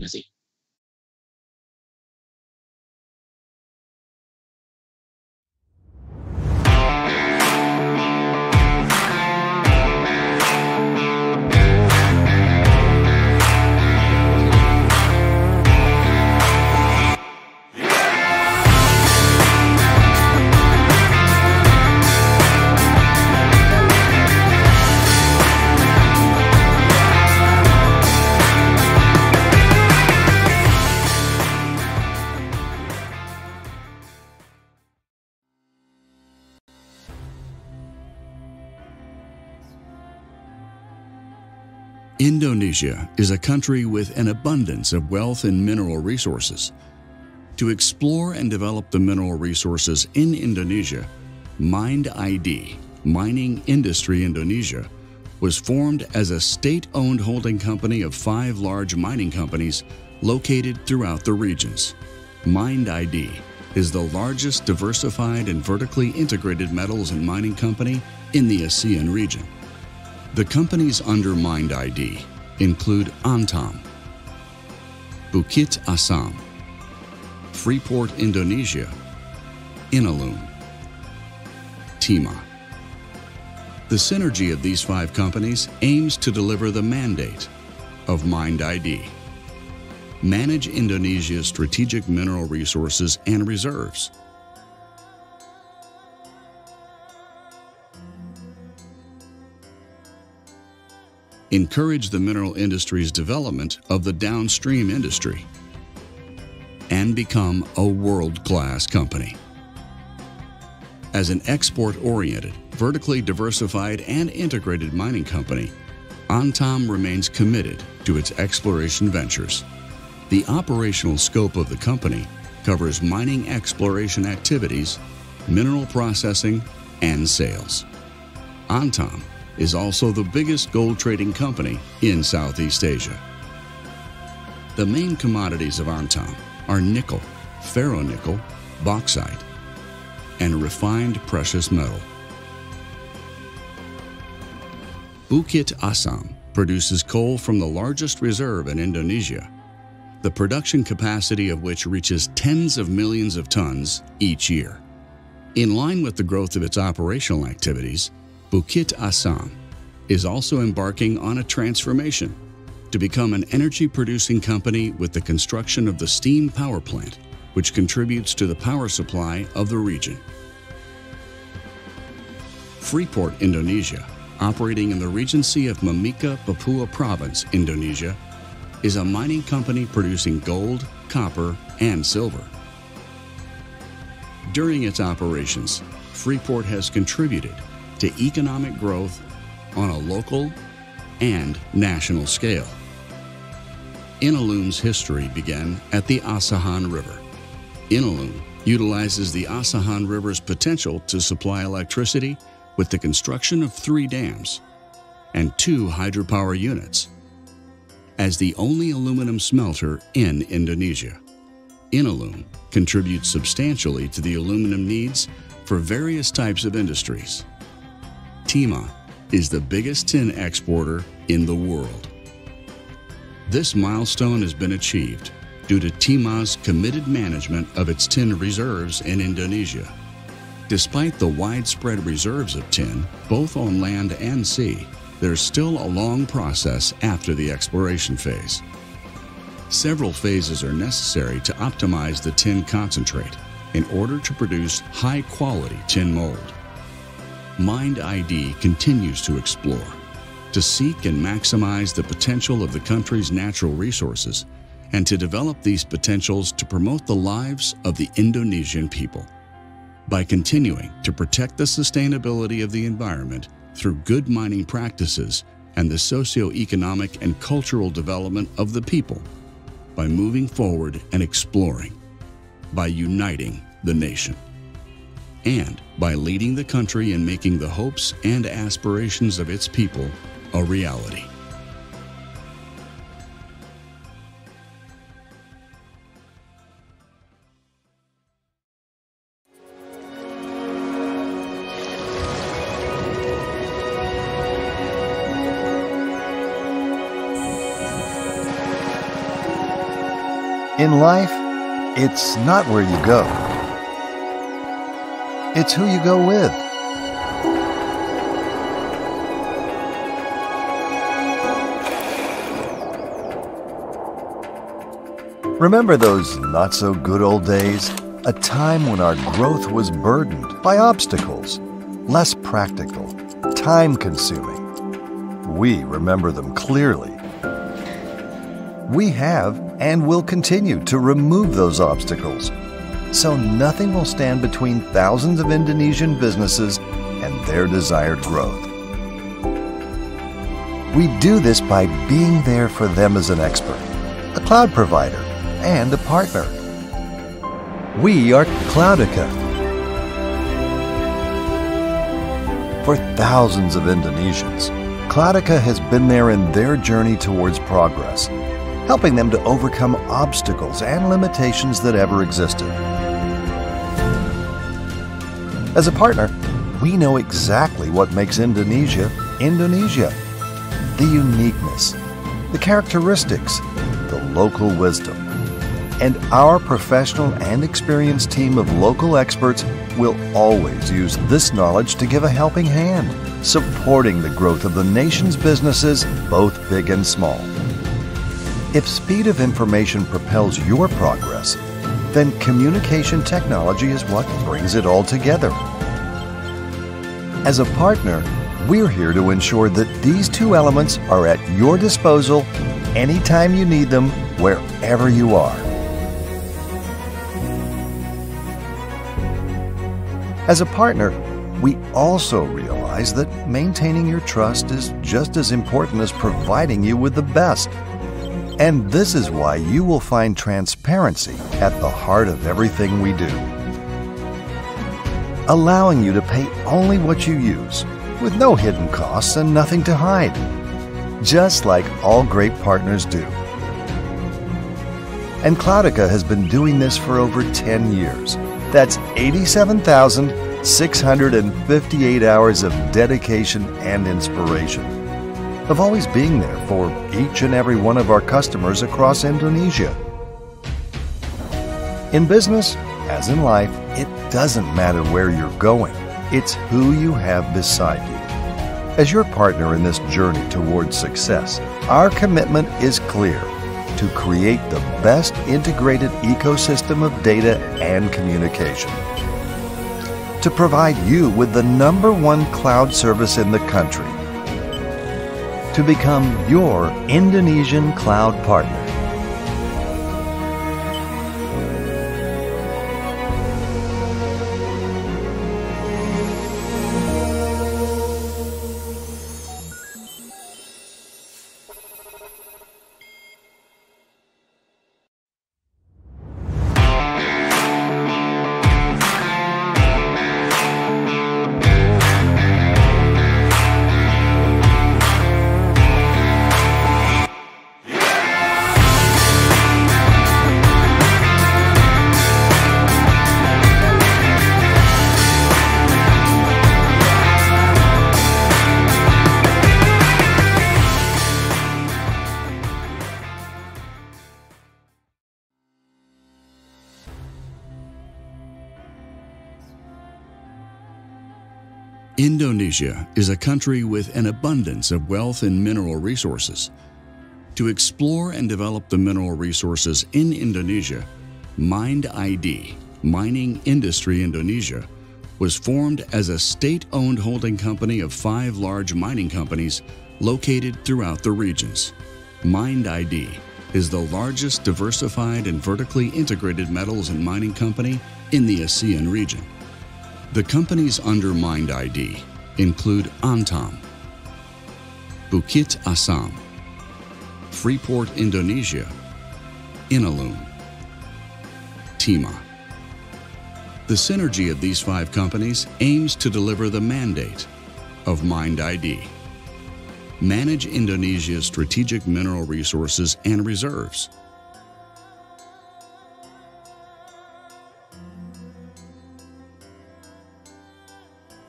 Terima Indonesia is a country with an abundance of wealth and mineral resources. To explore and develop the mineral resources in Indonesia, Mind ID, Mining Industry Indonesia, was formed as a state-owned holding company of five large mining companies located throughout the regions. Mind ID is the largest diversified and vertically integrated metals and mining company in the ASEAN region. The companies under Mind ID include Antam, Bukit Asam, Freeport Indonesia, Inalum, Tima. The synergy of these five companies aims to deliver the mandate of Mind ID. Manage Indonesia's strategic mineral resources and reserves encourage the mineral industry's development of the downstream industry, and become a world-class company. As an export-oriented, vertically diversified and integrated mining company, Antam remains committed to its exploration ventures. The operational scope of the company covers mining exploration activities, mineral processing, and sales. Antam is also the biggest gold trading company in Southeast Asia. The main commodities of Antam are nickel, ferronickel, bauxite, and refined precious metal. Bukit Asam produces coal from the largest reserve in Indonesia, the production capacity of which reaches tens of millions of tons each year. In line with the growth of its operational activities, Bukit Asam is also embarking on a transformation to become an energy-producing company with the construction of the steam power plant, which contributes to the power supply of the region. Freeport Indonesia, operating in the Regency of Mamika, Papua Province, Indonesia, is a mining company producing gold, copper, and silver. During its operations, Freeport has contributed to economic growth on a local and national scale. Inalum's history began at the Asahan River. Inalum utilizes the Asahan River's potential to supply electricity with the construction of three dams and two hydropower units. As the only aluminum smelter in Indonesia, Inalum contributes substantially to the aluminum needs for various types of industries. Tima is the biggest tin exporter in the world. This milestone has been achieved due to Tima's committed management of its tin reserves in Indonesia. Despite the widespread reserves of tin, both on land and sea, there's still a long process after the exploration phase. Several phases are necessary to optimize the tin concentrate in order to produce high-quality tin mold. Mind ID continues to explore, to seek and maximize the potential of the country's natural resources, and to develop these potentials to promote the lives of the Indonesian people. By continuing to protect the sustainability of the environment through good mining practices and the socio-economic and cultural development of the people, by moving forward and exploring, by uniting the nation and by leading the country in making the hopes and aspirations of its people a reality. In life, it's not where you go, it's who you go with. Remember those not so good old days? A time when our growth was burdened by obstacles, less practical, time consuming. We remember them clearly. We have and will continue to remove those obstacles so nothing will stand between thousands of Indonesian businesses and their desired growth. We do this by being there for them as an expert, a cloud provider, and a partner. We are Cloudica. For thousands of Indonesians, Cloudica has been there in their journey towards progress, helping them to overcome obstacles and limitations that ever existed. As a partner, we know exactly what makes Indonesia Indonesia the uniqueness, the characteristics, the local wisdom. And our professional and experienced team of local experts will always use this knowledge to give a helping hand, supporting the growth of the nation's businesses, both big and small. If speed of information propels your progress, then communication technology is what brings it all together. As a partner, we're here to ensure that these two elements are at your disposal anytime you need them, wherever you are. As a partner, we also realize that maintaining your trust is just as important as providing you with the best. And this is why you will find transparency at the heart of everything we do. Allowing you to pay only what you use, with no hidden costs and nothing to hide. Just like all great partners do. And Cloudica has been doing this for over 10 years. That's 87,658 hours of dedication and inspiration of always being there for each and every one of our customers across Indonesia. In business, as in life, it doesn't matter where you're going, it's who you have beside you. As your partner in this journey towards success, our commitment is clear to create the best integrated ecosystem of data and communication. To provide you with the number one cloud service in the country to become your Indonesian cloud partner. Indonesia is a country with an abundance of wealth and mineral resources. To explore and develop the mineral resources in Indonesia, Mind ID, Mining Industry Indonesia, was formed as a state-owned holding company of five large mining companies located throughout the regions. Mind ID is the largest diversified and vertically integrated metals and mining company in the ASEAN region. The companies under Mind ID include Antam, Bukit Asam, Freeport Indonesia, Inalum, Timah. The synergy of these five companies aims to deliver the mandate of Mind ID. Manage Indonesia's strategic mineral resources and reserves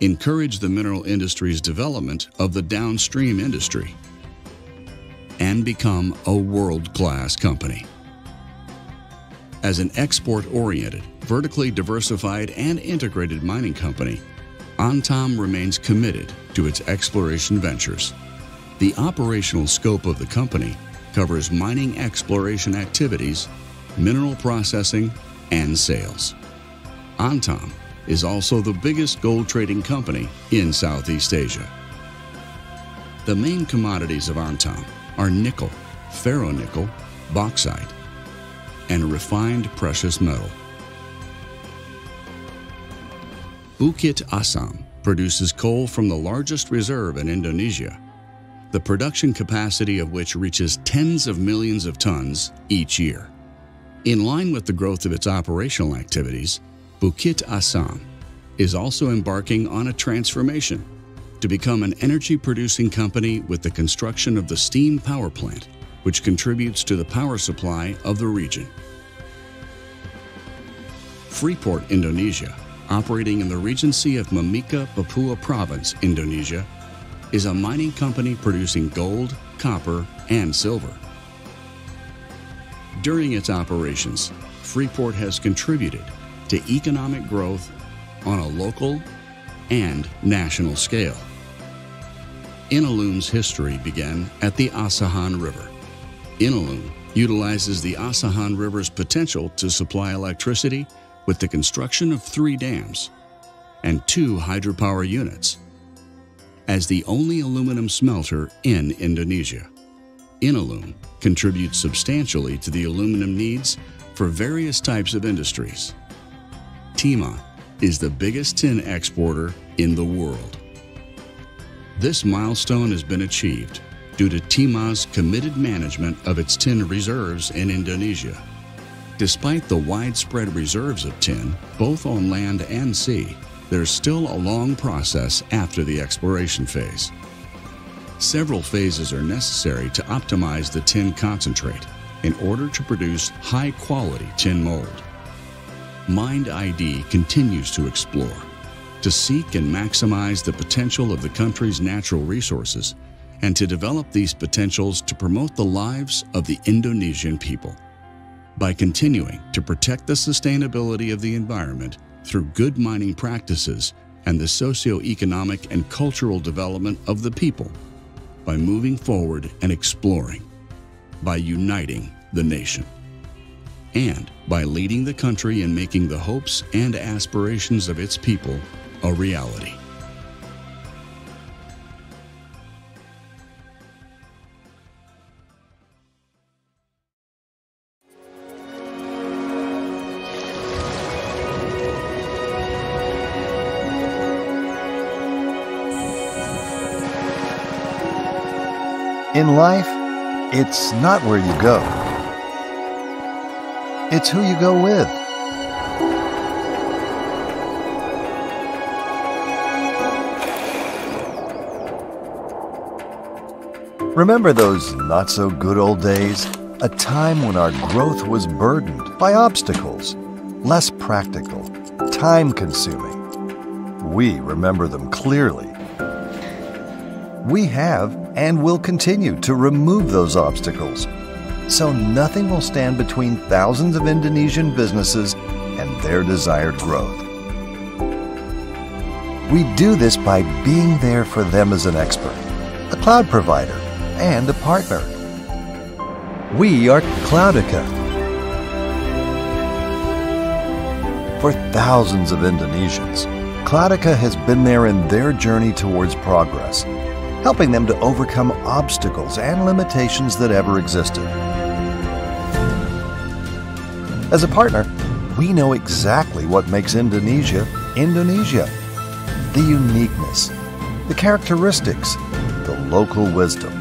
encourage the mineral industry's development of the downstream industry, and become a world-class company. As an export oriented, vertically diversified, and integrated mining company, Antam remains committed to its exploration ventures. The operational scope of the company covers mining exploration activities, mineral processing, and sales. Antam is also the biggest gold trading company in Southeast Asia. The main commodities of Antam are nickel, ferronickel, bauxite, and refined precious metal. Bukit Asam produces coal from the largest reserve in Indonesia, the production capacity of which reaches tens of millions of tons each year. In line with the growth of its operational activities, Bukit Asam is also embarking on a transformation to become an energy producing company with the construction of the steam power plant, which contributes to the power supply of the region. Freeport Indonesia, operating in the Regency of Mamika, Papua Province, Indonesia, is a mining company producing gold, copper, and silver. During its operations, Freeport has contributed to economic growth on a local and national scale. Inalum's history began at the Asahan River. Inalum utilizes the Asahan River's potential to supply electricity with the construction of three dams and two hydropower units. As the only aluminum smelter in Indonesia, Inalum contributes substantially to the aluminum needs for various types of industries. Timah is the biggest tin exporter in the world. This milestone has been achieved due to Timah's committed management of its tin reserves in Indonesia. Despite the widespread reserves of tin, both on land and sea, there's still a long process after the exploration phase. Several phases are necessary to optimize the tin concentrate in order to produce high quality tin mold. Mind ID continues to explore to seek and maximize the potential of the country's natural resources and to develop these potentials to promote the lives of the Indonesian people. By continuing to protect the sustainability of the environment through good mining practices and the socio-economic and cultural development of the people, by moving forward and exploring, by uniting the nation, and by leading the country in making the hopes and aspirations of its people a reality. In life, it's not where you go, it's who you go with. Remember those not so good old days? A time when our growth was burdened by obstacles, less practical, time consuming. We remember them clearly. We have and will continue to remove those obstacles so nothing will stand between thousands of Indonesian businesses and their desired growth. We do this by being there for them as an expert, a cloud provider, and a partner. We are Cloudica. For thousands of Indonesians, Cloudica has been there in their journey towards progress, helping them to overcome obstacles and limitations that ever existed. As a partner, we know exactly what makes Indonesia Indonesia the uniqueness, the characteristics, the local wisdom.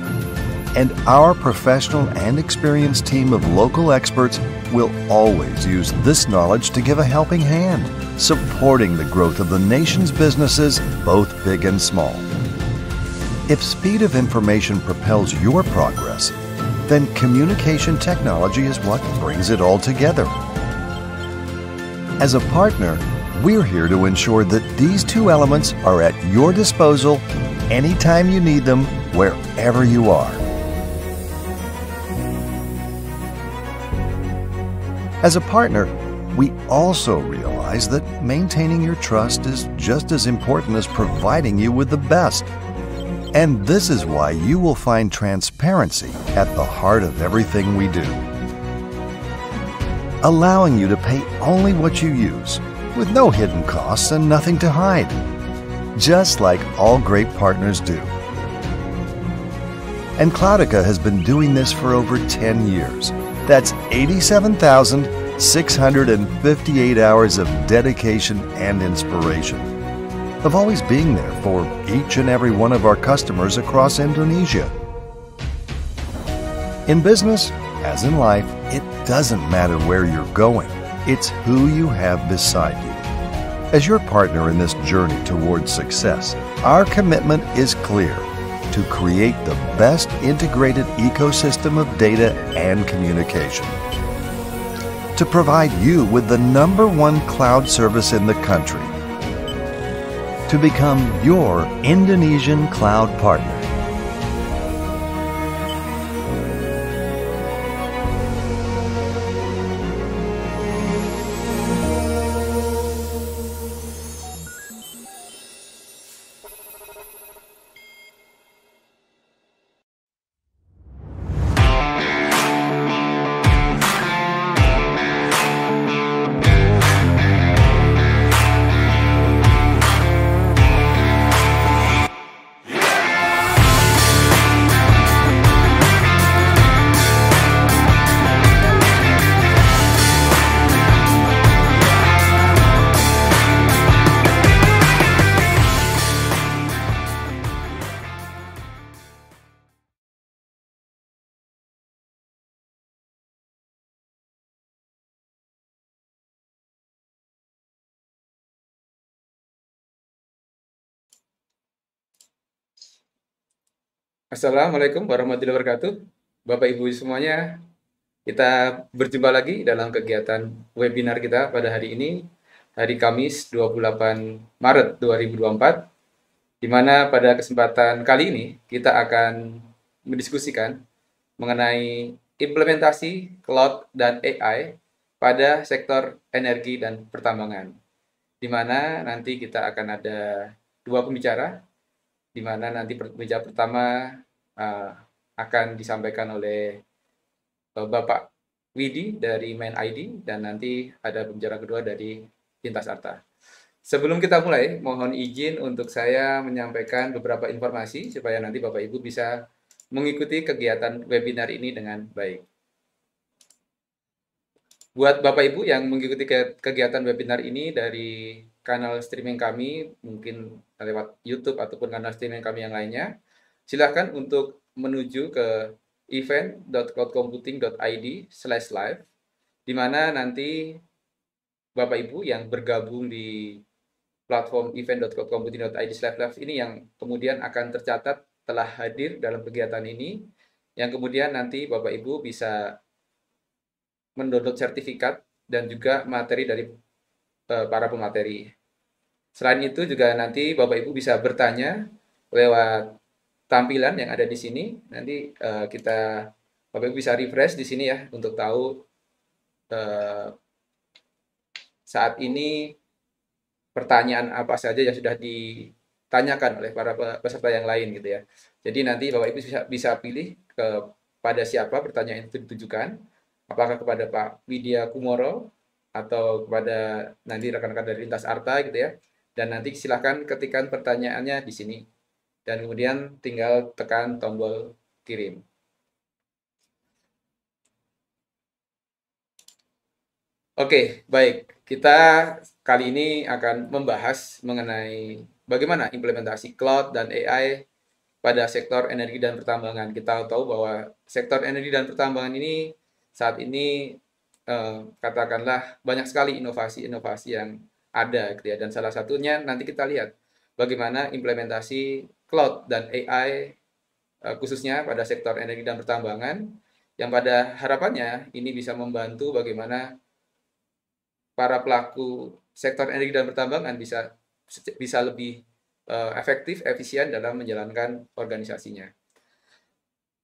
And our professional and experienced team of local experts will always use this knowledge to give a helping hand, supporting the growth of the nation's businesses, both big and small. If speed of information propels your progress, then communication technology is what brings it all together. As a partner, we're here to ensure that these two elements are at your disposal anytime you need them, wherever you are. As a partner, we also realize that maintaining your trust is just as important as providing you with the best. And this is why you will find transparency at the heart of everything we do. Allowing you to pay only what you use, with no hidden costs and nothing to hide. Just like all great partners do. And Cloudica has been doing this for over 10 years. That's 87,658 hours of dedication and inspiration. Of always being there for each and every one of our customers across Indonesia. In business, as in life, it doesn't matter where you're going, it's who you have beside you. As your partner in this journey towards success, our commitment is clear to create the best integrated ecosystem of data and communication. To provide you with the number one cloud service in the country. To become your Indonesian cloud partner. Assalamualaikum warahmatullahi wabarakatuh. Bapak Ibu semuanya, kita berjumpa lagi dalam kegiatan webinar kita pada hari ini, hari Kamis 28 Maret 2024, di mana pada kesempatan kali ini kita akan mendiskusikan mengenai implementasi cloud dan AI pada sektor energi dan pertambangan, di mana nanti kita akan ada dua pembicara, di mana nanti pembicara pertama uh, akan disampaikan oleh uh, Bapak Widi dari Main ID dan nanti ada pembicara kedua dari Lintas Arta. Sebelum kita mulai, mohon izin untuk saya menyampaikan beberapa informasi supaya nanti Bapak Ibu bisa mengikuti kegiatan webinar ini dengan baik. Buat Bapak Ibu yang mengikuti kegiatan webinar ini dari kanal streaming kami, mungkin lewat YouTube ataupun kanal streaming kami yang lainnya, silakan untuk menuju ke event.cloudcomputing.id slash live, di mana nanti Bapak Ibu yang bergabung di platform event.cloudcomputing.id slash live ini yang kemudian akan tercatat telah hadir dalam kegiatan ini, yang kemudian nanti Bapak Ibu bisa mendownload sertifikat dan juga materi dari para pemateri. Selain itu juga nanti Bapak Ibu bisa bertanya lewat tampilan yang ada di sini. Nanti uh, kita Bapak Ibu bisa refresh di sini ya untuk tahu uh, saat ini pertanyaan apa saja yang sudah ditanyakan oleh para peserta yang lain gitu ya. Jadi nanti Bapak Ibu bisa bisa pilih kepada siapa pertanyaan itu ditujukan apakah kepada Pak Widya Kumoro atau kepada nanti rekan-rekan dari lintas arta gitu ya dan nanti silahkan ketikkan pertanyaannya di sini dan kemudian tinggal tekan tombol kirim Oke, baik. Kita kali ini akan membahas mengenai bagaimana implementasi cloud dan AI pada sektor energi dan pertambangan. Kita tahu bahwa sektor energi dan pertambangan ini saat ini katakanlah banyak sekali inovasi-inovasi yang ada gitu ya dan salah satunya nanti kita lihat bagaimana implementasi cloud dan AI eh, khususnya pada sektor energi dan pertambangan yang pada harapannya ini bisa membantu bagaimana para pelaku sektor energi dan pertambangan bisa bisa lebih uh, efektif efisien dalam menjalankan organisasinya.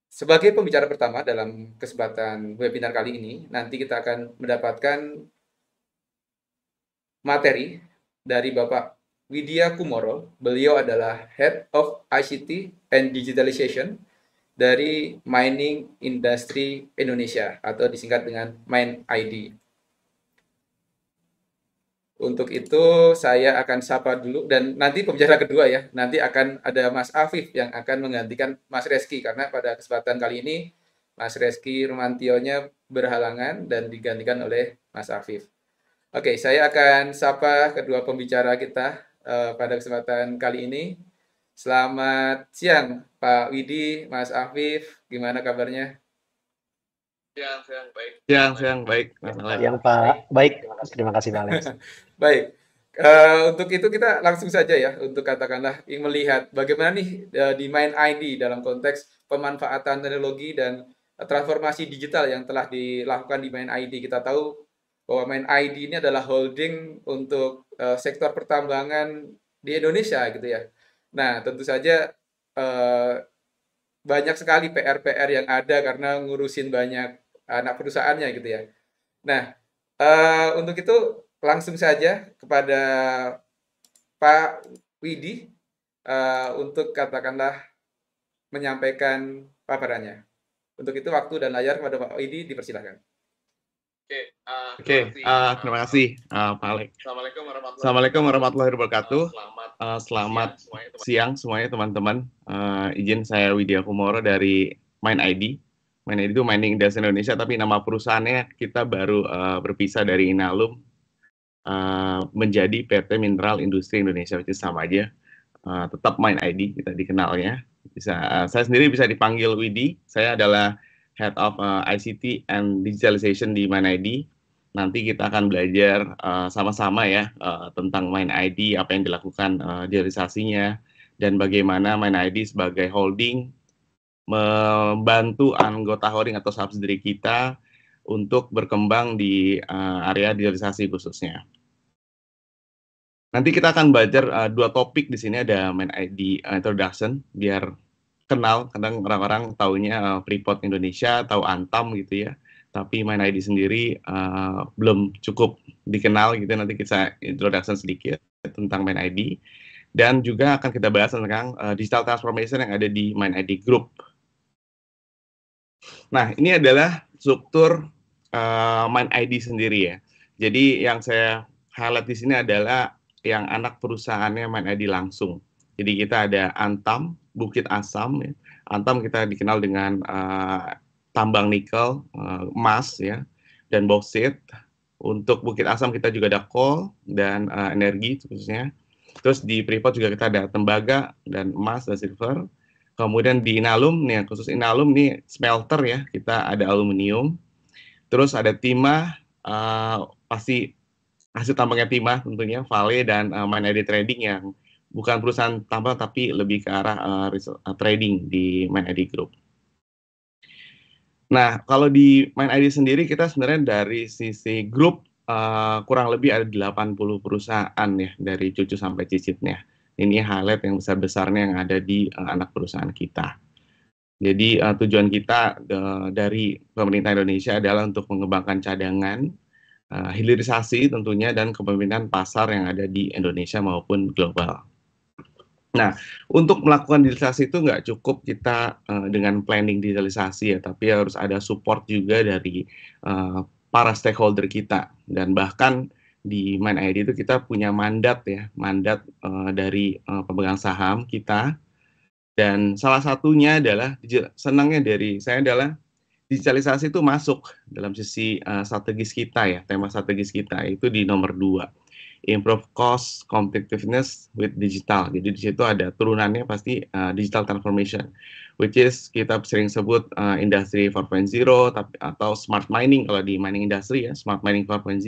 Sebagai pembicara pertama dalam kesempatan webinar kali ini, nanti kita akan mendapatkan materi dari Bapak Widya Kumoro. Beliau adalah Head of ICT and Digitalization dari Mining Industry Indonesia atau disingkat dengan Mine ID. Untuk itu saya akan sapa dulu dan nanti pembicara kedua ya, nanti akan ada Mas Afif yang akan menggantikan Mas Reski karena pada kesempatan kali ini Mas Reski Romantionya berhalangan dan digantikan oleh Mas Afif. Oke, saya akan sapa kedua pembicara kita uh, pada kesempatan kali ini. Selamat siang Pak Widi, Mas Afif, gimana kabarnya? Siang, siang, baik. Siang, siang, baik. Siang, Pak. Baik, terima kasih Pak Alex. Baik. Uh, untuk itu kita langsung saja ya untuk katakanlah melihat bagaimana nih uh, di Mind ID dalam konteks pemanfaatan teknologi dan transformasi digital yang telah dilakukan di Mind ID. Kita tahu bahwa Mind ID ini adalah holding untuk uh, sektor pertambangan di Indonesia gitu ya. Nah, tentu saja uh, banyak sekali PR-PR yang ada karena ngurusin banyak anak perusahaannya gitu ya. Nah, uh, untuk itu langsung saja kepada Pak Widi uh, untuk katakanlah menyampaikan paparannya. Untuk itu waktu dan layar kepada Pak Widi dipersilahkan. Oke, uh, Oke, uh, terima kasih uh, Pak Alek. Assalamualaikum warahmatullahi, Assalamualaikum warahmatullahi wabarakatuh. Selamat, uh, selamat siang semuanya teman-teman. Uh, izin saya Widya Kumoro dari Mind ID. Mind ID itu Mining Industry Indonesia, tapi nama perusahaannya kita baru uh, berpisah dari Inalum uh, menjadi PT Mineral Industri Indonesia, itu sama aja. Uh, tetap Mind ID kita dikenalnya. Bisa, uh, saya sendiri bisa dipanggil Widi. Saya adalah Head of uh, ICT and Digitalization di Mind ID. Nanti kita akan belajar sama-sama uh, ya uh, tentang Mind ID, apa yang dilakukan uh, digitalisasinya, dan bagaimana Mind ID sebagai holding membantu anggota holding atau subsidiary kita untuk berkembang di uh, area digitalisasi khususnya. Nanti kita akan belajar uh, dua topik di sini ada main ID uh, introduction biar kenal kadang orang-orang taunya uh, Freeport Indonesia, tahu Antam gitu ya. Tapi main ID sendiri uh, belum cukup dikenal gitu nanti kita introduction sedikit tentang main ID dan juga akan kita bahas tentang uh, digital transformation yang ada di main ID Group. Nah, ini adalah struktur uh, main ID sendiri ya. Jadi yang saya highlight di sini adalah yang anak perusahaannya main ID langsung. Jadi kita ada Antam, Bukit Asam. Ya. Antam kita dikenal dengan uh, tambang nikel, uh, emas ya, dan bauxit. Untuk Bukit Asam kita juga ada coal dan uh, energi khususnya. Terus di Freeport juga kita ada tembaga dan emas dan silver. Kemudian di Inalum nih khusus Inalum nih smelter ya, kita ada aluminium. Terus ada timah uh, pasti hasil tambangnya timah tentunya Vale dan uh, Main ID Trading yang bukan perusahaan tambang tapi lebih ke arah uh, trading di Main ID Group. Nah, kalau di Main ID sendiri kita sebenarnya dari sisi grup uh, kurang lebih ada 80 perusahaan ya dari cucu sampai cicitnya. Ini highlight yang besar-besarnya yang ada di uh, anak perusahaan kita. Jadi uh, tujuan kita uh, dari pemerintah Indonesia adalah untuk mengembangkan cadangan, uh, hilirisasi tentunya dan kepemimpinan pasar yang ada di Indonesia maupun global. Nah, untuk melakukan digitalisasi itu nggak cukup kita uh, dengan planning digitalisasi ya, tapi harus ada support juga dari uh, para stakeholder kita dan bahkan di Mind ID itu kita punya mandat ya, mandat uh, dari uh, pemegang saham kita dan salah satunya adalah senangnya dari saya adalah digitalisasi itu masuk dalam sisi uh, strategis kita ya, tema strategis kita itu di nomor dua. Improve cost competitiveness with digital. Jadi di situ ada turunannya pasti uh, digital transformation, which is kita sering sebut uh, industri 4.0 tapi atau smart mining kalau di mining industry ya, smart mining 4.0.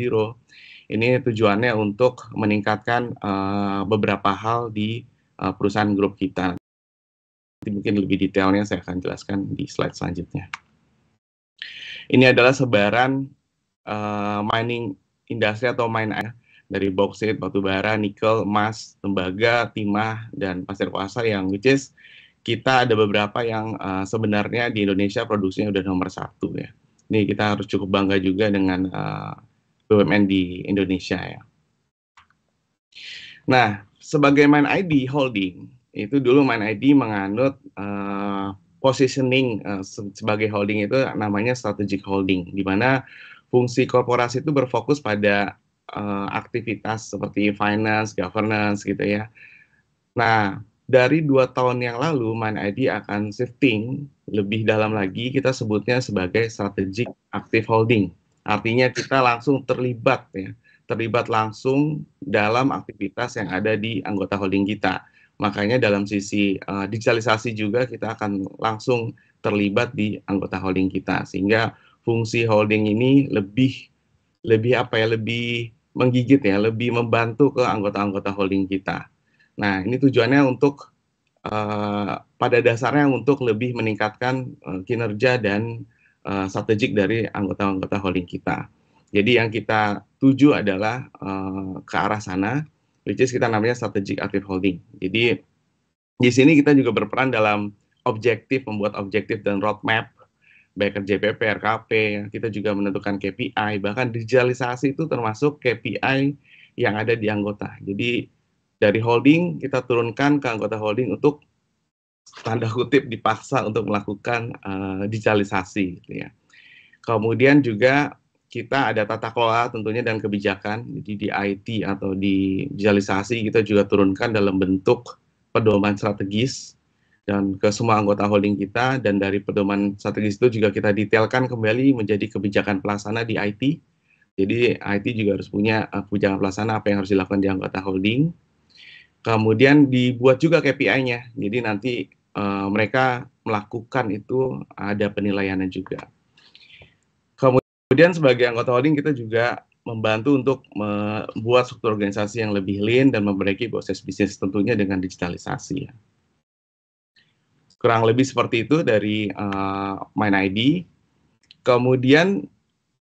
Ini tujuannya untuk meningkatkan uh, beberapa hal di uh, perusahaan grup kita. Nanti mungkin lebih detailnya saya akan jelaskan di slide selanjutnya. Ini adalah sebaran uh, mining industri atau mine air dari bauxit, batu bara, nikel, emas, tembaga, timah, dan pasir kuasa yang which is kita ada beberapa yang uh, sebenarnya di Indonesia produksinya udah nomor satu ya. Ini kita harus cukup bangga juga dengan uh, BUMN di Indonesia ya. Nah, sebagai main ID holding itu dulu main ID menganut uh, positioning uh, sebagai holding itu namanya strategic holding, di mana fungsi korporasi itu berfokus pada uh, aktivitas seperti finance, governance gitu ya. Nah, dari dua tahun yang lalu, Mind ID akan shifting lebih dalam lagi, kita sebutnya sebagai strategic active holding. Artinya kita langsung terlibat ya, terlibat langsung dalam aktivitas yang ada di anggota holding kita. Makanya dalam sisi uh, digitalisasi juga kita akan langsung terlibat di anggota holding kita, sehingga fungsi holding ini lebih lebih apa ya, lebih menggigit ya, lebih membantu ke anggota-anggota holding kita. Nah, ini tujuannya untuk uh, pada dasarnya untuk lebih meningkatkan uh, kinerja dan uh, strategik dari anggota-anggota holding kita. Jadi yang kita tuju adalah uh, ke arah sana, which is kita namanya strategic active holding. Jadi di sini kita juga berperan dalam objektif, membuat objektif dan roadmap baik JPP, RKP, kita juga menentukan KPI, bahkan digitalisasi itu termasuk KPI yang ada di anggota. Jadi dari holding kita turunkan ke anggota holding untuk tanda kutip dipaksa untuk melakukan uh, digitalisasi gitu ya. Kemudian juga kita ada tata kelola tentunya dan kebijakan jadi di IT atau di digitalisasi kita juga turunkan dalam bentuk pedoman strategis dan ke semua anggota holding kita dan dari pedoman strategis itu juga kita detailkan kembali menjadi kebijakan pelaksana di IT. Jadi IT juga harus punya uh, kebijakan pelaksana apa yang harus dilakukan di anggota holding Kemudian dibuat juga KPI-nya. Jadi nanti uh, mereka melakukan itu ada penilaiannya juga. Kemudian sebagai anggota holding kita juga membantu untuk membuat struktur organisasi yang lebih lean dan memperbaiki proses bisnis tentunya dengan digitalisasi. Ya. Kurang lebih seperti itu dari uh, ID. Kemudian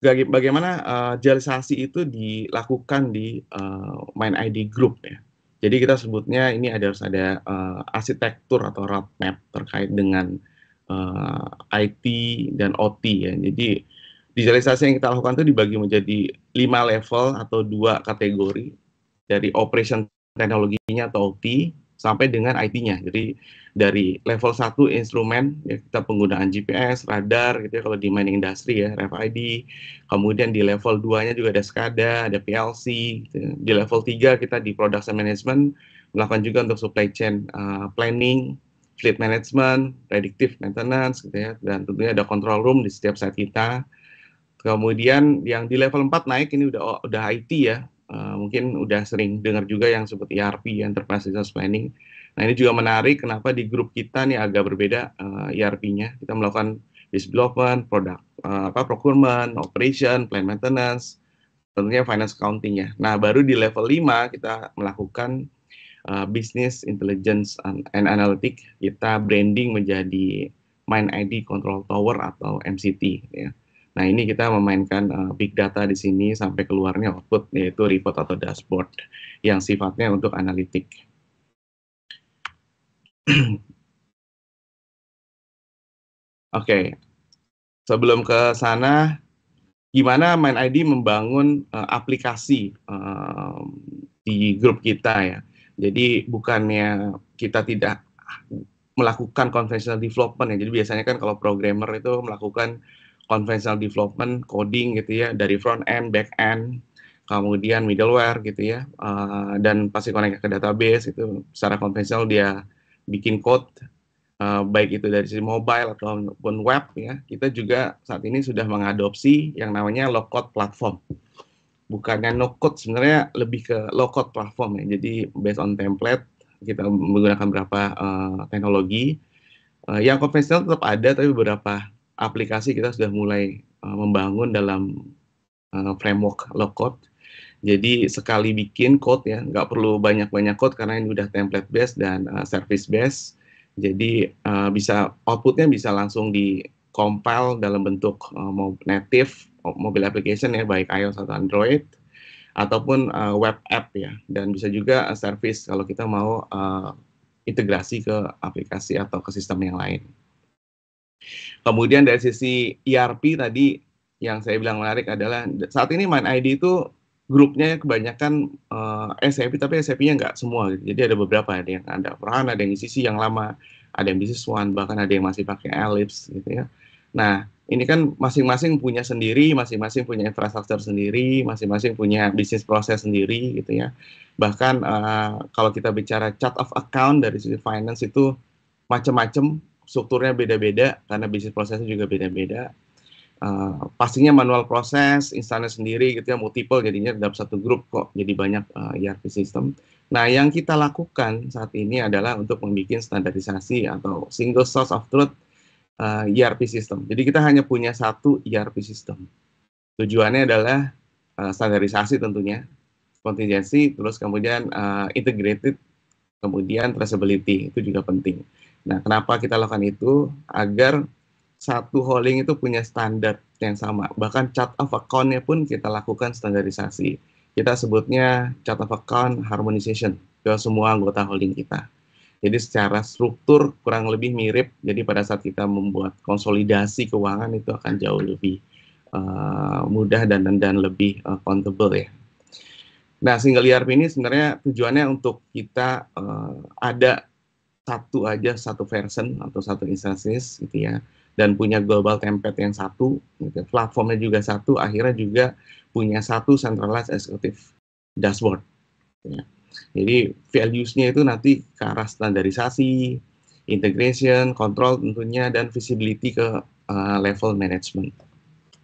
bagaimana uh, digitalisasi itu dilakukan di uh, ID Group ya. Jadi kita sebutnya ini ada harus ada uh, arsitektur atau roadmap terkait dengan uh, eh, IT dan OT ya. Jadi digitalisasi yang kita lakukan itu dibagi menjadi lima level atau dua kategori dari operation teknologinya atau OT sampai dengan IT-nya. Jadi dari level 1 instrumen ya kita penggunaan GPS, radar gitu ya kalau di mining industry ya RFID. Kemudian di level 2-nya juga ada SCADA, ada PLC gitu. Ya. Di level 3 kita di production management melakukan juga untuk supply chain uh, planning, fleet management, predictive maintenance gitu ya dan tentunya ada control room di setiap site kita. Kemudian yang di level 4 naik ini udah udah IT ya, uh, mungkin udah sering dengar juga yang seperti ERP, Enterprise Resource Planning. Nah ini juga menarik kenapa di grup kita nih agak berbeda uh, eh, ERP-nya. Kita melakukan development, product, uh, apa procurement, operation, plan maintenance, tentunya finance accounting ya. Nah baru di level 5 kita melakukan uh, business intelligence and, and analytic. Kita branding menjadi Mind ID Control Tower atau MCT ya. Nah, ini kita memainkan uh, big data di sini sampai keluarnya output yaitu report atau dashboard yang sifatnya untuk analitik. Oke. Okay. Sebelum ke sana, gimana Mind ID membangun uh, aplikasi uh, di grup kita ya. Jadi bukannya kita tidak melakukan conventional development ya. Jadi biasanya kan kalau programmer itu melakukan conventional development coding gitu ya dari front end, back end, kemudian middleware gitu ya, uh, dan pasti connect ke database itu secara konvensional dia bikin code uh, baik itu dari sisi mobile ataupun web ya. Kita juga saat ini sudah mengadopsi yang namanya low code platform. Bukannya no code sebenarnya lebih ke low code platform ya. Jadi based on template kita menggunakan beberapa uh, teknologi yang konvensional tetap ada tapi beberapa aplikasi kita sudah mulai uh, membangun dalam uh, framework low code. Jadi sekali bikin code ya, nggak perlu banyak-banyak code karena ini udah template based dan uh, service based. Jadi uh, bisa outputnya bisa langsung di compile dalam bentuk uh, native mobile application ya, baik iOS atau Android ataupun uh, web app ya, dan bisa juga service kalau kita mau uh, integrasi ke aplikasi atau ke sistem yang lain. Kemudian dari sisi ERP tadi yang saya bilang menarik adalah saat ini MindID itu grupnya kebanyakan uh, eh, SAP tapi SAP-nya nggak semua gitu. Jadi ada beberapa ada yang ada Perhana, ada yang sisi yang lama, ada yang Business One, bahkan ada yang masih pakai Ellipse gitu ya. Nah, ini kan masing-masing punya sendiri, masing-masing punya infrastruktur sendiri, masing-masing punya bisnis proses sendiri gitu ya. Bahkan uh, kalau kita bicara chart of account dari sisi finance itu macam-macam, strukturnya beda-beda karena bisnis prosesnya juga beda-beda. Uh, pastinya manual proses, instannya sendiri gitu ya, multiple jadinya dalam satu grup kok jadi banyak uh, ERP system. Nah, yang kita lakukan saat ini adalah untuk membuat standarisasi atau single source of truth uh, eh, ERP system. Jadi kita hanya punya satu ERP system. Tujuannya adalah uh, standarisasi tentunya, contingency, terus kemudian uh, integrated, kemudian traceability itu juga penting. Nah, kenapa kita lakukan itu? Agar satu holding itu punya standar yang sama. Bahkan chart of account-nya pun kita lakukan standarisasi. Kita sebutnya chart of account harmonization ke semua anggota holding kita. Jadi secara struktur kurang lebih mirip. Jadi pada saat kita membuat konsolidasi keuangan itu akan jauh lebih uh, mudah dan dan lebih uh, countable ya. Nah, single ERP ini sebenarnya tujuannya untuk kita uh, ada satu aja satu version atau satu instances gitu ya dan punya global template yang satu gitu. platformnya juga satu akhirnya juga punya satu centralized executive dashboard gitu ya. Jadi values-nya itu nanti ke arah standarisasi, integration, control tentunya, dan visibility ke uh, level management.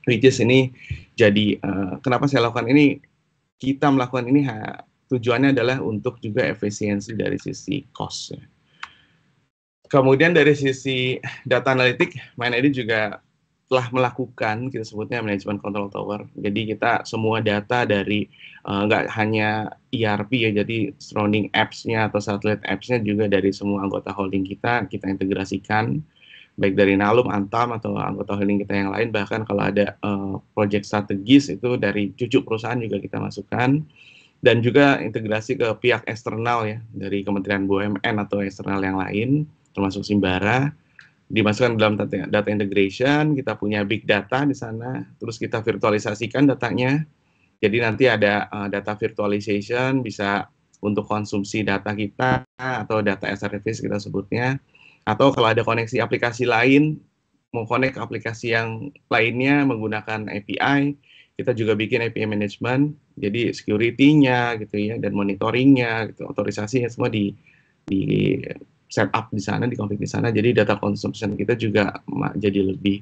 Which is ini jadi uh, kenapa saya lakukan ini? Kita melakukan ini tujuannya adalah untuk juga efisiensi dari sisi cost. Ya. Kemudian dari sisi data analitik, MindID juga telah melakukan kita sebutnya manajemen control tower. Jadi kita semua data dari uh, nggak hanya ERP ya, jadi surrounding apps-nya atau satellite apps-nya juga dari semua anggota holding kita kita integrasikan baik dari Nalum, Antam atau anggota holding kita yang lain. Bahkan kalau ada uh, project strategis itu dari cucu perusahaan juga kita masukkan. Dan juga integrasi ke pihak eksternal ya dari Kementerian BUMN atau eksternal yang lain termasuk Simbara dimasukkan dalam data, integration, kita punya big data di sana, terus kita virtualisasikan datanya. Jadi nanti ada uh, data virtualization bisa untuk konsumsi data kita atau data as a service kita sebutnya. Atau kalau ada koneksi aplikasi lain, mau connect aplikasi yang lainnya menggunakan API, kita juga bikin API management, jadi security-nya gitu ya dan monitoringnya, gitu, otorisasinya semua di di setup di sana, di konfig di sana. Jadi data consumption kita juga jadi lebih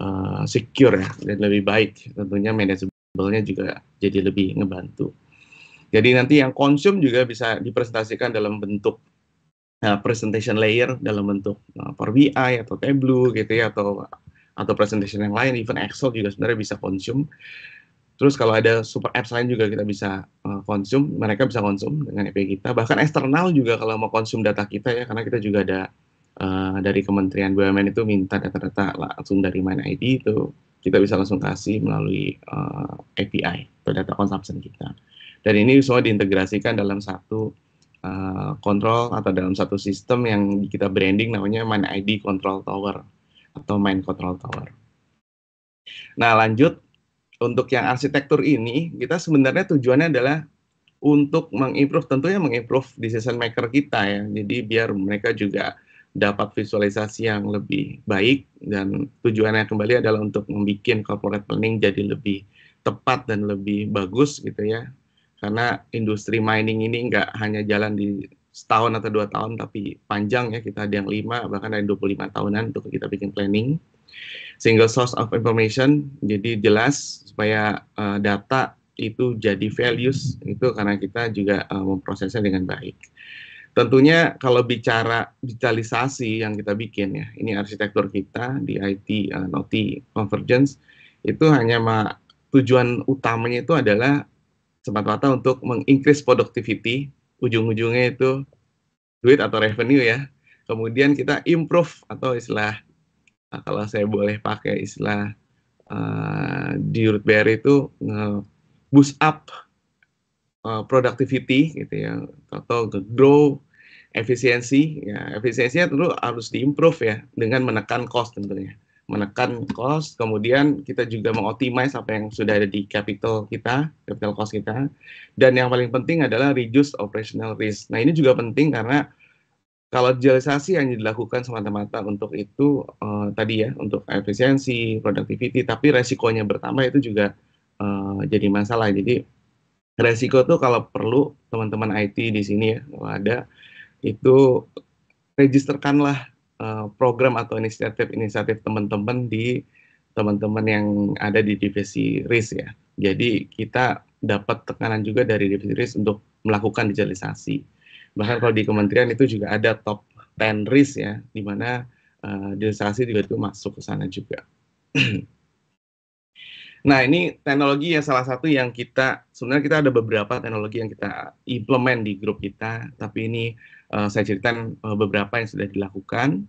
uh, secure ya dan lebih baik. Tentunya manageable-nya juga jadi lebih ngebantu. Jadi nanti yang konsum juga bisa dipresentasikan dalam bentuk uh, presentation layer dalam bentuk uh, Power BI atau Tableau gitu ya atau atau presentation yang lain, even Excel juga sebenarnya bisa konsum. Terus kalau ada super apps lain juga kita bisa konsum, mereka bisa konsum dengan API kita. Bahkan eksternal juga kalau mau konsum data kita ya, karena kita juga ada uh, dari Kementerian BUMN itu minta data-data langsung dari ID itu kita bisa langsung kasih melalui uh, API atau data consumption kita. Dan ini semua diintegrasikan dalam satu uh, kontrol atau dalam satu sistem yang kita branding namanya ID Control Tower atau Mind Control Tower. Nah lanjut untuk yang arsitektur ini kita sebenarnya tujuannya adalah untuk mengimprove tentunya mengimprove decision maker kita ya. Jadi biar mereka juga dapat visualisasi yang lebih baik dan tujuannya kembali adalah untuk membuat corporate planning jadi lebih tepat dan lebih bagus gitu ya. Karena industri mining ini nggak hanya jalan di setahun atau dua tahun tapi panjang ya kita ada yang lima bahkan ada 25 tahunan untuk kita bikin planning single source of information jadi jelas supaya uh, data itu jadi values itu karena kita juga uh, memprosesnya dengan baik. Tentunya kalau bicara digitalisasi yang kita bikin ya, ini arsitektur kita di IT uh, Noti Convergence itu hanya ma tujuan utamanya itu adalah semata-mata untuk mengincrease productivity, ujung-ujungnya itu duit atau revenue ya. Kemudian kita improve atau istilah Nah, kalau saya boleh pakai istilah uh, di root bear itu uh, boost up uh, productivity gitu ya atau grow efisiensi, ya efisiensinya tentu harus diimprove ya dengan menekan cost tentunya, menekan cost, kemudian kita juga mengoptimize apa yang sudah ada di capital kita, capital cost kita, dan yang paling penting adalah reduce operational risk. Nah ini juga penting karena kalau digitalisasi yang dilakukan semata-mata untuk itu uh, tadi ya untuk efisiensi, productivity, tapi resikonya bertambah itu juga uh, jadi masalah. Jadi resiko tuh kalau perlu teman-teman IT di sini ya kalau ada itu registerkanlah uh, program atau inisiatif-inisiatif teman-teman di teman-teman yang ada di divisi risk ya. Jadi kita dapat tekanan juga dari divisi risk untuk melakukan digitalisasi. Bahkan kalau di kementerian itu juga ada top 10 risk ya, di mana uh, digitalisasi juga itu masuk ke sana juga. Nah, ini teknologi yang salah satu yang kita sebenarnya kita ada beberapa teknologi yang kita implement di grup kita, tapi ini uh, saya ceritakan uh, beberapa yang sudah dilakukan.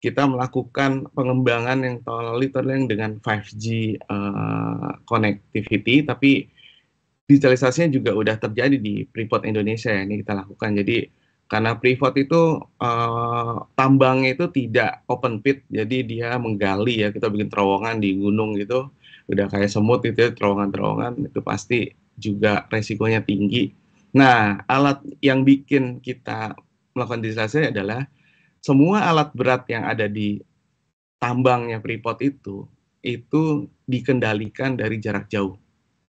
Kita melakukan pengembangan yang totally dengan 5G uh, eh, connectivity, tapi digitalisasinya juga udah terjadi di Freeport Indonesia ya, ini kita lakukan. Jadi karena Freeport itu uh, tambangnya itu tidak open pit, jadi dia menggali ya, kita bikin terowongan di gunung gitu udah kayak semut itu ya, terowongan-terowongan itu pasti juga resikonya tinggi. Nah, alat yang bikin kita melakukan digitalisasi adalah semua alat berat yang ada di tambangnya Freeport itu itu dikendalikan dari jarak jauh.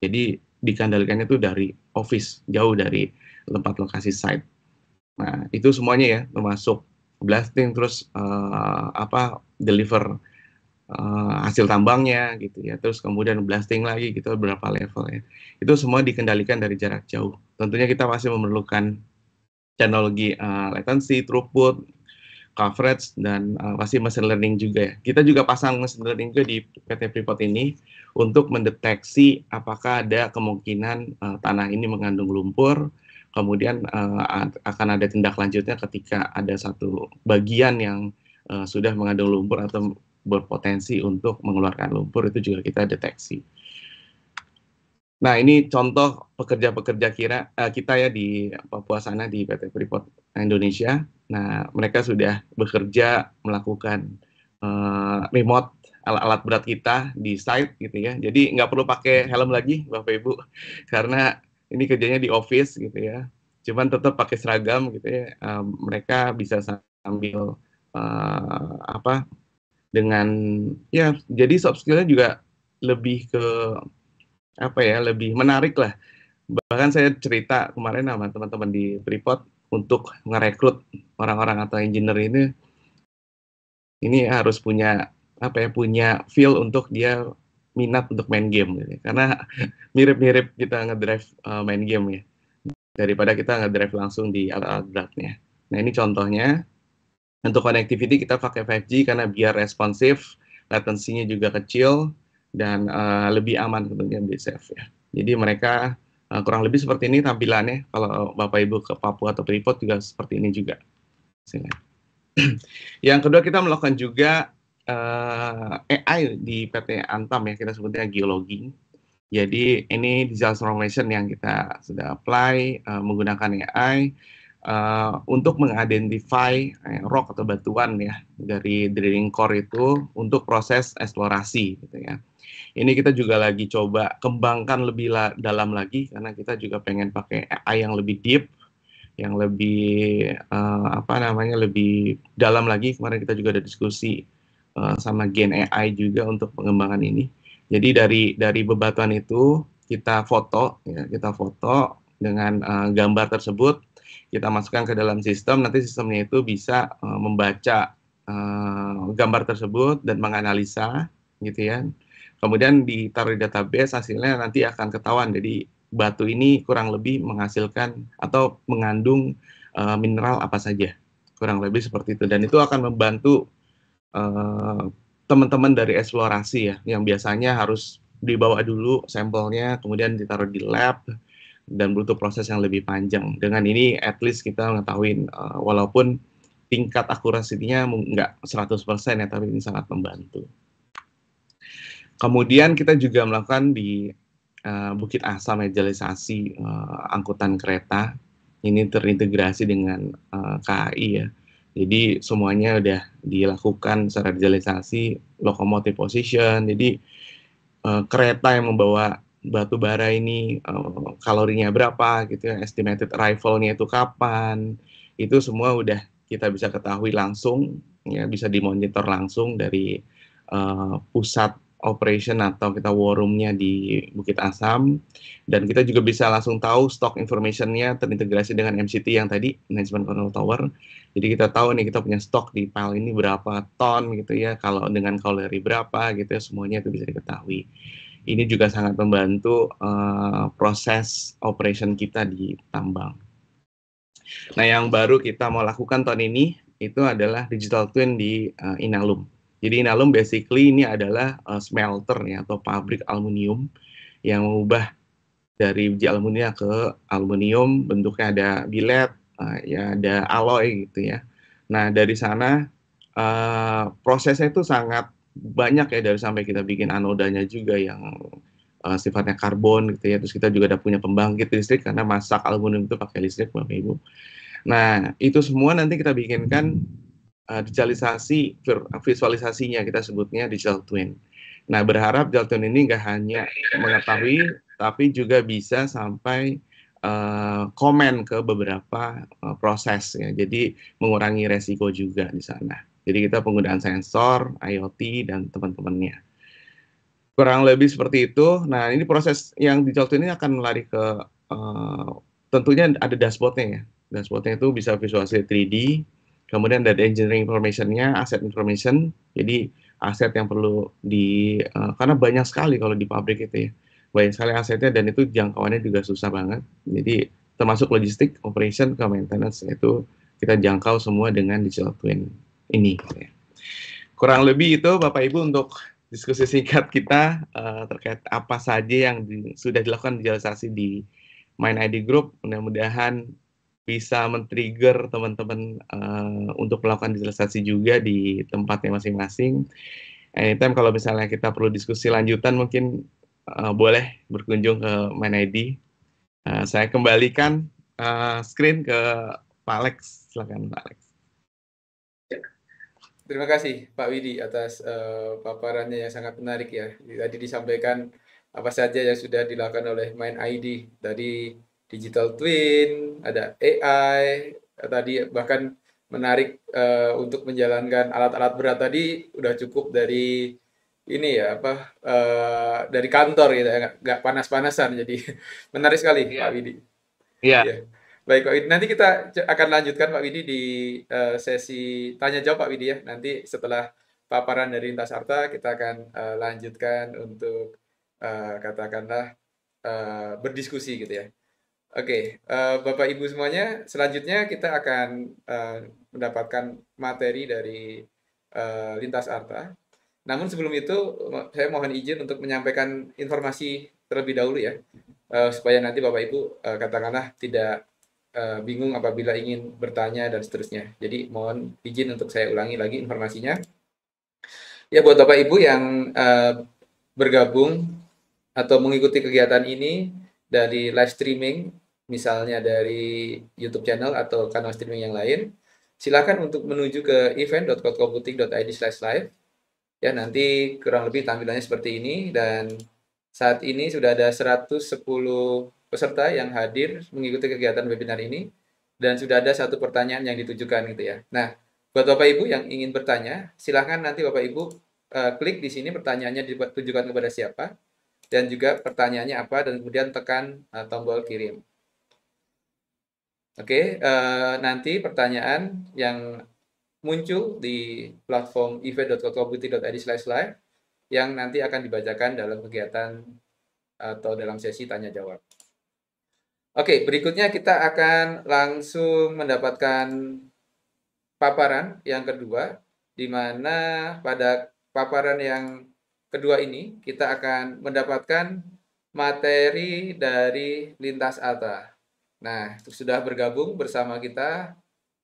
Jadi dikendalikannya itu dari office, jauh dari tempat lokasi site. Nah, itu semuanya ya, termasuk blasting terus uh, apa deliver uh, hasil tambangnya gitu ya. Terus kemudian blasting lagi gitu berapa level ya. Itu semua dikendalikan dari jarak jauh. Tentunya kita masih memerlukan teknologi uh, latency throughput coverage dan uh, pasti machine learning juga ya kita juga pasang machine learning juga di PT Freeport ini untuk mendeteksi apakah ada kemungkinan uh, tanah ini mengandung lumpur kemudian uh, akan ada tindak lanjutnya ketika ada satu bagian yang uh, sudah mengandung lumpur atau berpotensi untuk mengeluarkan lumpur itu juga kita deteksi. Nah ini contoh pekerja-pekerja kira uh, kita ya di Papua sana di PT Freeport Indonesia. Nah mereka sudah bekerja melakukan uh, remote alat-alat berat kita di site gitu ya. Jadi nggak perlu pakai helm lagi Bapak Ibu karena ini kerjanya di office gitu ya. Cuman tetap pakai seragam gitu ya. Uh, mereka bisa sambil uh, apa dengan ya jadi soft skillnya juga lebih ke apa ya lebih menarik lah bahkan saya cerita kemarin sama teman-teman di Freeport untuk merekrut orang-orang atau engineer ini ini harus punya apa ya punya feel untuk dia minat untuk main game gitu. karena mirip-mirip kita ngedrive uh, main game ya daripada kita ngedrive langsung di alat-alat beratnya. Nah ini contohnya untuk connectivity kita pakai 5G karena biar responsif, latensinya juga kecil dan uh, lebih aman tentunya safe ya. Jadi mereka uh, kurang lebih seperti ini tampilannya. Kalau Bapak Ibu ke Papua atau Freeport juga seperti ini juga. Yang kedua kita melakukan juga uh, eh, AI di PT Antam ya kita sebutnya geologi. Jadi ini digital transformation yang kita sudah apply uh, menggunakan AI uh, untuk mengidentify eh, rock atau batuan ya dari drilling core itu untuk proses eksplorasi gitu ya. Ini kita juga lagi coba kembangkan lebih la dalam lagi karena kita juga pengen pakai AI yang lebih deep, yang lebih uh, apa namanya lebih dalam lagi. Kemarin kita juga ada diskusi uh, sama Gen AI juga untuk pengembangan ini. Jadi dari dari bebatuan itu kita foto ya, kita foto dengan uh, gambar tersebut kita masukkan ke dalam sistem, nanti sistemnya itu bisa uh, membaca uh, gambar tersebut dan menganalisa, gitu ya. Kemudian ditaruh di database, hasilnya nanti akan ketahuan. Jadi batu ini kurang lebih menghasilkan atau mengandung uh, mineral apa saja, kurang lebih seperti itu. Dan itu akan membantu teman-teman uh, dari eksplorasi ya, yang biasanya harus dibawa dulu sampelnya, kemudian ditaruh di lab, dan butuh proses yang lebih panjang. Dengan ini at least kita mengetahui uh, walaupun tingkat akurasinya nggak 100% ya, tapi ini sangat membantu. Kemudian kita juga melakukan di uh, Bukit Asam medialisasi uh, angkutan kereta. ini terintegrasi dengan uh, KAI ya. Jadi semuanya udah dilakukan secara digitalisasi, locomotive position. Jadi uh, kereta yang membawa batu bara ini uh, kalorinya berapa gitu ya, estimated arrival-nya itu kapan. Itu semua udah kita bisa ketahui langsung ya, bisa dimonitor langsung dari uh, pusat operation atau kita war room-nya di Bukit Asam dan kita juga bisa langsung tahu stock information-nya terintegrasi dengan MCT yang tadi Management Control Tower. Jadi kita tahu nih kita punya stok di file ini berapa ton gitu ya, kalau dengan kalori berapa gitu ya semuanya itu bisa diketahui. Ini juga sangat membantu uh, proses operation kita di tambang. Nah, yang baru kita mau lakukan tahun ini itu adalah digital twin di uh, Inalum. Jadi Inalum basically ini adalah uh, smelter ya atau pabrik aluminium yang mengubah dari biji aluminium ke aluminium bentuknya ada bilet, uh, ya ada alloy gitu ya. Nah dari sana uh, prosesnya itu sangat banyak ya dari sampai kita bikin anodanya juga yang uh, sifatnya karbon gitu ya. Terus kita juga ada punya pembangkit listrik karena masak aluminium itu pakai listrik Bapak Ibu. Nah itu semua nanti kita bikinkan uh, digitalisasi visualisasinya kita sebutnya digital twin. Nah berharap digital twin ini nggak hanya mengetahui tapi juga bisa sampai uh, komen ke beberapa uh, proses ya. Jadi mengurangi resiko juga di sana. Jadi kita penggunaan sensor, IoT dan teman-temannya. Kurang lebih seperti itu. Nah ini proses yang digital twin ini akan lari ke uh, tentunya ada dashboardnya ya. Dashboardnya itu bisa visualisasi 3D, kemudian dari engineering information-nya, asset information, jadi aset yang perlu di, uh, karena banyak sekali kalau di pabrik itu ya, banyak sekali asetnya dan itu jangkauannya juga susah banget, jadi termasuk logistik, operation, ke maintenance, itu kita jangkau semua dengan digital twin ini. Kurang lebih itu Bapak Ibu untuk diskusi singkat kita uh, terkait apa saja yang di, sudah dilakukan digitalisasi di Mind ID Group. Mudah-mudahan bisa men-trigger teman-teman uh, untuk melakukan digitalisasi juga di tempatnya masing-masing. Anytime kalau misalnya kita perlu diskusi lanjutan mungkin uh, boleh berkunjung ke MindID. Uh, saya kembalikan uh, screen ke Pak Alex. Silakan Pak Alex. Terima kasih Pak Widi atas uh, paparannya yang sangat menarik ya. Tadi disampaikan apa saja yang sudah dilakukan oleh MindID. Tadi digital twin, ada AI, tadi bahkan menarik uh, untuk menjalankan alat-alat berat tadi udah cukup dari ini ya apa uh, dari kantor gitu ya nggak panas-panasan jadi menarik sekali yeah. Pak Widi. Iya. Yeah. Baik Pak Widi, nanti kita akan lanjutkan Pak Widi di uh, sesi tanya jawab Pak Widi ya. Nanti setelah paparan dari Lintas Arta kita akan uh, lanjutkan untuk uh, katakanlah uh, berdiskusi gitu ya. Oke, uh, Bapak Ibu semuanya, selanjutnya kita akan uh, mendapatkan materi dari uh, Lintas Arta. Namun sebelum itu, saya mohon izin untuk menyampaikan informasi terlebih dahulu ya, uh, supaya nanti Bapak Ibu uh, katakanlah tidak uh, bingung apabila ingin bertanya dan seterusnya. Jadi mohon izin untuk saya ulangi lagi informasinya. Ya buat Bapak Ibu yang uh, bergabung atau mengikuti kegiatan ini dari live streaming misalnya dari YouTube channel atau kanal streaming yang lain, silakan untuk menuju ke event.codecomputing.id slash live. Ya, nanti kurang lebih tampilannya seperti ini dan saat ini sudah ada 110 peserta yang hadir mengikuti kegiatan webinar ini dan sudah ada satu pertanyaan yang ditujukan gitu ya. Nah, buat Bapak Ibu yang ingin bertanya, silakan nanti Bapak Ibu uh, klik di sini pertanyaannya ditujukan kepada siapa dan juga pertanyaannya apa dan kemudian tekan uh, tombol kirim. Oke, uh, nanti pertanyaan yang muncul di platform event.co.id/live yang nanti akan dibacakan dalam kegiatan atau dalam sesi tanya jawab. Oke, berikutnya kita akan langsung mendapatkan paparan yang kedua, di mana pada paparan yang kedua ini kita akan mendapatkan materi dari lintas ATA. Nah, sudah bergabung bersama kita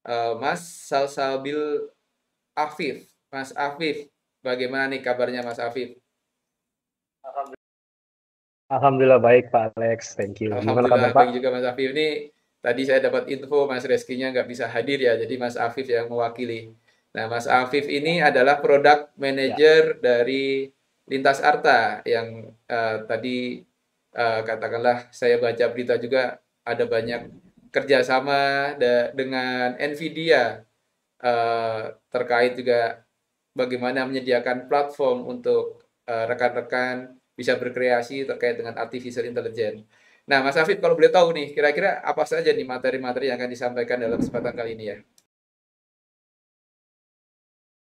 uh, Mas Salsabil Afif. Mas Afif, bagaimana nih kabarnya Mas Afif? Alhamdulillah. baik Pak Alex, thank you. Alhamdulillah baik juga Mas Afif. Ini tadi saya dapat info Mas Reskinya nggak bisa hadir ya, jadi Mas Afif yang mewakili. Nah, Mas Afif ini adalah product manager ya. dari Lintas Arta yang uh, tadi uh, katakanlah saya baca berita juga ada banyak kerjasama dengan Nvidia uh, terkait juga bagaimana menyediakan platform untuk rekan-rekan uh, bisa berkreasi terkait dengan artificial intelligence. Nah, Mas Afif, kalau boleh tahu nih, kira-kira apa saja nih materi-materi yang akan disampaikan dalam kesempatan kali ini ya?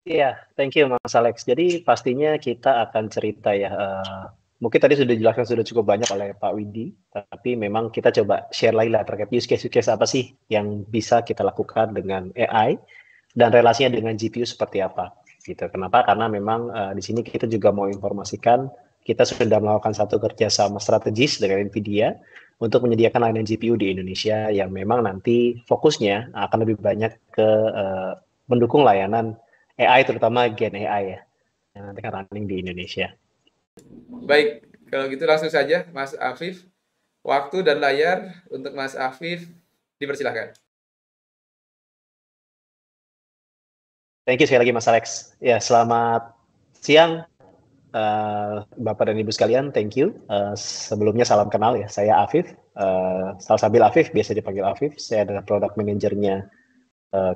Iya, thank you Mas Alex. Jadi pastinya kita akan cerita ya. Uh, mungkin tadi sudah dijelaskan sudah cukup banyak oleh Pak Widi, tapi memang kita coba share lagi lah terkait use case use case apa sih yang bisa kita lakukan dengan AI dan relasinya dengan GPU seperti apa. Gitu. Kenapa? Karena memang uh, di sini kita juga mau informasikan kita sudah melakukan satu kerjasama strategis dengan NVIDIA untuk menyediakan layanan GPU di Indonesia yang memang nanti fokusnya akan lebih banyak ke uh, mendukung layanan AI terutama Gen AI ya yang nanti akan running di Indonesia. Baik, kalau gitu langsung saja Mas Afif. Waktu dan layar untuk Mas Afif dipersilahkan. Thank you sekali lagi Mas Alex. Ya, selamat siang uh, Bapak dan Ibu sekalian. Thank you. Uh, sebelumnya salam kenal ya. Saya Afif. Uh, Salsabil Afif, biasa dipanggil Afif. Saya adalah product manajernya uh,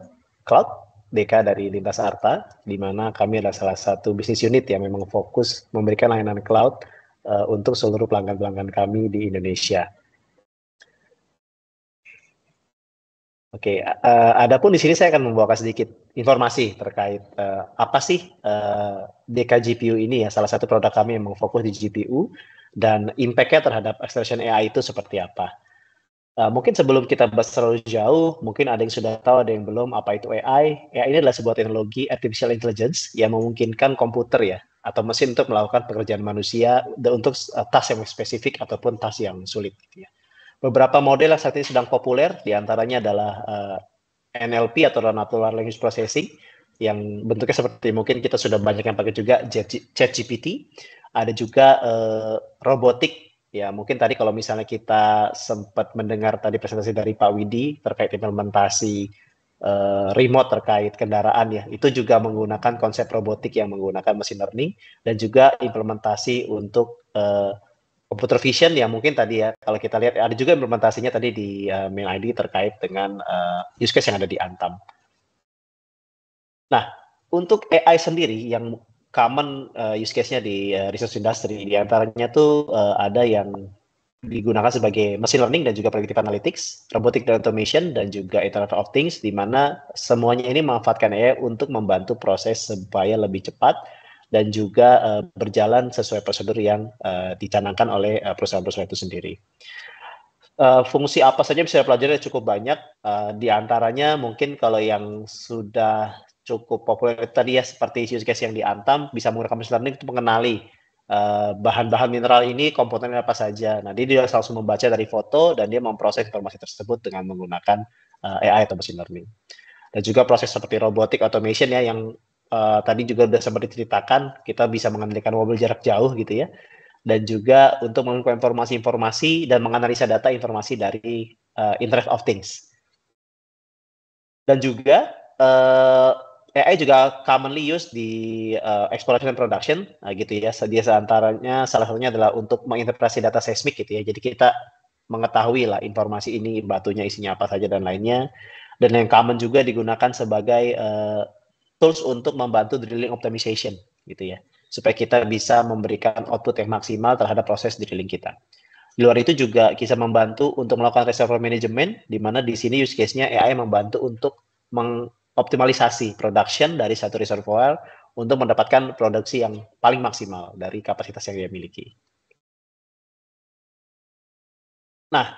Cloud Deka dari Lintas Arta, di mana kami adalah salah satu bisnis unit yang memang fokus memberikan layanan cloud uh, untuk seluruh pelanggan-pelanggan kami di Indonesia. Oke, okay, uh, adapun di sini saya akan membawakan sedikit informasi terkait uh, apa sih uh, DK GPU ini ya, salah satu produk kami yang fokus di GPU dan impact-nya terhadap acceleration AI itu seperti apa. Uh, mungkin sebelum kita bahas terlalu jauh, mungkin ada yang sudah tahu, ada yang belum apa itu AI. AI ini adalah sebuah teknologi artificial intelligence yang memungkinkan komputer ya atau mesin untuk melakukan pekerjaan manusia untuk uh, task yang spesifik ataupun task yang sulit. Gitu ya. Beberapa model yang saat ini sedang populer, di antaranya adalah uh, eh, NLP atau Natural Language Processing yang bentuknya seperti mungkin kita sudah banyak yang pakai juga ChatGPT. Ada juga uh, robotik Ya, mungkin tadi kalau misalnya kita sempat mendengar tadi presentasi dari Pak Widi terkait implementasi uh, remote terkait kendaraan ya, itu juga menggunakan konsep robotik yang menggunakan machine learning dan juga implementasi untuk uh, computer vision ya mungkin tadi ya kalau kita lihat ada juga implementasinya tadi di uh, main ID terkait dengan uh, use case yang ada di Antam. Nah, untuk AI sendiri yang common uh, use case-nya di uh, research industry. Di antaranya tuh uh, ada yang digunakan sebagai machine learning dan juga predictive analytics, robotic dan automation dan juga Internet of Things di mana semuanya ini memanfaatkan AI untuk membantu proses supaya lebih cepat dan juga uh, berjalan sesuai prosedur yang uh, dicanangkan oleh perusahaan-perusahaan itu sendiri. Uh, fungsi apa saja bisa dipelajari cukup banyak. Uh, di antaranya mungkin kalau yang sudah cukup populer tadi ya seperti use case yang diantam bisa menggunakan machine learning untuk mengenali eh, bahan-bahan mineral ini komponennya apa saja. Nah, dia, dia langsung membaca dari foto dan dia memproses informasi tersebut dengan menggunakan uh, eh, AI atau machine learning. Dan juga proses seperti robotic automation ya yang uh, tadi juga sudah sempat diceritakan, kita bisa mengendalikan mobil jarak jauh gitu ya. Dan juga untuk mengumpulkan informasi-informasi dan menganalisa data informasi dari uh, Internet of Things. Dan juga uh, AI juga commonly used di uh, exploration and production, nah, gitu ya. Dia seantaranya salah satunya adalah untuk menginterpretasi data seismik gitu ya. Jadi kita mengetahui lah informasi ini batunya isinya apa saja dan lainnya. Dan yang common juga digunakan sebagai uh, tools untuk membantu drilling optimization gitu ya. Supaya kita bisa memberikan output yang maksimal terhadap proses drilling kita. Di luar itu juga bisa membantu untuk melakukan reservoir management, di mana di sini use case-nya AI membantu untuk meng optimalisasi production dari satu reservoir untuk mendapatkan produksi yang paling maksimal dari kapasitas yang dia miliki. Nah,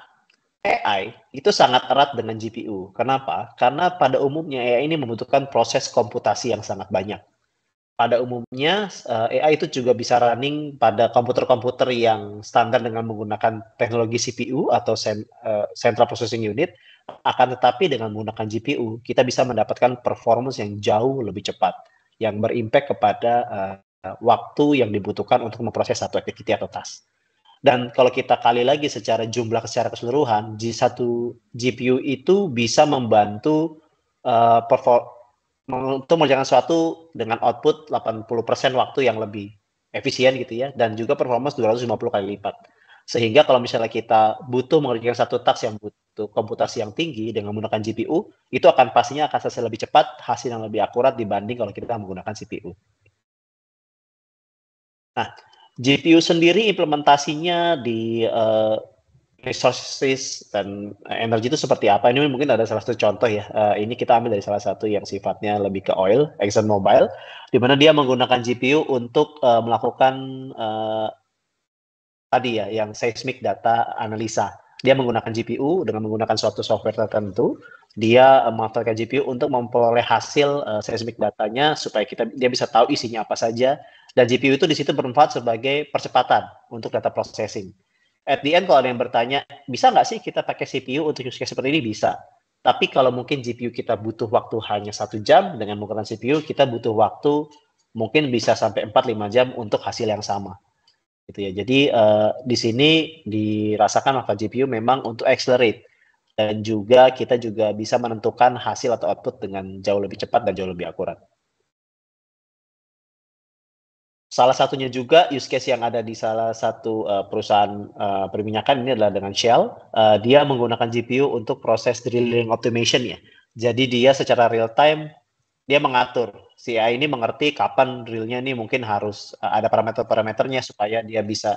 AI itu sangat erat dengan GPU. Kenapa? Karena pada umumnya AI ini membutuhkan proses komputasi yang sangat banyak. Pada umumnya eh, AI itu juga bisa running pada komputer-komputer yang standar dengan menggunakan teknologi CPU atau eh, Central Processing Unit akan tetapi dengan menggunakan GPU, kita bisa mendapatkan performance yang jauh lebih cepat, yang berimpact kepada uh, waktu yang dibutuhkan untuk memproses satu activity atau task. Dan kalau kita kali lagi secara jumlah secara keseluruhan, G1 GPU itu bisa membantu uh, perform untuk mengerjakan sesuatu dengan output 80% waktu yang lebih efisien gitu ya dan juga performance 250 kali lipat. Sehingga kalau misalnya kita butuh mengerjakan satu task yang butuh komputasi yang tinggi dengan menggunakan GPU, itu akan pastinya akan selesai lebih cepat, hasil yang lebih akurat dibanding kalau kita menggunakan CPU. Nah, GPU sendiri implementasinya di uh, resources dan energi itu seperti apa? Ini mungkin ada salah satu contoh ya. Uh, ini kita ambil dari salah satu yang sifatnya lebih ke oil, Exxon Mobil, di mana dia menggunakan GPU untuk uh, melakukan uh, tadi ya, yang seismic data analisa. Dia menggunakan GPU dengan menggunakan suatu software tertentu. Dia memanfaatkan GPU untuk memperoleh hasil uh, seismic datanya supaya kita dia bisa tahu isinya apa saja dan GPU itu di situ bermanfaat sebagai percepatan untuk data processing. At the end kalau ada yang bertanya, bisa nggak sih kita pakai CPU untuk use case seperti ini? Bisa. Tapi kalau mungkin GPU kita butuh waktu hanya satu jam, dengan menggunakan CPU kita butuh waktu mungkin bisa sampai 4-5 jam untuk hasil yang sama. Gitu ya. Jadi uh, di sini dirasakan maka GPU memang untuk accelerate dan juga kita juga bisa menentukan hasil atau output dengan jauh lebih cepat dan jauh lebih akurat. Salah satunya juga use case yang ada di salah satu uh, perusahaan uh, perminyakan ini adalah dengan Shell. Uh, dia menggunakan GPU untuk proses drilling automation ya. Jadi dia secara real time dia mengatur si AI ini mengerti kapan drillnya ini mungkin harus uh, ada parameter-parameternya supaya dia bisa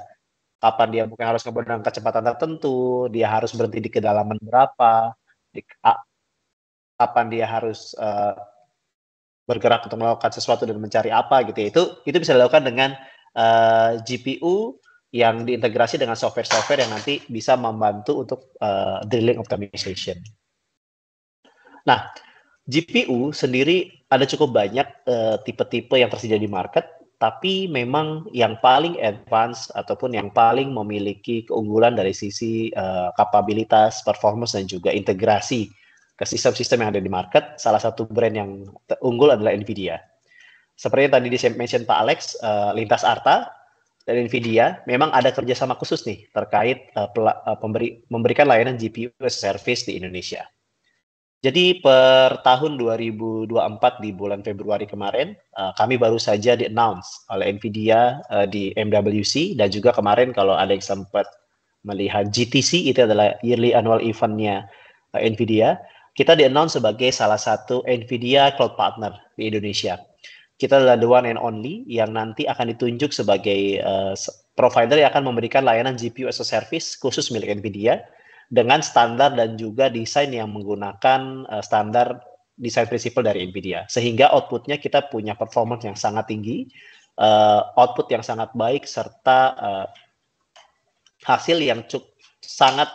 kapan dia mungkin harus ngebut kecepatan tertentu, dia harus berhenti di kedalaman berapa, di, kapan dia harus uh, bergerak untuk melakukan sesuatu dan mencari apa gitu ya. Itu itu bisa dilakukan dengan uh, eh, GPU yang diintegrasi dengan software-software yang nanti bisa membantu untuk uh, drilling optimization. Nah, GPU sendiri ada cukup banyak uh, tipe-tipe yang tersedia di market, tapi memang yang paling advance ataupun yang paling memiliki keunggulan dari sisi uh, kapabilitas, performance dan juga integrasi ke sistem-sistem yang ada di market, salah satu brand yang unggul adalah Nvidia. Seperti yang tadi di mention Pak Alex, uh, Lintas Arta dan Nvidia memang ada kerjasama khusus nih terkait uh, uh, pemberi, memberikan layanan GPU as service di Indonesia. Jadi per tahun 2024 di bulan Februari kemarin, uh, kami baru saja di-announce oleh Nvidia uh, di MWC dan juga kemarin kalau ada yang sempat melihat GTC itu adalah yearly annual eventnya uh, Nvidia kita di-announce sebagai salah satu NVIDIA Cloud Partner di Indonesia. Kita adalah the one and only yang nanti akan ditunjuk sebagai uh, provider yang akan memberikan layanan GPU as a service khusus milik NVIDIA dengan standar dan juga desain yang menggunakan uh, standar desain prinsipal dari NVIDIA. Sehingga outputnya kita punya performance yang sangat tinggi, uh, output yang sangat baik, serta uh, hasil yang cukup sangat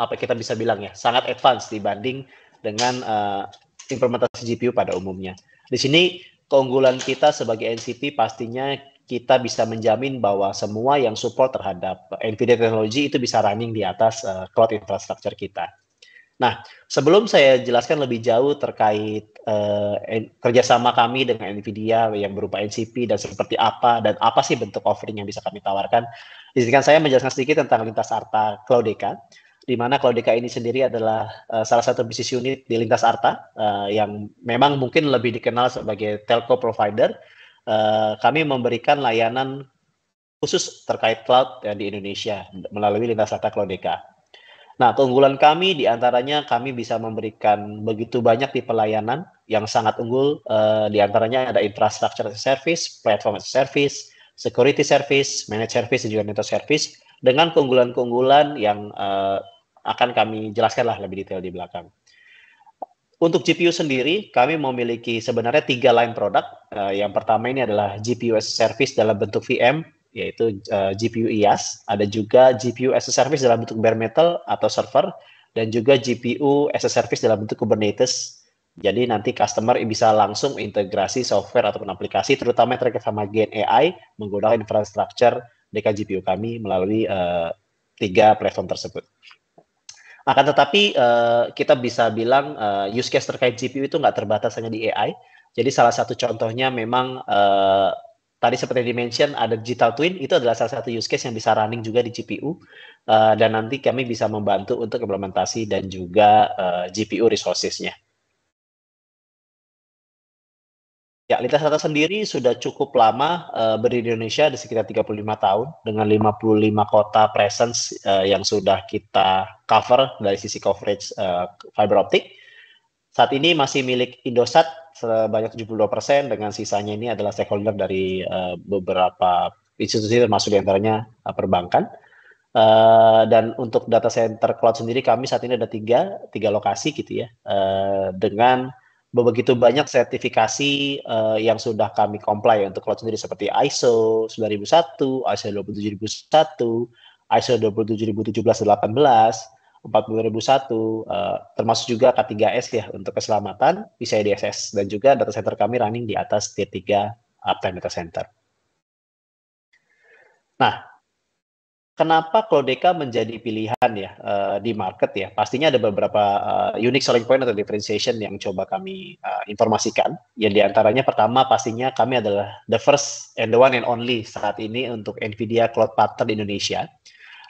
apa kita bisa bilang ya sangat advance dibanding dengan uh, implementasi GPU pada umumnya. Di sini keunggulan kita sebagai NCP pastinya kita bisa menjamin bahwa semua yang support terhadap NVIDIA teknologi itu bisa running di atas uh, cloud infrastructure kita. Nah, sebelum saya jelaskan lebih jauh terkait uh, kerjasama kami dengan NVIDIA yang berupa NCP dan seperti apa dan apa sih bentuk offering yang bisa kami tawarkan, izinkan saya menjelaskan sedikit tentang lintas Arta Cloudeka di mana Claudica ini sendiri adalah uh, salah satu bisnis unit di Lintas Arta uh, yang memang mungkin lebih dikenal sebagai telco provider. Uh, kami memberikan layanan khusus terkait cloud ya, di Indonesia melalui Lintas Arta Claudica. Nah, keunggulan kami di antaranya kami bisa memberikan begitu banyak tipe layanan yang sangat unggul. Uh, di antaranya ada infrastructure service, platform service, security service, managed service, dan juga network service dengan keunggulan-keunggulan yang uh, akan kami jelaskan lah lebih detail di belakang. Untuk GPU sendiri, kami memiliki sebenarnya tiga line produk. Uh, yang pertama ini adalah GPU as a service dalam bentuk VM, yaitu uh, GPU IaaS. Ada juga GPU as a service dalam bentuk bare metal atau server, dan juga GPU as a service dalam bentuk Kubernetes. Jadi nanti customer bisa langsung integrasi software ataupun aplikasi, terutama terkait sama Gen AI menggunakan infrastruktur DK GPU kami melalui uh, tiga platform tersebut. Akan tetapi uh, kita bisa bilang uh, use case terkait GPU itu nggak terbatas hanya di AI. Jadi salah satu contohnya memang uh, tadi seperti di mention ada digital twin itu adalah salah satu use case yang bisa running juga di GPU uh, dan nanti kami bisa membantu untuk implementasi dan juga uh, GPU resourcesnya. Ya, Lintas Data sendiri sudah cukup lama uh, berdiri di Indonesia, di sekitar 35 tahun, dengan 55 kota presence uh, yang sudah kita cover dari sisi coverage uh, fiber optic. Saat ini masih milik Indosat sebanyak 72%, dengan sisanya ini adalah stakeholder dari uh, beberapa institusi termasuk di antaranya uh, perbankan. Uh, dan untuk data center cloud sendiri kami saat ini ada tiga, tiga lokasi gitu ya, uh, dengan begitu banyak sertifikasi uh, yang sudah kami comply untuk cloud sendiri seperti ISO 9001, ISO 27001, ISO 27718, 40001, uh, termasuk juga K3S ya untuk keselamatan, PCI DSS dan juga data center kami running di atas tier 3 uptime data center. Nah, kenapa Cloudeka menjadi pilihan ya uh, di market ya? Pastinya ada beberapa uh, unique selling point atau differentiation yang coba kami uh, informasikan. Yang di antaranya pertama pastinya kami adalah the first and the one and only saat ini untuk NVIDIA Cloud Partner di Indonesia.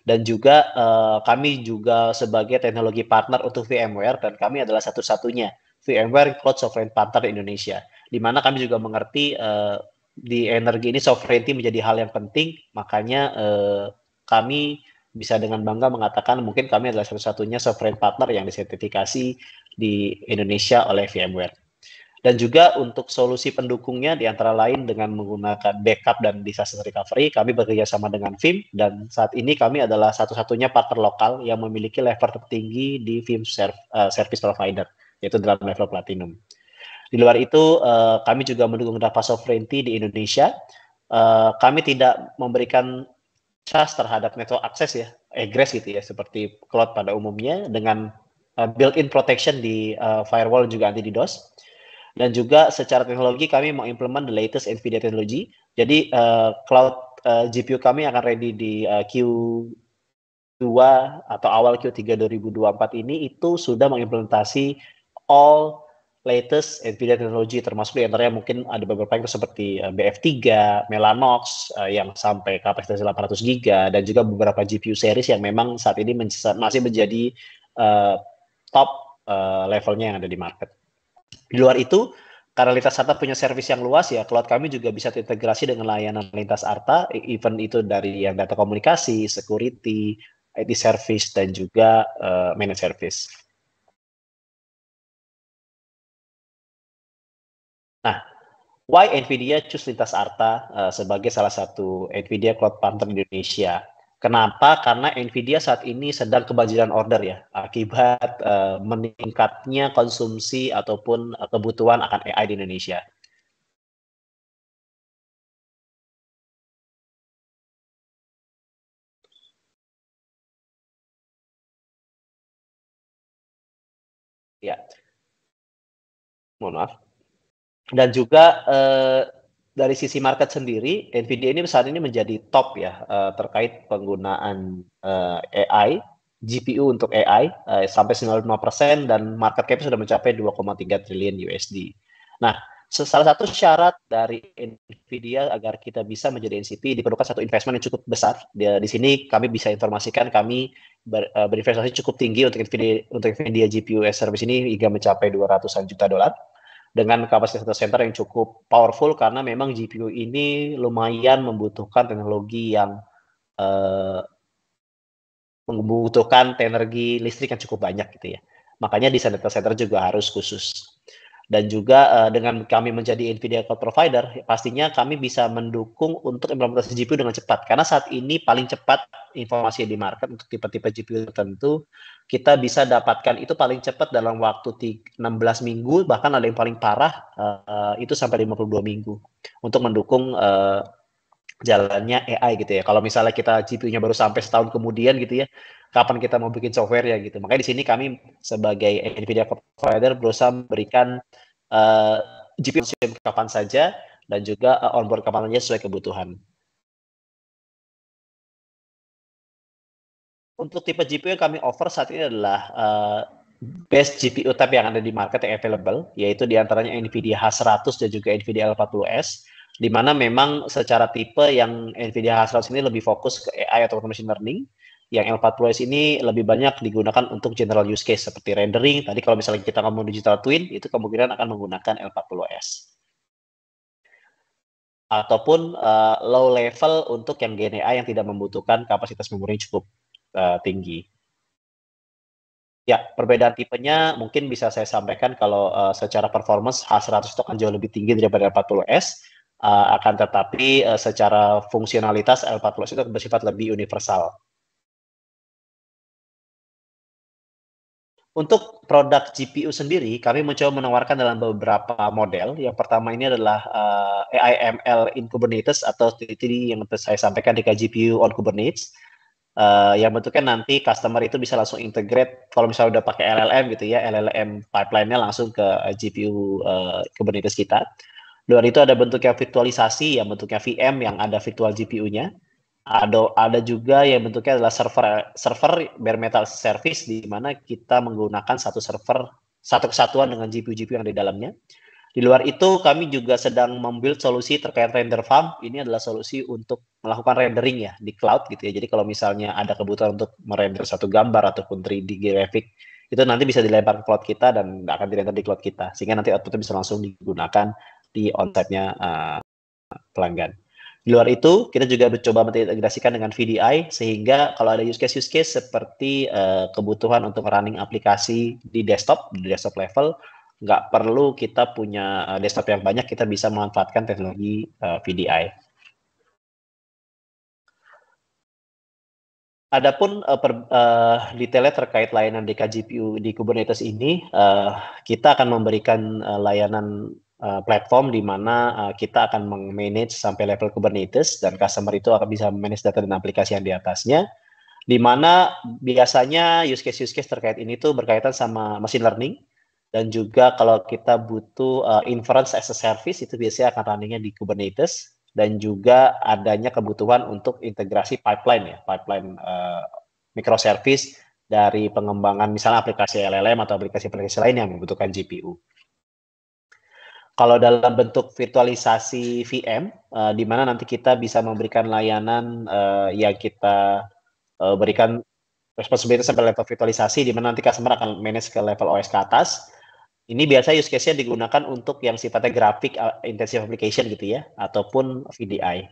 Dan juga uh, kami juga sebagai teknologi partner untuk VMware dan kami adalah satu-satunya VMware Cloud Sovereign Partner di Indonesia. Di mana kami juga mengerti uh, di energi ini sovereignty menjadi hal yang penting, makanya uh, kami bisa dengan bangga mengatakan mungkin kami adalah satu-satunya sovereign partner yang disertifikasi di Indonesia oleh VMware. Dan juga untuk solusi pendukungnya di antara lain dengan menggunakan backup dan disaster recovery, kami bekerja sama dengan VIM dan saat ini kami adalah satu-satunya partner lokal yang memiliki level tertinggi di VIM uh, service provider, yaitu dalam level platinum. Di luar itu, uh, kami juga mendukung data sovereignty di Indonesia. Uh, kami tidak memberikan trust terhadap network akses ya, egress gitu ya, seperti cloud pada umumnya dengan uh, built-in protection di uh, firewall juga anti DDoS. Dan juga secara teknologi kami mau implement the latest NVIDIA teknologi. Jadi uh, cloud uh, GPU kami akan ready di uh, Q2 atau awal Q3 2024 ini itu sudah mengimplementasi all latest NVIDIA teknologi termasuk di antaranya mungkin ada beberapa yang seperti eh, BF3, Mellanox uh, yang sampai kapasitas 800 GB dan juga beberapa GPU series yang memang saat ini masih menjadi uh, top uh, levelnya yang ada di market. Di luar itu, karena Lintas Arta punya service yang luas ya, cloud kami juga bisa terintegrasi dengan layanan Lintas Arta, event itu dari yang data komunikasi, security, IT service dan juga uh, managed service. Nah, why NVIDIA choose Lintas Arta uh, sebagai salah satu NVIDIA Cloud Partner Indonesia? Kenapa? Karena NVIDIA saat ini sedang kebanjiran order ya, akibat uh, meningkatnya konsumsi ataupun uh, kebutuhan akan AI di Indonesia. Ya, mohon maaf. Dan juga uh, dari sisi market sendiri, Nvidia ini saat ini menjadi top ya uh, terkait penggunaan uh, AI, GPU untuk AI uh, sampai 95% dan market cap sudah mencapai 2,3 triliun USD. Nah, salah satu syarat dari Nvidia agar kita bisa menjadi NCP diperlukan satu investment yang cukup besar. Di, di sini kami bisa informasikan kami ber, uh, berinvestasi cukup tinggi untuk Nvidia untuk Nvidia GPU as service ini hingga mencapai 200-an juta dolar dengan kapasitas data center yang cukup powerful karena memang GPU ini lumayan membutuhkan teknologi yang uh, membutuhkan energi listrik yang cukup banyak gitu ya. Makanya desain data center juga harus khusus dan juga uh, dengan kami menjadi Nvidia Cloud Provider, pastinya kami bisa mendukung untuk implementasi GPU dengan cepat. Karena saat ini paling cepat informasi di market untuk tipe-tipe GPU tertentu, kita bisa dapatkan itu paling cepat dalam waktu 16 minggu, bahkan ada yang paling parah uh, itu sampai 52 minggu untuk mendukung uh, jalannya AI gitu ya. Kalau misalnya kita GPU-nya baru sampai setahun kemudian gitu ya, kapan kita mau bikin software ya gitu. Makanya di sini kami sebagai Nvidia provider berusaha memberikan uh, GPU kapan saja dan juga uh, onboard kapan saja sesuai kebutuhan. Untuk tipe GPU yang kami offer saat ini adalah uh, best GPU type yang ada di market yang available, yaitu di antaranya NVIDIA H100 dan juga NVIDIA L40S di mana memang secara tipe yang NVIDIA Hasrels ini lebih fokus ke AI atau machine learning, yang L40S ini lebih banyak digunakan untuk general use case seperti rendering. Tadi kalau misalnya kita ngomong digital twin, itu kemungkinan akan menggunakan L40S. Ataupun uh, low level untuk yang GNA yang tidak membutuhkan kapasitas memori cukup uh, tinggi. Ya, perbedaan tipenya mungkin bisa saya sampaikan kalau uh, secara performance H100 itu akan jauh lebih tinggi daripada L40S, uh, akan tetapi uh, secara fungsionalitas L40 itu bersifat lebih universal. Untuk produk GPU sendiri, kami mencoba menawarkan dalam beberapa model. Yang pertama ini adalah uh, AI ML in Kubernetes atau TTD yang saya sampaikan di GPU on Kubernetes. Uh, yang bentuknya nanti customer itu bisa langsung integrate kalau misalnya udah pakai LLM gitu ya, LLM pipeline-nya langsung ke GPU uh, Kubernetes kita. Luar itu ada bentuknya virtualisasi yang bentuknya VM yang ada virtual GPU-nya. Ada ada juga yang bentuknya adalah server server bare metal service di mana kita menggunakan satu server satu kesatuan dengan GPU-GPU yang ada di dalamnya. Di luar itu kami juga sedang membuild solusi terkait render farm. Ini adalah solusi untuk melakukan rendering ya di cloud gitu ya. Jadi kalau misalnya ada kebutuhan untuk merender satu gambar ataupun 3D graphic itu nanti bisa dilempar ke cloud kita dan akan dirender di cloud kita sehingga nanti outputnya bisa langsung digunakan di onsite-nya uh, pelanggan. Di luar itu, kita juga mencoba mengintegrasikan dengan VDI sehingga kalau ada use case use case seperti uh, kebutuhan untuk running aplikasi di desktop, di desktop level, nggak perlu kita punya uh, desktop yang banyak, kita bisa memanfaatkan teknologi uh, VDI. Adapun uh, per, uh, detailnya terkait layanan DKGPU di Kubernetes ini, uh, kita akan memberikan uh, layanan uh, platform di mana uh, kita akan meng-manage sampai level Kubernetes dan customer itu akan bisa manage data dan aplikasi yang di atasnya. Di mana biasanya use case use case terkait ini tuh berkaitan sama machine learning dan juga kalau kita butuh uh, inference as a service itu biasanya akan runningnya di Kubernetes dan juga adanya kebutuhan untuk integrasi pipeline ya pipeline uh, microservice dari pengembangan misalnya aplikasi LLM atau aplikasi-aplikasi lain yang membutuhkan GPU. Kalau dalam bentuk virtualisasi VM, uh, eh, di mana nanti kita bisa memberikan layanan uh, yang kita uh, berikan responsibility sampai level virtualisasi, di mana nanti customer akan manage ke level OS ke atas. Ini biasa use case-nya digunakan untuk yang sifatnya uh, intensive application gitu ya, ataupun VDI.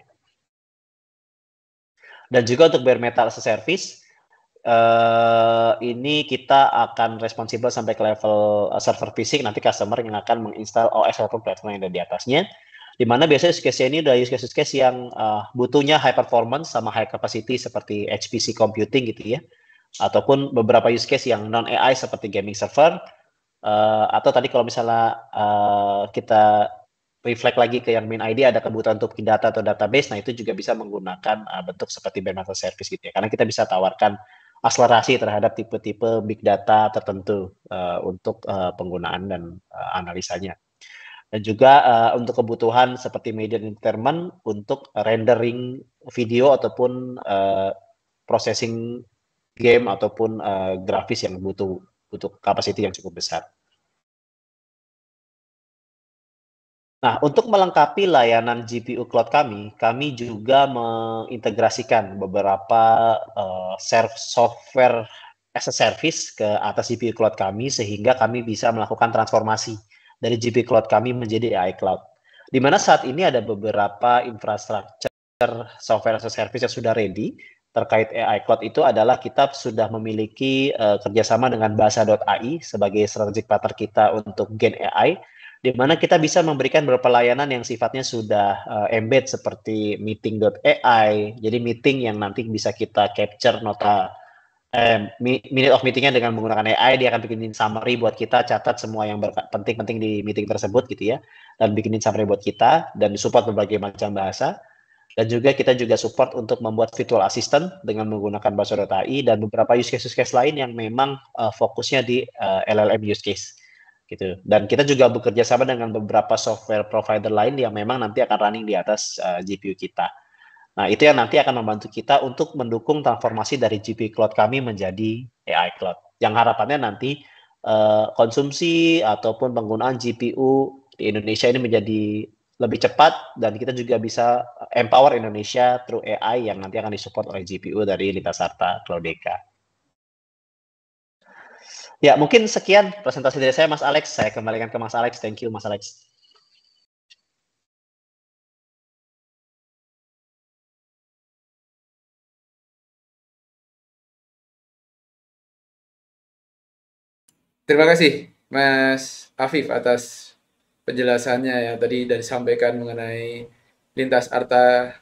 Dan juga untuk bare metal as a service, uh, ini kita akan responsibel sampai ke level uh, server fisik. Nanti customer yang akan menginstal OS atau platform yang ada di atasnya. Di mana biasanya use case ini udah use case, use case yang uh, butuhnya high performance sama high capacity seperti HPC computing gitu ya. Ataupun beberapa use case yang non AI seperti gaming server. Uh, atau tadi kalau misalnya uh, kita reflect lagi ke yang main ID ada kebutuhan untuk data atau database nah itu juga bisa menggunakan uh, bentuk seperti bare metal service gitu ya. Karena kita bisa tawarkan akselerasi terhadap tipe-tipe big data tertentu uh, untuk uh, penggunaan dan uh, analisanya. Dan juga uh, untuk kebutuhan seperti media entertainment untuk rendering video ataupun uh, processing game ataupun uh, grafis yang butuh butuh kapasiti yang cukup besar. Nah, untuk melengkapi layanan GPU cloud kami, kami juga mengintegrasikan beberapa uh, software as a service ke atas GPU cloud kami sehingga kami bisa melakukan transformasi dari GPU cloud kami menjadi AI cloud. Di mana saat ini ada beberapa infrastruktur software as a service yang sudah ready terkait AI cloud itu adalah kita sudah memiliki uh, kerjasama dengan bahasa.ai sebagai strategic partner kita untuk Gen AI di mana kita bisa memberikan beberapa layanan yang sifatnya sudah uh, embed seperti meeting.ai. Jadi meeting yang nanti bisa kita capture nota eh, minute of meetingnya dengan menggunakan AI, dia akan bikinin summary buat kita, catat semua yang penting-penting di meeting tersebut gitu ya, dan bikinin summary buat kita dan disupport berbagai macam bahasa. Dan juga kita juga support untuk membuat virtual assistant dengan menggunakan bahasa AI dan beberapa use case-use case lain yang memang uh, fokusnya di uh, LLM use case gitu. Dan kita juga bekerja sama dengan beberapa software provider lain yang memang nanti akan running di atas uh, eh, GPU kita. Nah, itu yang nanti akan membantu kita untuk mendukung transformasi dari GPU cloud kami menjadi AI cloud. Yang harapannya nanti uh, konsumsi ataupun penggunaan GPU di Indonesia ini menjadi lebih cepat dan kita juga bisa empower Indonesia through AI yang nanti akan disupport oleh GPU dari Lintasarta Cloudeka. Ya, mungkin sekian presentasi dari saya Mas Alex. Saya kembalikan ke Mas Alex. Thank you Mas Alex. Terima kasih Mas Afif atas penjelasannya yang tadi dari disampaikan mengenai lintas arta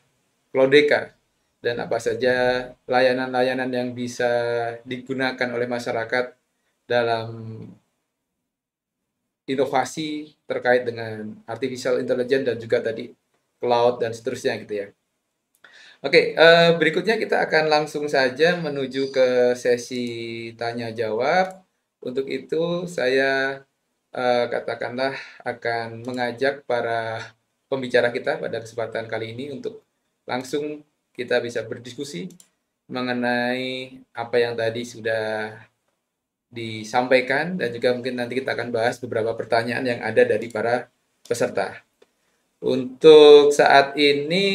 Klodeka dan apa saja layanan-layanan yang bisa digunakan oleh masyarakat dalam inovasi terkait dengan artificial intelligence dan juga tadi cloud dan seterusnya gitu ya. Oke, uh, berikutnya kita akan langsung saja menuju ke sesi tanya jawab. Untuk itu saya uh, katakanlah akan mengajak para pembicara kita pada kesempatan kali ini untuk langsung kita bisa berdiskusi mengenai apa yang tadi sudah disampaikan dan juga mungkin nanti kita akan bahas beberapa pertanyaan yang ada dari para peserta. Untuk saat ini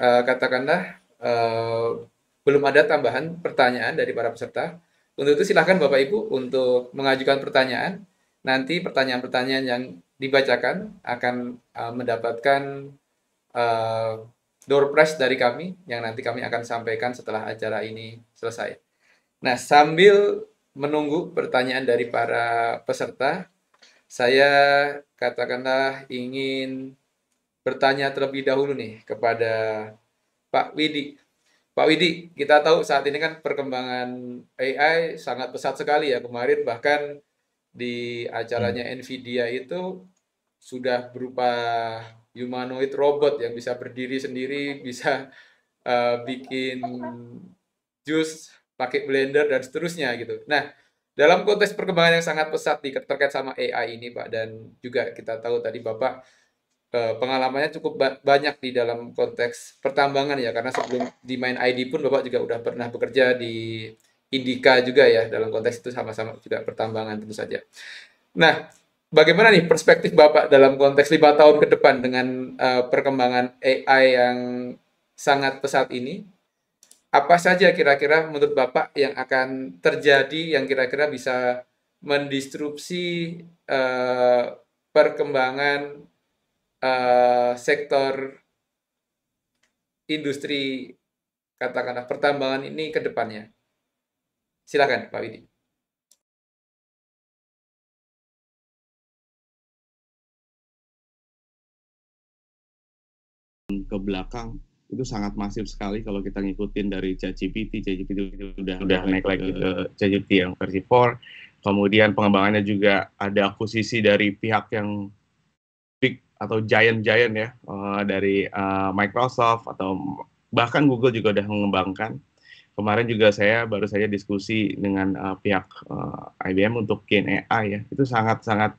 uh, katakanlah uh, belum ada tambahan pertanyaan dari para peserta. Untuk itu silahkan Bapak Ibu untuk mengajukan pertanyaan. Nanti pertanyaan-pertanyaan yang dibacakan akan uh, mendapatkan uh, door prize dari kami yang nanti kami akan sampaikan setelah acara ini selesai. Nah, sambil menunggu pertanyaan dari para peserta, saya katakanlah ingin bertanya terlebih dahulu nih kepada Pak Widi. Pak Widi, kita tahu saat ini kan perkembangan AI sangat pesat sekali ya. Kemarin bahkan di acaranya hmm. Nvidia itu sudah berupa humanoid robot yang bisa berdiri sendiri, bisa uh, bikin jus pakai blender dan seterusnya gitu. Nah, dalam konteks perkembangan yang sangat pesat di, terkait sama AI ini Pak dan juga kita tahu tadi Bapak Eh, pengalamannya cukup ba banyak di dalam konteks pertambangan ya karena sebelum di Main ID pun Bapak juga udah pernah bekerja di Indika juga ya dalam konteks itu sama-sama juga pertambangan tentu saja. Nah, bagaimana nih perspektif Bapak dalam konteks lima tahun ke depan dengan uh, perkembangan AI yang sangat pesat ini? Apa saja kira-kira menurut Bapak yang akan terjadi yang kira-kira bisa mendisrupsi uh, perkembangan uh, sektor industri katakanlah pertambangan ini ke depannya? Silakan Pak Widi. ke belakang itu sangat masif sekali kalau kita ngikutin dari ChatGPT, ChatGPT udah udah naik lagi ke ChatGPT yang versi 4. Kemudian pengembangannya juga ada akuisisi dari pihak yang atau giant-giant ya uh, dari uh, Microsoft atau bahkan Google juga sudah mengembangkan. Kemarin juga saya baru saja diskusi dengan uh, pihak uh, IBM untuk Gen AI ya. Itu sangat-sangat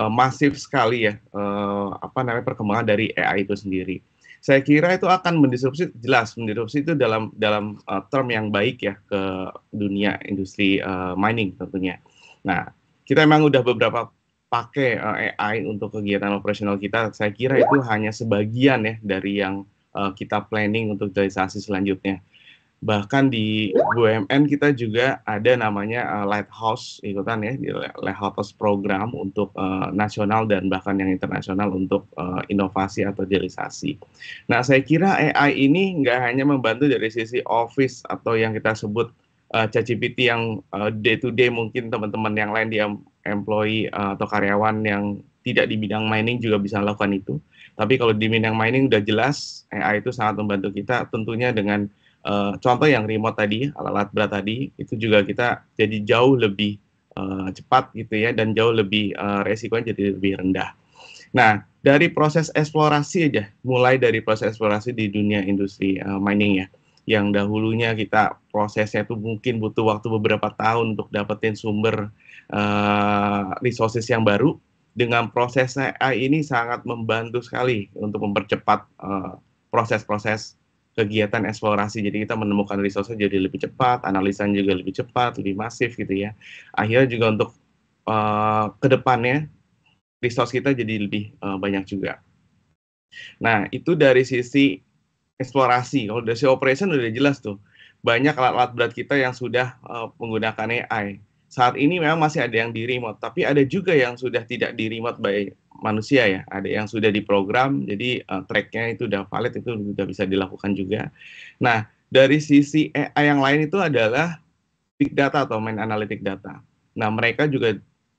uh, masif sekali ya uh, apa namanya perkembangan dari AI itu sendiri. Saya kira itu akan mendisrupsi jelas mendisrupsi itu dalam dalam uh, term yang baik ya ke dunia industri uh, mining tentunya. Nah, kita memang udah beberapa pakai uh, AI untuk kegiatan operasional kita, saya kira itu hanya sebagian ya dari yang uh, kita planning untuk digitalisasi selanjutnya. Bahkan di BUMN kita juga ada namanya uh, Lighthouse ikutan ya, di Lighthouse program untuk uh, nasional dan bahkan yang internasional untuk uh, inovasi atau digitalisasi. Nah, saya kira AI ini nggak hanya membantu dari sisi office atau yang kita sebut uh, ChatGPT yang uh, day to day mungkin teman-teman yang lain di employee uh, atau karyawan yang tidak di bidang mining juga bisa melakukan itu. Tapi kalau di bidang mining udah jelas AI itu sangat membantu kita tentunya dengan uh, contoh yang remote tadi, alat-alat berat tadi itu juga kita jadi jauh lebih uh, cepat gitu ya dan jauh lebih uh, resikonya jadi lebih rendah. Nah, dari proses eksplorasi aja, mulai dari proses eksplorasi di dunia industri uh, mining ya yang dahulunya kita prosesnya itu mungkin butuh waktu beberapa tahun untuk dapetin sumber uh, resources yang baru dengan proses AI ini sangat membantu sekali untuk mempercepat uh, proses-proses kegiatan eksplorasi. Jadi kita menemukan resources jadi lebih cepat, analisan juga lebih cepat, lebih masif gitu ya. Akhirnya juga untuk uh, ke depannya resource kita jadi lebih uh, banyak juga. Nah, itu dari sisi eksplorasi. Kalau dari sisi operation udah jelas tuh. Banyak alat-alat berat kita yang sudah uh, menggunakan AI. Saat ini memang masih ada yang di remote, tapi ada juga yang sudah tidak di remote by manusia ya. Ada yang sudah diprogram, jadi uh, tracknya itu udah valid, itu sudah bisa dilakukan juga. Nah, dari sisi AI yang lain itu adalah big data atau main analytic data. Nah, mereka juga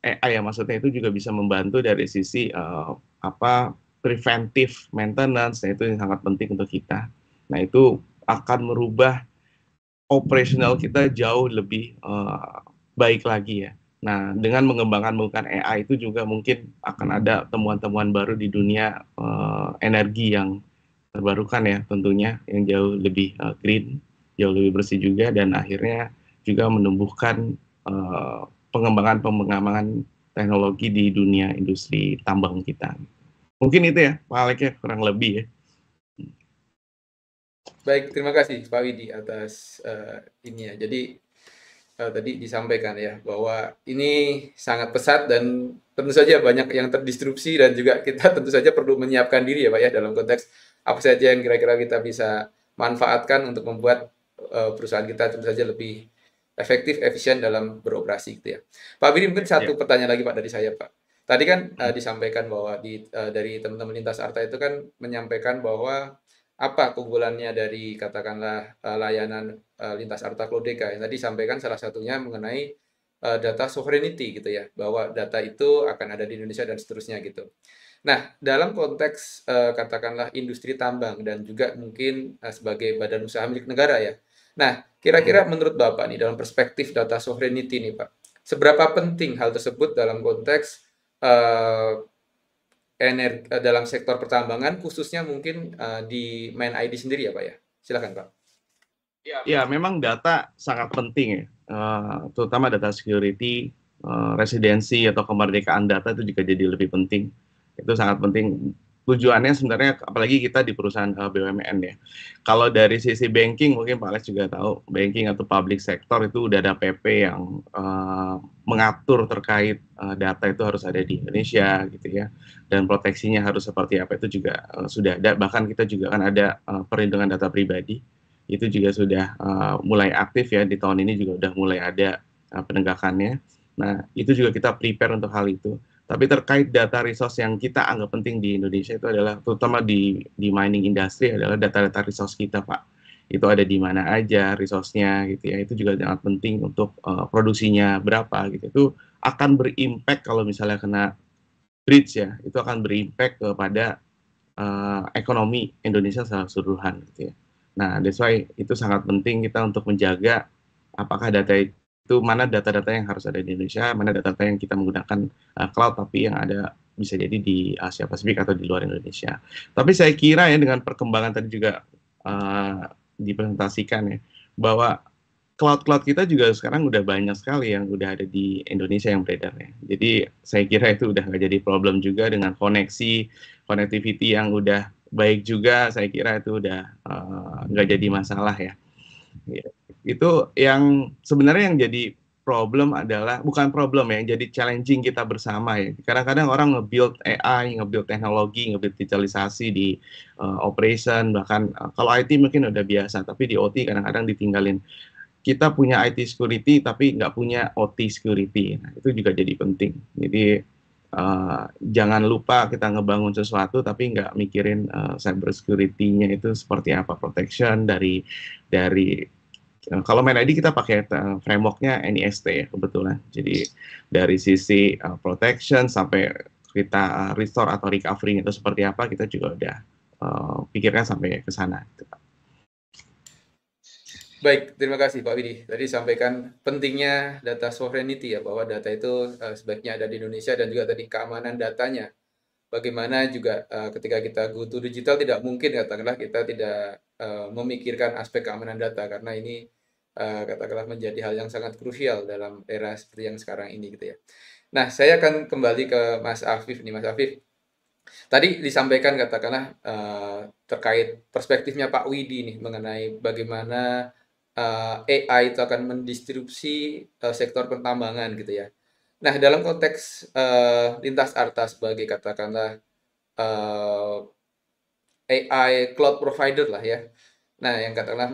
AI ya maksudnya itu juga bisa membantu dari sisi uh, apa preventive maintenance, nah itu yang sangat penting untuk kita. Nah itu akan merubah operasional kita jauh lebih uh, baik lagi ya. Nah dengan mengembangkan menggunakan AI itu juga mungkin akan ada temuan-temuan baru di dunia uh, energi yang terbarukan ya tentunya yang jauh lebih uh, green, jauh lebih bersih juga dan akhirnya juga menumbuhkan uh, pengembangan-pengembangan teknologi di dunia industri tambang kita. Mungkin itu ya, Pak Alek ya, kurang lebih ya. Baik, terima kasih Pak Widi atas uh, ini ya. Jadi uh, tadi disampaikan ya bahwa ini sangat pesat dan tentu saja banyak yang terdistrupsi dan juga kita tentu saja perlu menyiapkan diri ya Pak ya dalam konteks apa saja yang kira-kira kita bisa manfaatkan untuk membuat uh, perusahaan kita tentu saja lebih efektif, efisien dalam beroperasi gitu ya. Pak Widi mungkin satu ya. pertanyaan lagi Pak dari saya Pak. Tadi kan uh, disampaikan bahwa di uh, dari teman-teman lintas arta itu kan menyampaikan bahwa apa keunggulannya dari katakanlah uh, layanan uh, lintas arta Klodeka yang tadi disampaikan salah satunya mengenai uh, data sovereignty gitu ya bahwa data itu akan ada di Indonesia dan seterusnya gitu. Nah dalam konteks katakanlah industri tambang dan juga mungkin sebagai badan usaha milik negara ya. Nah kira-kira hmm. menurut bapak nih dalam perspektif data sovereignty nih pak, seberapa penting hal tersebut dalam konteks uh, energi uh, dalam sektor pertambangan khususnya mungkin uh, di main ID sendiri ya Pak ya. Silakan Pak. Ya, ya memang data sangat penting ya, uh, terutama data security, uh, residensi atau kemerdekaan data itu juga jadi lebih penting. Itu sangat penting tujuannya sebenarnya apalagi kita di perusahaan uh, eh, BUMN ya. Kalau dari sisi banking mungkin Pak Alex juga tahu banking atau public sector itu udah ada PP yang uh, mengatur terkait uh, data itu harus ada di Indonesia gitu ya. Dan proteksinya harus seperti apa itu juga uh, sudah ada. Bahkan kita juga kan ada uh, perlindungan data pribadi. Itu juga sudah uh, mulai aktif ya. Di tahun ini juga udah mulai ada uh, penegakannya. Nah itu juga kita prepare untuk hal itu tapi terkait data resource yang kita anggap penting di Indonesia itu adalah terutama di di mining industry adalah data-data resource kita, Pak. Itu ada di mana aja resource-nya gitu ya. Itu juga sangat penting untuk uh, produksinya berapa gitu. Itu akan berimpact kalau misalnya kena bridge ya. Itu akan berimpact kepada uh, ekonomi Indonesia secara keseluruhan gitu ya. Nah, that's why itu sangat penting kita untuk menjaga apakah data itu mana data-data yang harus ada di Indonesia, mana data-data yang kita menggunakan uh, cloud tapi yang ada bisa jadi di Asia Pasifik atau di luar Indonesia. Tapi saya kira ya dengan perkembangan tadi juga uh, dipresentasikan ya bahwa cloud-cloud kita juga sekarang udah banyak sekali yang udah ada di Indonesia yang beredar ya. Jadi saya kira itu udah nggak jadi problem juga dengan koneksi, connectivity yang udah baik juga. Saya kira itu udah uh, nggak uh, jadi masalah ya. ya itu yang sebenarnya yang jadi problem adalah bukan problem ya, jadi challenging kita bersama ya. Kadang-kadang orang nge-build AI, nge-build teknologi, nge-build digitalisasi di uh, operation, bahkan uh, kalau IT mungkin udah biasa, tapi di OT kadang-kadang ditinggalin. Kita punya IT security tapi nggak punya OT security. Nah, itu juga jadi penting. Jadi uh, jangan lupa kita ngebangun sesuatu tapi nggak mikirin uh, cyber security-nya itu seperti apa protection dari dari Nah, kalau main ID kita pakai uh, frameworknya NIST ya kebetulan. Jadi dari sisi uh, protection sampai kita uh, restore atau recovery itu seperti apa kita juga udah uh, pikirkan sampai ke sana. Gitu, Baik, terima kasih Pak Widi. Tadi sampaikan pentingnya data sovereignty ya, bahwa data itu uh, sebaiknya ada di Indonesia dan juga tadi keamanan datanya. Bagaimana juga uh, ketika kita go to digital tidak mungkin katakanlah kita tidak uh, memikirkan aspek keamanan data karena ini uh, katakanlah menjadi hal yang sangat krusial dalam era seperti yang sekarang ini gitu ya. Nah, saya akan kembali ke Mas Afif nih, Mas Afif. Tadi disampaikan katakanlah uh, terkait perspektifnya Pak Widi nih mengenai bagaimana uh, eh, AI itu akan mendistribusi uh, sektor pertambangan gitu ya. Nah, dalam konteks uh, lintas arta sebagai katakanlah uh, AI cloud provider lah ya. Nah, yang katakanlah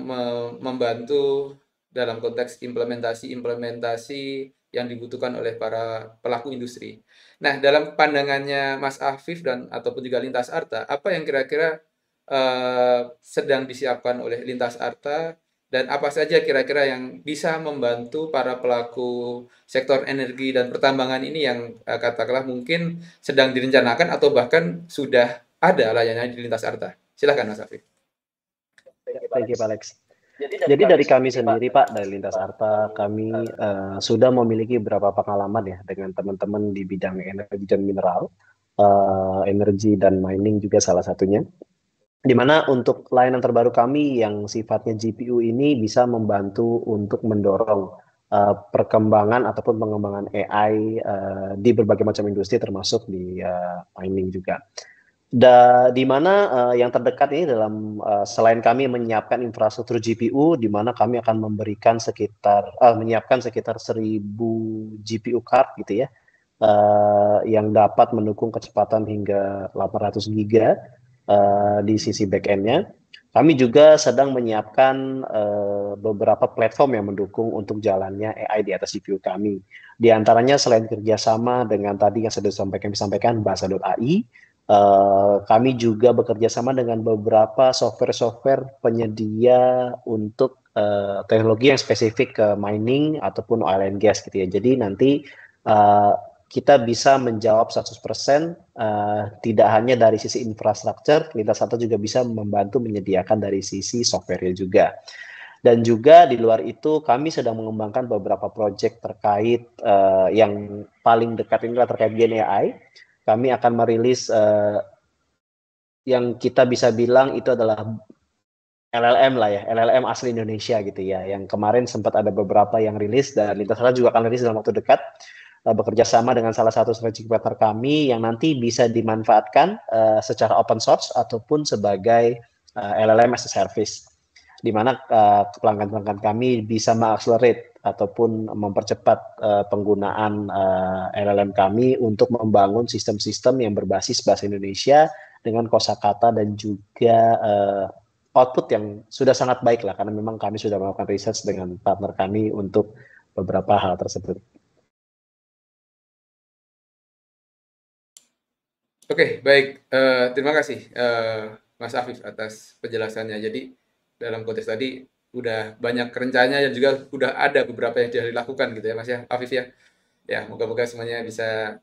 membantu dalam konteks implementasi-implementasi yang dibutuhkan oleh para pelaku industri. Nah, dalam pandangannya Mas Afif dan ataupun juga Lintas Arta, apa yang kira-kira uh, sedang disiapkan oleh Lintas Arta dan apa saja kira-kira yang bisa membantu para pelaku sektor energi dan pertambangan ini yang uh, katakanlah mungkin sedang direncanakan atau bahkan sudah ada layanan di lintas arta. Silahkan Mas Afif. Thank you Alex. Jadi dari, Jadi dari kami sendiri Pak dari Lintas Arta kami uh, sudah memiliki beberapa pengalaman ya dengan teman-teman di bidang energi dan mineral, uh, energi dan mining juga salah satunya di mana untuk layanan terbaru kami yang sifatnya GPU ini bisa membantu untuk mendorong uh, perkembangan ataupun pengembangan AI uh, di berbagai macam industri termasuk di uh, mining juga. Da, di mana uh, yang terdekat ini dalam uh, selain kami menyiapkan infrastruktur GPU, di mana kami akan memberikan sekitar uh, menyiapkan sekitar 1000 GPU card gitu ya, uh, yang dapat mendukung kecepatan hingga 800 giga uh, di sisi back-end-nya. Kami juga sedang menyiapkan uh, beberapa platform yang mendukung untuk jalannya AI di atas GPU kami. Di antaranya selain kerjasama dengan tadi yang sudah disampaikan, disampaikan bahasa.ai, uh, kami juga bekerja sama dengan beberapa software-software penyedia untuk uh, teknologi yang spesifik ke mining ataupun oil and gas gitu ya. Jadi nanti uh, kita bisa menjawab 100% uh, tidak hanya dari sisi infrastruktur, kita satu juga bisa membantu menyediakan dari sisi software juga. Dan juga di luar itu kami sedang mengembangkan beberapa proyek terkait uh, yang paling dekat ini terkait Gen AI. Kami akan merilis uh, yang kita bisa bilang itu adalah LLM lah ya, LLM asli Indonesia gitu ya. Yang kemarin sempat ada beberapa yang rilis dan Lintas juga akan rilis dalam waktu dekat uh, bekerja sama dengan salah satu strategic partner kami yang nanti bisa dimanfaatkan uh, secara open source ataupun sebagai uh, LLM as a service di mana uh, pelanggan-pelanggan kami bisa mengakselerate ataupun mempercepat uh, penggunaan uh, LLM kami untuk membangun sistem-sistem yang berbasis bahasa Indonesia dengan kosakata dan juga uh, output yang sudah sangat baik lah karena memang kami sudah melakukan research dengan partner kami untuk beberapa hal tersebut. Oke, baik. Uh, terima kasih uh, Mas Afif atas penjelasannya. Jadi dalam konteks tadi udah banyak kerencananya dan juga udah ada beberapa yang sudah dilakukan gitu ya Mas ya, Afif ya. Ya, moga-moga semuanya bisa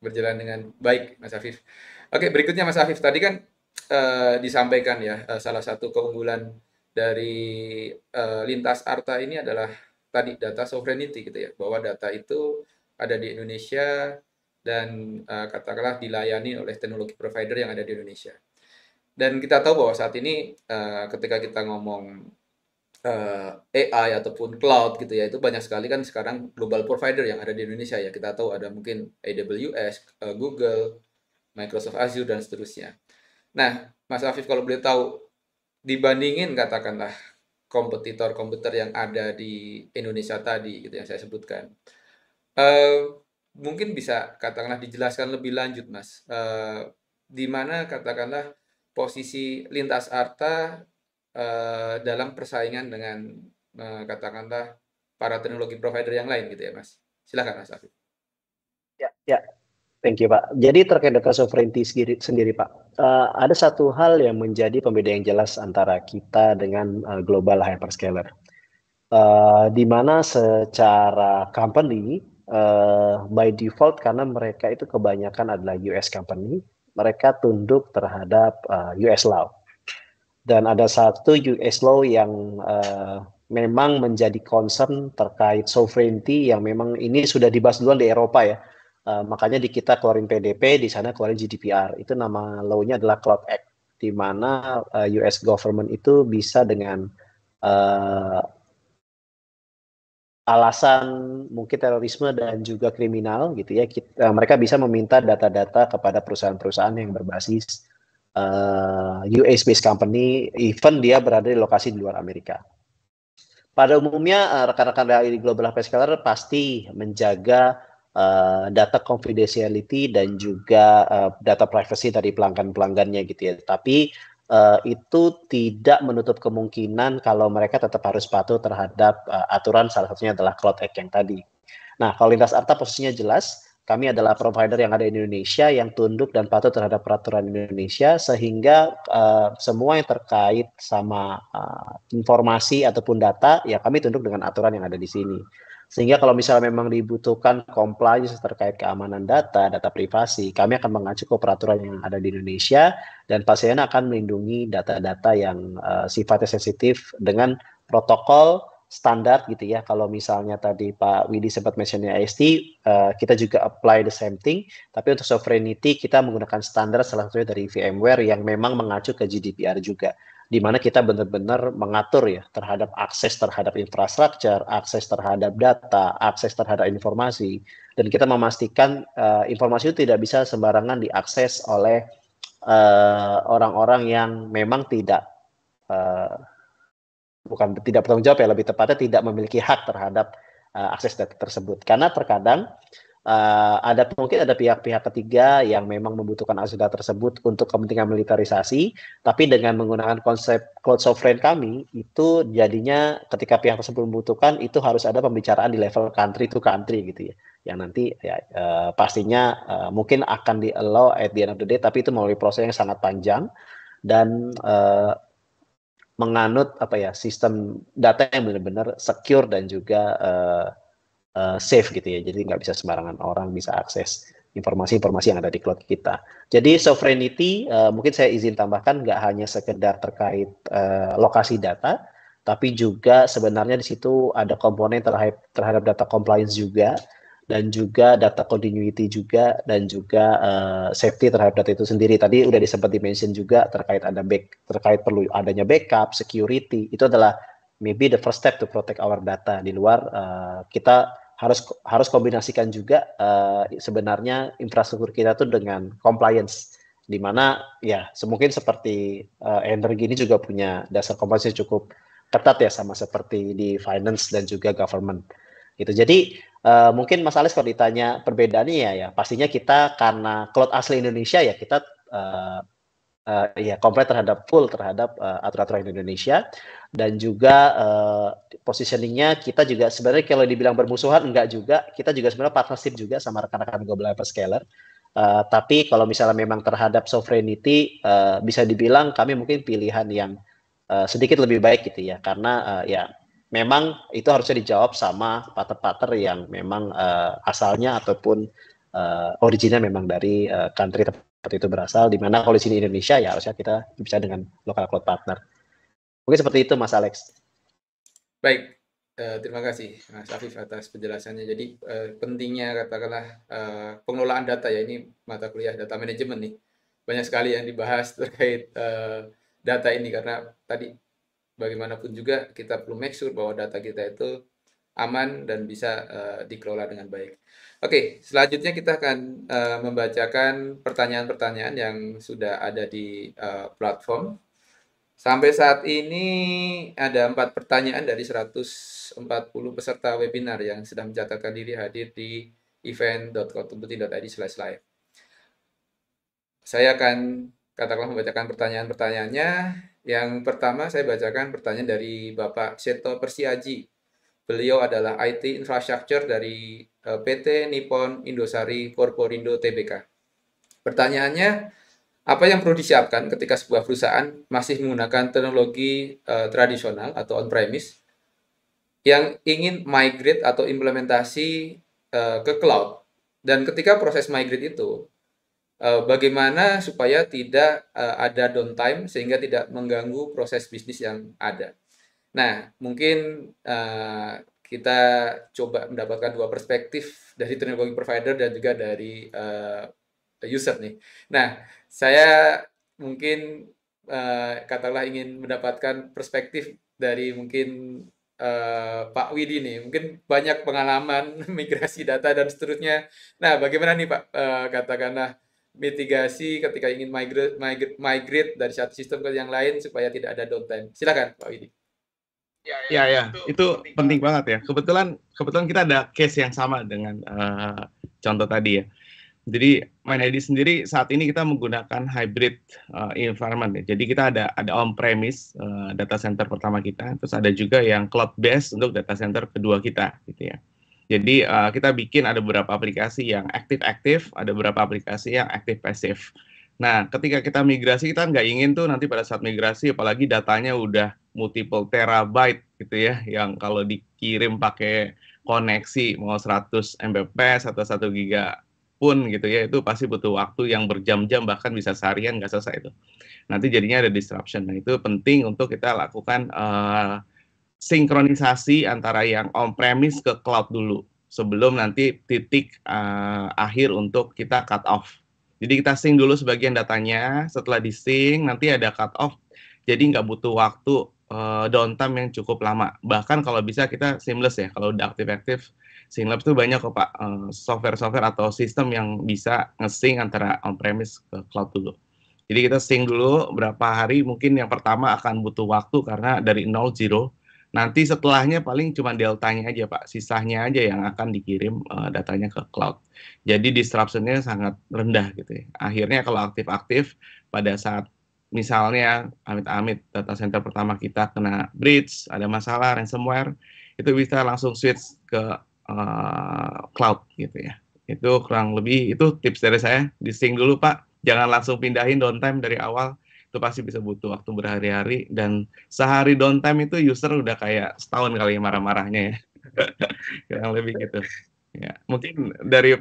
berjalan dengan baik Mas Afif. Oke, berikutnya Mas Afif tadi kan uh, disampaikan ya uh, salah satu keunggulan dari uh, lintas Arta ini adalah tadi data sovereignty gitu ya, bahwa data itu ada di Indonesia dan uh, katakanlah dilayani oleh teknologi provider yang ada di Indonesia. Dan kita tahu bahwa saat ini uh, ketika kita ngomong eh, AI ataupun cloud gitu ya, itu banyak sekali kan sekarang global provider yang ada di Indonesia ya. Kita tahu ada mungkin AWS, uh, Google, Microsoft Azure dan seterusnya. Nah, Mas Afif kalau boleh tahu dibandingin katakanlah kompetitor-kompetitor yang ada di Indonesia tadi gitu yang saya sebutkan. Uh, mungkin bisa katakanlah dijelaskan lebih lanjut, Mas. Uh, di mana katakanlah posisi lintas arta uh, dalam persaingan dengan uh, katakanlah para teknologi provider yang lain gitu ya, Mas. Silakan, Mas Afif. Ya, ya. Thank you, Pak. Jadi terkait data sovereignty sendiri, sendiri Pak, uh, ada satu hal yang menjadi pembeda yang jelas antara kita dengan uh, global hyperscaler. Uh, di mana secara company uh, by default karena mereka itu kebanyakan adalah US company, mereka tunduk terhadap uh, eh, US law. Dan ada satu US law yang uh, memang menjadi concern terkait sovereignty yang memang ini sudah dibahas duluan di Eropa ya. Uh, makanya di kita keluarin PDP, di sana keluarin GDPR. Itu nama law-nya adalah Cloud Act, di mana uh, US government itu bisa dengan uh, alasan mungkin terorisme dan juga kriminal gitu ya kita, mereka bisa meminta data-data kepada perusahaan-perusahaan yang berbasis uh, eh, US based company even dia berada di lokasi di luar Amerika. Pada umumnya uh, rekan-rekan dari global hyperscaler pasti menjaga uh, data confidentiality dan juga uh, data privacy dari pelanggan-pelanggannya gitu ya. Tapi uh, itu tidak menutup kemungkinan kalau mereka tetap harus patuh terhadap uh, aturan salah satunya adalah Cloud Act yang tadi. Nah, kalau lintas arta posisinya jelas, kami adalah provider yang ada di Indonesia yang tunduk dan patuh terhadap peraturan Indonesia sehingga uh, semua yang terkait sama uh, informasi ataupun data ya kami tunduk dengan aturan yang ada di sini. Sehingga kalau misalnya memang dibutuhkan compliance terkait keamanan data, data privasi, kami akan mengacu ke peraturan yang ada di Indonesia dan pastinya akan melindungi data-data yang uh, sifatnya sensitif dengan protokol standar gitu ya. Kalau misalnya tadi Pak Widi sempat mentionnya IST, uh, eh, kita juga apply the same thing. Tapi untuk sovereignty kita menggunakan standar salah satunya dari VMware yang memang mengacu ke GDPR juga. Di mana kita benar-benar mengatur ya terhadap akses terhadap infrastruktur, akses terhadap data, akses terhadap informasi. Dan kita memastikan uh, informasi itu tidak bisa sembarangan diakses oleh eh, orang-orang uh, yang memang tidak uh, bukan tidak bertanggung jawab ya lebih tepatnya tidak memiliki hak terhadap uh, akses data tersebut. Karena terkadang uh, ada mungkin ada pihak-pihak ketiga yang memang membutuhkan akses data tersebut untuk kepentingan militerisasi tapi dengan menggunakan konsep cloud sovereign kami itu jadinya ketika pihak tersebut membutuhkan itu harus ada pembicaraan di level country to country gitu ya. Yang nanti ya uh, pastinya uh, mungkin akan di allow at the end of the day tapi itu melalui proses yang sangat panjang. Dan uh, menganut apa ya sistem data yang benar-benar secure dan juga uh, uh, safe gitu ya. Jadi nggak bisa sembarangan orang bisa akses informasi-informasi yang ada di cloud kita. Jadi sovereignty uh, mungkin saya izin tambahkan nggak hanya sekedar terkait uh, lokasi data, tapi juga sebenarnya di situ ada komponen terhadap terhadap data compliance juga dan juga data continuity juga dan juga uh, safety terhadap data itu sendiri. Tadi udah disebut dimention juga terkait ada back terkait perlu adanya backup, security. Itu adalah maybe the first step to protect our data. Di luar uh, kita harus harus kombinasikan juga uh, sebenarnya infrastruktur kita tuh dengan compliance di mana ya semungkin seperti uh, energi ini juga punya dasar compliance cukup ketat ya sama seperti di finance dan juga government gitu. Jadi uh, mungkin Mas Alex kalau ditanya perbedaannya ya, ya pastinya kita karena cloud asli Indonesia ya kita uh, uh, ya komplit terhadap full terhadap uh, aturan-aturan Indonesia. Dan juga uh, positioningnya kita juga sebenarnya kalau dibilang bermusuhan enggak juga. Kita juga sebenarnya partnership juga sama rekan-rekan global hyperscaler. Uh, tapi kalau misalnya memang terhadap sovereignty uh, bisa dibilang kami mungkin pilihan yang uh, sedikit lebih baik gitu ya. Karena uh, ya memang itu harusnya dijawab sama partner-partner yang memang uh, asalnya ataupun uh, originnya memang dari uh, country tempat itu berasal. Di mana kalau di sini Indonesia ya harusnya kita bisa dengan lokal cloud partner. Mungkin seperti itu Mas Alex. Baik, uh, terima kasih Mas Afif atas penjelasannya. Jadi uh, pentingnya katakanlah uh, pengelolaan data ya ini mata kuliah data manajemen nih banyak sekali yang dibahas terkait uh, data ini karena tadi bagaimanapun juga kita perlu make sure bahwa data kita itu aman dan bisa uh, dikelola dengan baik. Oke, selanjutnya kita akan uh, membacakan pertanyaan-pertanyaan yang sudah ada di uh, platform. Sampai saat ini ada empat pertanyaan dari 140 peserta webinar yang sudah mencatatkan diri hadir di event.kotumputi.id slash live. Saya akan katakanlah membacakan pertanyaan-pertanyaannya yang pertama saya bacakan pertanyaan dari Bapak Seto Persiaji. Beliau adalah IT Infrastructure dari eh, PT Nippon Indosari Corporindo Tbk. Pertanyaannya, apa yang perlu disiapkan ketika sebuah perusahaan masih menggunakan teknologi uh, tradisional atau on-premise yang ingin migrate atau implementasi uh, ke cloud? Dan ketika proses migrate itu, uh, bagaimana supaya tidak uh, ada downtime sehingga tidak mengganggu proses bisnis yang ada. Nah, mungkin uh, kita coba mendapatkan dua perspektif dari teknologi provider dan juga dari uh, user nih. Nah, saya mungkin uh, katakanlah ingin mendapatkan perspektif dari mungkin uh, Pak Widi nih, mungkin banyak pengalaman migrasi data dan seterusnya. Nah, bagaimana nih Pak, uh, katakanlah mitigasi ketika ingin migrate, migrate, migrate dari satu sistem ke yang lain supaya tidak ada downtime. Silakan Pak Widi. Ya, ya, ya, ya. itu, itu penting, penting banget ya. Kebetulan kebetulan kita ada case yang sama dengan uh, contoh tadi ya. Jadi MindID sendiri saat ini kita menggunakan hybrid uh, environment ya. Jadi kita ada ada on-premise uh, data center pertama kita, terus ada juga yang cloud based untuk data center kedua kita gitu ya. Jadi uh, kita bikin ada beberapa aplikasi yang aktif-aktif, ada beberapa aplikasi yang aktif-pasif. Nah, ketika kita migrasi kita nggak ingin tuh nanti pada saat migrasi apalagi datanya udah multiple terabyte gitu ya, yang kalau dikirim pakai koneksi mau 100 Mbps atau 1 giga pun gitu ya itu pasti butuh waktu yang berjam-jam bahkan bisa seharian nggak selesai itu nanti jadinya ada disruption nah itu penting untuk kita lakukan uh, sinkronisasi antara yang on premise ke cloud dulu sebelum nanti titik uh, akhir untuk kita cut off jadi kita sync dulu sebagian datanya setelah di sync nanti ada cut off jadi nggak butuh waktu uh, downtime yang cukup lama bahkan kalau bisa kita seamless ya kalau udah aktif-aktif Synlabs tuh banyak kok Pak software software-software atau sistem yang bisa nge-sync antara on-premise ke cloud dulu. Jadi kita sync dulu berapa hari mungkin yang pertama akan butuh waktu karena dari 0 zero nanti setelahnya paling cuma deltanya aja Pak, sisanya aja yang akan dikirim uh, datanya ke cloud. Jadi disruptionnya sangat rendah gitu ya. Akhirnya kalau aktif-aktif pada saat misalnya amit-amit data center pertama kita kena breach, ada masalah ransomware, itu bisa langsung switch ke uh, cloud gitu ya. Itu kurang lebih itu tips dari saya. Di sync dulu Pak, jangan langsung pindahin downtime dari awal. Itu pasti bisa butuh waktu berhari-hari dan sehari downtime itu user udah kayak setahun kali marah-marahnya ya. kurang lebih gitu. Ya, mungkin dari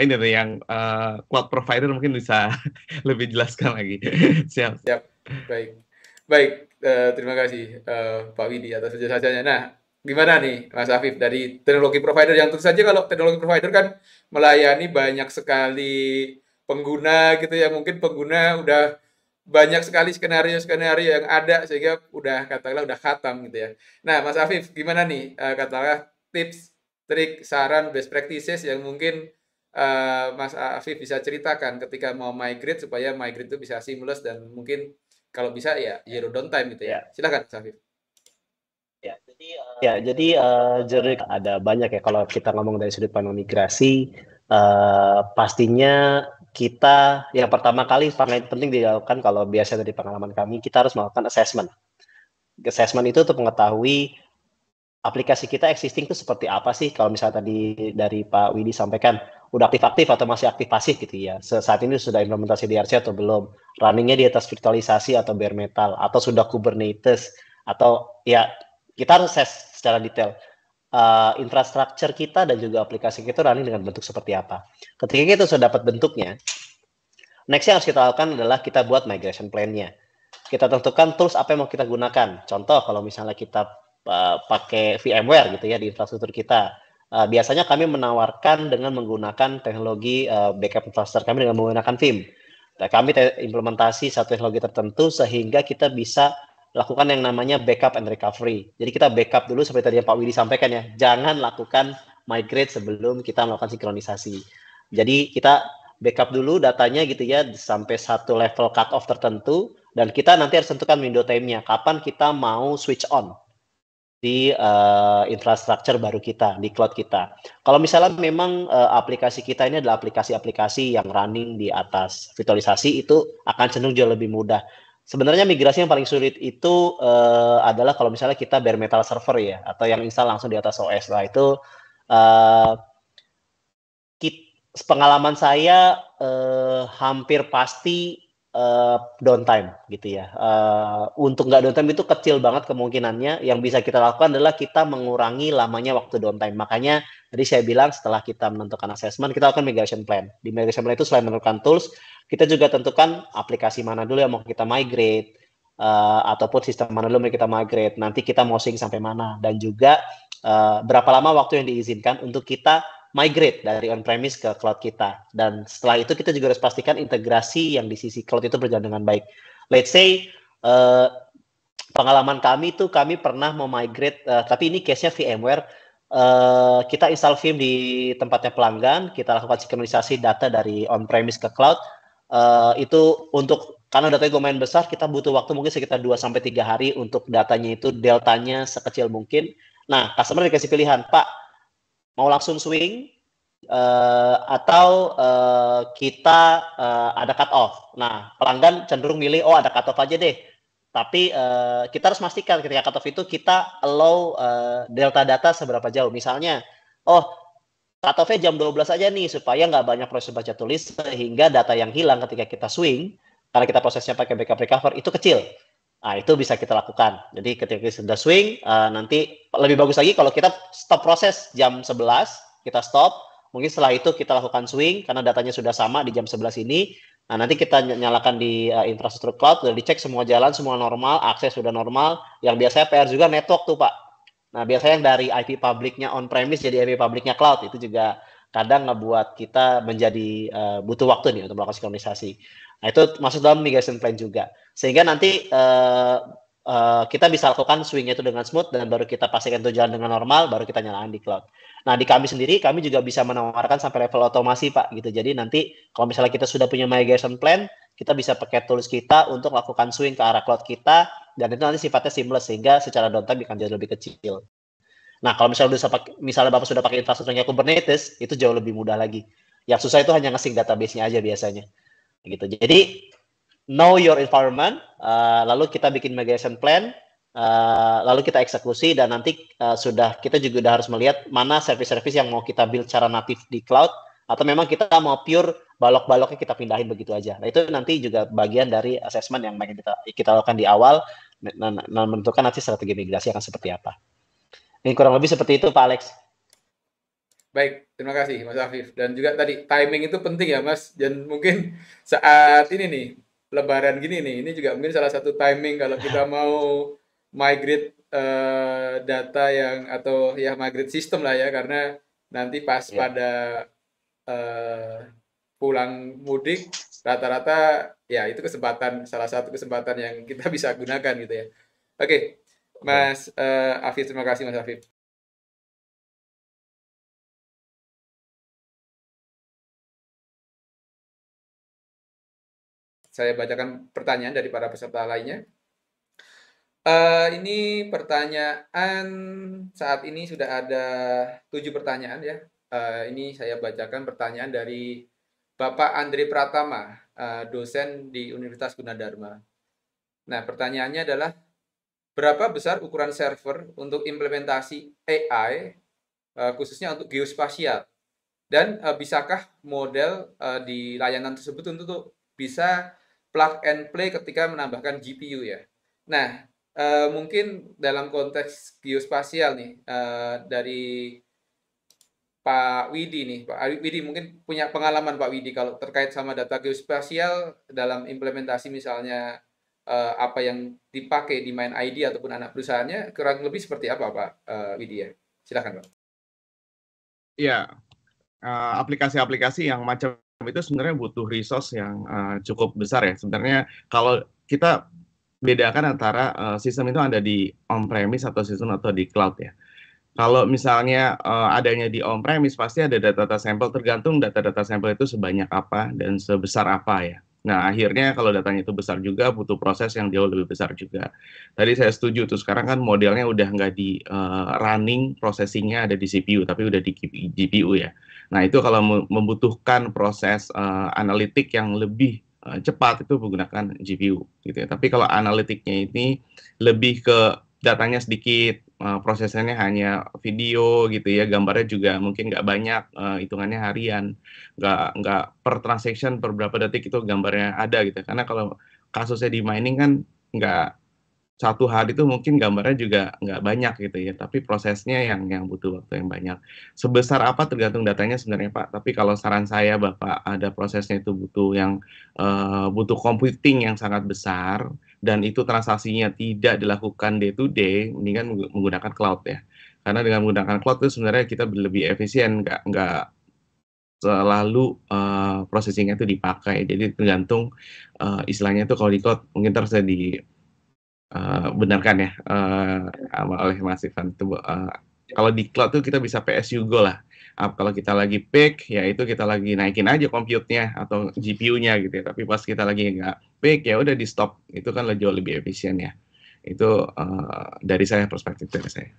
ini tuh yang uh, cloud provider mungkin bisa lebih jelaskan lagi. Siap. Siap. Baik. Baik, uh, terima kasih uh, Pak Widi atas penjelasannya. Nah, Gimana nih Mas Afif dari teknologi provider yang tentu saja kalau teknologi provider kan melayani banyak sekali pengguna gitu ya mungkin pengguna udah banyak sekali skenario-skenario yang ada sehingga udah katakanlah udah khatam gitu ya. Nah, Mas Afif gimana nih uh, katakanlah tips, trik, saran, best practices yang mungkin uh, Mas Afif bisa ceritakan ketika mau migrate supaya migrate itu bisa seamless dan mungkin kalau bisa ya zero downtime gitu ya. ya. Silakan Mas Afif. Ya, jadi uh, ya, jadi uh, ada banyak ya kalau kita ngomong dari sudut pandang migrasi, uh, pastinya kita yang pertama kali paling penting dilakukan kalau biasa dari pengalaman kami kita harus melakukan assessment. Assessment itu untuk mengetahui aplikasi kita existing itu seperti apa sih kalau misalnya tadi dari Pak Widi sampaikan udah aktif-aktif atau masih aktif pasif gitu ya. Saat ini sudah implementasi DRC atau belum? Runningnya di atas virtualisasi atau bare metal atau sudah Kubernetes atau ya kita harus assess secara detail uh, infrastruktur kita dan juga aplikasi kita running dengan bentuk seperti apa. Ketika kita sudah dapat bentuknya, next yang harus kita lakukan adalah kita buat migration plan-nya. Kita tentukan tools apa yang mau kita gunakan. Contoh kalau misalnya kita uh, pakai VMware gitu ya di infrastruktur kita. Uh, biasanya kami menawarkan dengan menggunakan teknologi uh, backup infrastruktur kami dengan menggunakan Vim. Nah, kami implementasi satu teknologi tertentu sehingga kita bisa lakukan yang namanya backup and recovery. Jadi kita backup dulu seperti tadi yang Pak Widi sampaikan ya, jangan lakukan migrate sebelum kita melakukan sinkronisasi. Jadi kita backup dulu datanya gitu ya sampai satu level cut off tertentu dan kita nanti harus tentukan window time-nya kapan kita mau switch on di uh, infrastruktur baru kita di cloud kita. Kalau misalnya memang uh, aplikasi kita ini adalah aplikasi-aplikasi yang running di atas virtualisasi itu akan cenderung jauh lebih mudah. Sebenarnya migrasi yang paling sulit itu uh, adalah kalau misalnya kita bare metal server ya atau yang install langsung di atas OS lah itu uh, kit, pengalaman saya uh, hampir pasti uh, downtime gitu ya. Uh, untuk nggak downtime itu kecil banget kemungkinannya. Yang bisa kita lakukan adalah kita mengurangi lamanya waktu downtime. Makanya tadi saya bilang setelah kita menentukan assessment, kita lakukan migration plan. Di migration plan itu selain menentukan tools, kita juga tentukan aplikasi mana dulu yang mau kita migrate. Uh, ataupun sistem mana dulu yang kita migrate. Nanti kita mau sync sampai mana. Dan juga uh, berapa lama waktu yang diizinkan untuk kita migrate dari on-premise ke cloud kita. Dan setelah itu kita juga harus pastikan integrasi yang di sisi cloud itu berjalan dengan baik. Let's say uh, pengalaman kami itu kami pernah mau migrate, uh, tapi ini case-nya VMware. Uh, kita install Vim di tempatnya pelanggan, kita lakukan sinkronisasi data dari on-premise ke cloud. Uh, itu untuk karena datanya lumayan besar, kita butuh waktu mungkin sekitar 2 sampai tiga hari untuk datanya itu deltanya sekecil mungkin. Nah, customer dikasih pilihan, Pak, mau langsung swing uh, atau uh, kita uh, ada cut off. Nah, pelanggan cenderung milih oh ada cut off aja deh. Tapi uh, kita harus pastikan ketika cut off itu kita allow uh, delta data seberapa jauh. Misalnya, oh cut off-nya jam 12 aja nih supaya nggak banyak proses baca tulis sehingga data yang hilang ketika kita swing karena kita prosesnya pakai backup recover itu kecil. Nah, itu bisa kita lakukan. Jadi ketika kita sudah swing, uh, nanti lebih bagus lagi kalau kita stop proses jam 11, kita stop, Mungkin setelah itu kita lakukan swing karena datanya sudah sama di jam 11 ini. Nah, nanti kita nyalakan di uh, infrastruktur cloud, sudah dicek semua jalan, semua normal, akses sudah normal. Yang biasanya PR juga network tuh, Pak. Nah, biasanya yang dari IP publiknya on-premise jadi IP publiknya cloud, itu juga kadang ngebuat kita menjadi uh, butuh waktu nih untuk melakukan sinkronisasi. Nah, itu masuk dalam migration plan juga. Sehingga nanti uh, uh, kita bisa lakukan swingnya itu dengan smooth dan baru kita pastikan itu jalan dengan normal, baru kita nyalakan di cloud. Nah, di kami sendiri kami juga bisa menawarkan sampai level otomasi, Pak, gitu. Jadi nanti kalau misalnya kita sudah punya migration plan, kita bisa pakai tools kita untuk lakukan swing ke arah cloud kita dan itu nanti sifatnya seamless sehingga secara downtime akan jauh lebih kecil. Nah, kalau misalnya sudah pakai misalnya Bapak sudah pakai infrastrukturnya Kubernetes, itu jauh lebih mudah lagi. Yang susah itu hanya nge-sync database-nya aja biasanya. Gitu. Jadi know your environment, uh, lalu kita bikin migration plan, Uh, lalu kita eksekusi dan nanti uh, sudah kita juga udah harus melihat mana service-service yang mau kita build secara natif di cloud atau memang kita mau pure balok-baloknya kita pindahin begitu aja. Nah itu nanti juga bagian dari assessment yang kita kita lakukan di awal dan menentukan nanti strategi migrasi akan seperti apa. Ini kurang lebih seperti itu Pak Alex. Baik, terima kasih Mas Afif. Dan juga tadi timing itu penting ya Mas. Dan mungkin saat ini nih, lebaran gini nih, ini juga mungkin salah satu timing kalau kita mau migrate uh, data yang atau ya migrate sistem lah ya karena nanti pas yeah. pada uh, pulang mudik rata-rata ya itu kesempatan salah satu kesempatan yang kita bisa gunakan gitu ya. Oke, okay. Mas uh, Afif terima kasih Mas Afif. Saya bacakan pertanyaan dari para peserta lainnya. Uh, ini pertanyaan saat ini sudah ada tujuh pertanyaan ya. Uh, ini saya bacakan pertanyaan dari Bapak Andre Pratama, uh, dosen di Universitas Gunadarma. Nah, pertanyaannya adalah berapa besar ukuran server untuk implementasi AI uh, khususnya untuk geospasial dan uh, bisakah model uh, di layanan tersebut untuk bisa plug and play ketika menambahkan GPU ya. Nah, uh, mungkin dalam konteks geospasial nih uh, dari Pak Widi nih, Pak Widi mungkin punya pengalaman Pak Widi kalau terkait sama data geospasial dalam implementasi misalnya uh, apa yang dipakai di main ID ataupun anak perusahaannya kurang lebih seperti apa Pak uh, Widi ya? Silakan Pak. Iya, aplikasi-aplikasi yang macam itu sebenarnya butuh resource yang uh, cukup besar ya. Sebenarnya kalau kita bedakan antara uh, sistem itu ada di on-premise atau sistem atau di cloud ya. Kalau misalnya uh, adanya di on-premise pasti ada data-data sampel tergantung data-data sampel itu sebanyak apa dan sebesar apa ya. Nah, akhirnya kalau datanya itu besar juga butuh proses yang jauh lebih besar juga. Tadi saya setuju tuh sekarang kan modelnya udah nggak di uh, running processingnya ada di CPU tapi udah di GPU ya. Nah, itu kalau membutuhkan proses uh, analitik yang lebih Eh, cepat itu menggunakan GPU gitu ya. Tapi kalau analitiknya ini lebih ke datanya sedikit, uh, prosesnya hanya video gitu ya, gambarnya juga mungkin nggak banyak, uh, hitungannya harian, nggak nggak per transaction per berapa detik itu gambarnya ada gitu. Karena kalau kasusnya di mining kan nggak satu hari itu mungkin gambarnya juga nggak banyak gitu ya, tapi prosesnya yang yang butuh waktu yang banyak. Sebesar apa tergantung datanya sebenarnya Pak, tapi kalau saran saya Bapak ada prosesnya itu butuh yang uh, butuh computing yang sangat besar dan itu transaksinya tidak dilakukan day to day, mendingan menggunakan cloud ya. Karena dengan menggunakan cloud itu sebenarnya kita lebih efisien, nggak nggak selalu uh, processingnya itu dipakai. Jadi tergantung uh, istilahnya itu kalau di cloud mungkin terus di uh, benarkan ya uh, oleh Mas Ivan itu uh, kalau di cloud tuh kita bisa PSU Go lah. Uh, kalau kita lagi peak, ya itu kita lagi naikin aja compute-nya atau GPU-nya gitu ya. Tapi pas kita lagi nggak peak, ya udah di stop. Itu kan jauh lebih efisien ya. Itu uh, dari saya perspektif dari saya.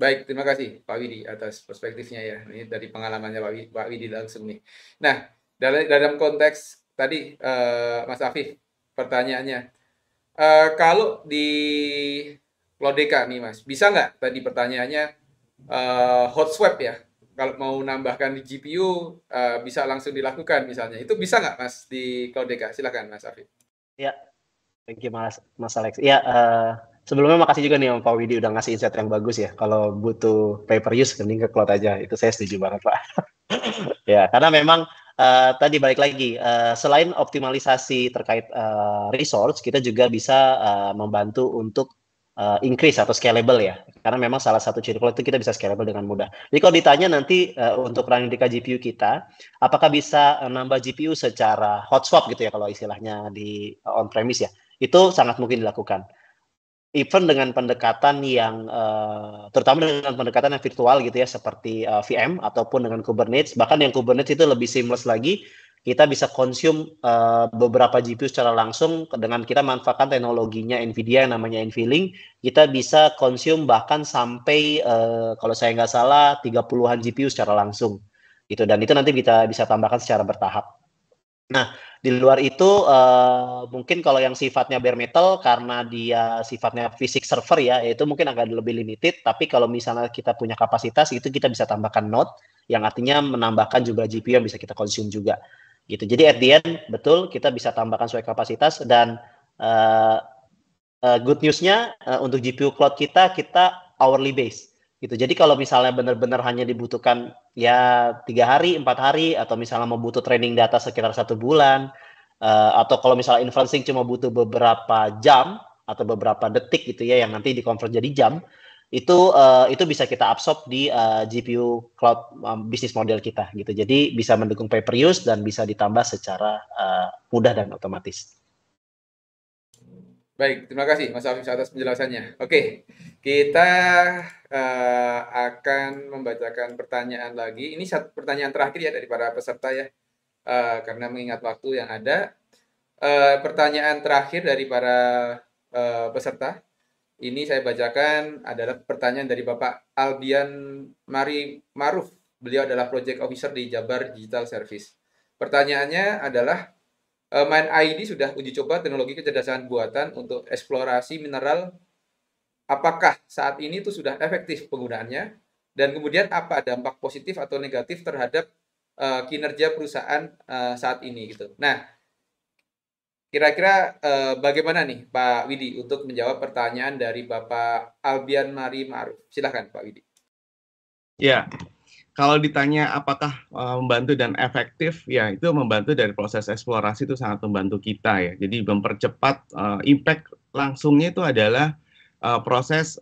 Baik, terima kasih Pak Widi atas perspektifnya ya. Ini dari pengalamannya Pak Widi, Pak Widi langsung nih. Nah, dalam, dalam konteks tadi uh, Mas Afif, pertanyaannya, uh, kalau di Lodeka nih Mas, bisa nggak tadi pertanyaannya uh, hot swap ya? Kalau mau nambahkan di GPU uh, bisa langsung dilakukan misalnya. Itu bisa nggak Mas di Cloudeka? Silakan Mas Afif. Ya, thank you Mas, Mas Alex. Ya, uh, sebelumnya makasih juga nih Om Pak Widi udah ngasih insight yang bagus ya. Kalau butuh paper use mending ke cloud aja. Itu saya setuju banget Pak. ya, karena memang uh, tadi balik lagi uh, selain optimalisasi terkait uh, resource, kita juga bisa uh, membantu untuk uh, increase atau scalable ya. Karena memang salah satu ciri itu kita bisa scalable dengan mudah. Jadi kalau ditanya nanti uh, untuk running di GPU kita, apakah bisa nambah GPU secara hot swap gitu ya kalau istilahnya di on premise ya? Itu sangat mungkin dilakukan even dengan pendekatan yang uh, terutama dengan pendekatan yang virtual gitu ya seperti uh, eh, VM ataupun dengan Kubernetes bahkan yang Kubernetes itu lebih seamless lagi kita bisa konsum uh, beberapa GPU secara langsung dengan kita manfaatkan teknologinya Nvidia yang namanya NVLink kita bisa konsum bahkan sampai uh, kalau saya nggak salah 30-an GPU secara langsung gitu. Dan itu nanti kita bisa tambahkan secara bertahap nah di luar itu uh, mungkin kalau yang sifatnya bare metal karena dia sifatnya fisik server ya, itu mungkin agak lebih limited. Tapi kalau misalnya kita punya kapasitas itu kita bisa tambahkan node yang artinya menambahkan juga GPU yang bisa kita konsum juga. Gitu. Jadi at the end betul kita bisa tambahkan sesuai kapasitas dan uh, uh, good newsnya uh, untuk GPU cloud kita kita hourly base gitu. Jadi kalau misalnya benar-benar hanya dibutuhkan ya tiga hari, empat hari, atau misalnya mau butuh training data sekitar satu bulan, uh, atau kalau misalnya inferencing cuma butuh beberapa jam atau beberapa detik gitu ya, yang nanti dikonvert jadi jam, itu uh, itu bisa kita absorb di uh, GPU cloud um, bisnis model kita gitu. Jadi bisa mendukung pay per use dan bisa ditambah secara uh, mudah dan otomatis. Baik, terima kasih Mas Afif atas penjelasannya. Oke, kita uh, akan membacakan pertanyaan lagi. Ini satu pertanyaan terakhir ya dari para peserta ya, uh, karena mengingat waktu yang ada. Uh, pertanyaan terakhir dari para uh, peserta ini saya bacakan adalah pertanyaan dari Bapak Albian Mari Maruf. Beliau adalah Project Officer di Jabar Digital Service. Pertanyaannya adalah uh, Mind ID sudah uji coba teknologi kecerdasan buatan untuk eksplorasi mineral. Apakah saat ini itu sudah efektif penggunaannya? Dan kemudian apa dampak positif atau negatif terhadap uh, kinerja perusahaan uh, saat ini gitu. Nah, kira-kira uh, bagaimana nih Pak Widi untuk menjawab pertanyaan dari Bapak Albian Mari Maruf? Silahkan Pak Widi. Ya, kalau ditanya apakah uh, membantu dan efektif, ya itu membantu dari proses eksplorasi itu sangat membantu kita ya. Jadi mempercepat uh, impact langsungnya itu adalah uh, proses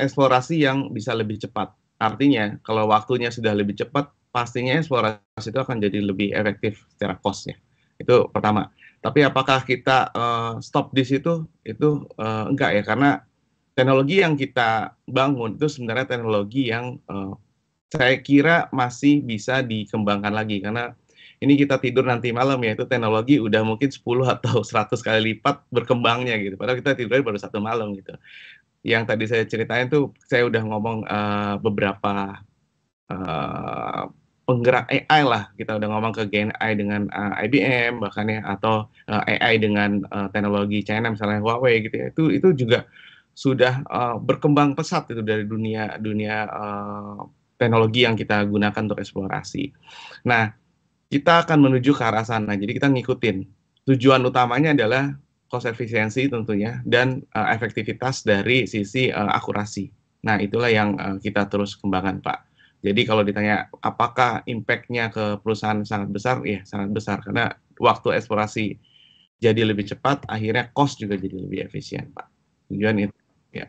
eksplorasi yang bisa lebih cepat. Artinya kalau waktunya sudah lebih cepat, pastinya eksplorasi itu akan jadi lebih efektif secara cost ya. Itu pertama. Tapi apakah kita uh, stop di situ? Itu uh, enggak ya, karena teknologi yang kita bangun itu sebenarnya teknologi yang uh, saya kira masih bisa dikembangkan lagi karena ini kita tidur nanti malam ya itu teknologi udah mungkin 10 atau 100 kali lipat berkembangnya gitu. Padahal kita tidur baru satu malam gitu. Yang tadi saya ceritain tuh saya udah ngomong uh, beberapa uh, penggerak AI lah. Kita udah ngomong ke Gen AI dengan uh, IBM bahkan ya atau uh, AI dengan uh, teknologi China misalnya Huawei gitu ya. Itu itu juga sudah uh, berkembang pesat itu dari dunia dunia uh, teknologi yang kita gunakan untuk eksplorasi. Nah, kita akan menuju ke arah sana. Jadi kita ngikutin. Tujuan utamanya adalah cost efisiensi tentunya dan uh, efektivitas dari sisi uh, akurasi. Nah, itulah yang uh, kita terus kembangkan, Pak. Jadi kalau ditanya apakah impact-nya ke perusahaan sangat besar, ya sangat besar karena waktu eksplorasi jadi lebih cepat, akhirnya cost juga jadi lebih efisien, Pak. Tujuan itu, ya.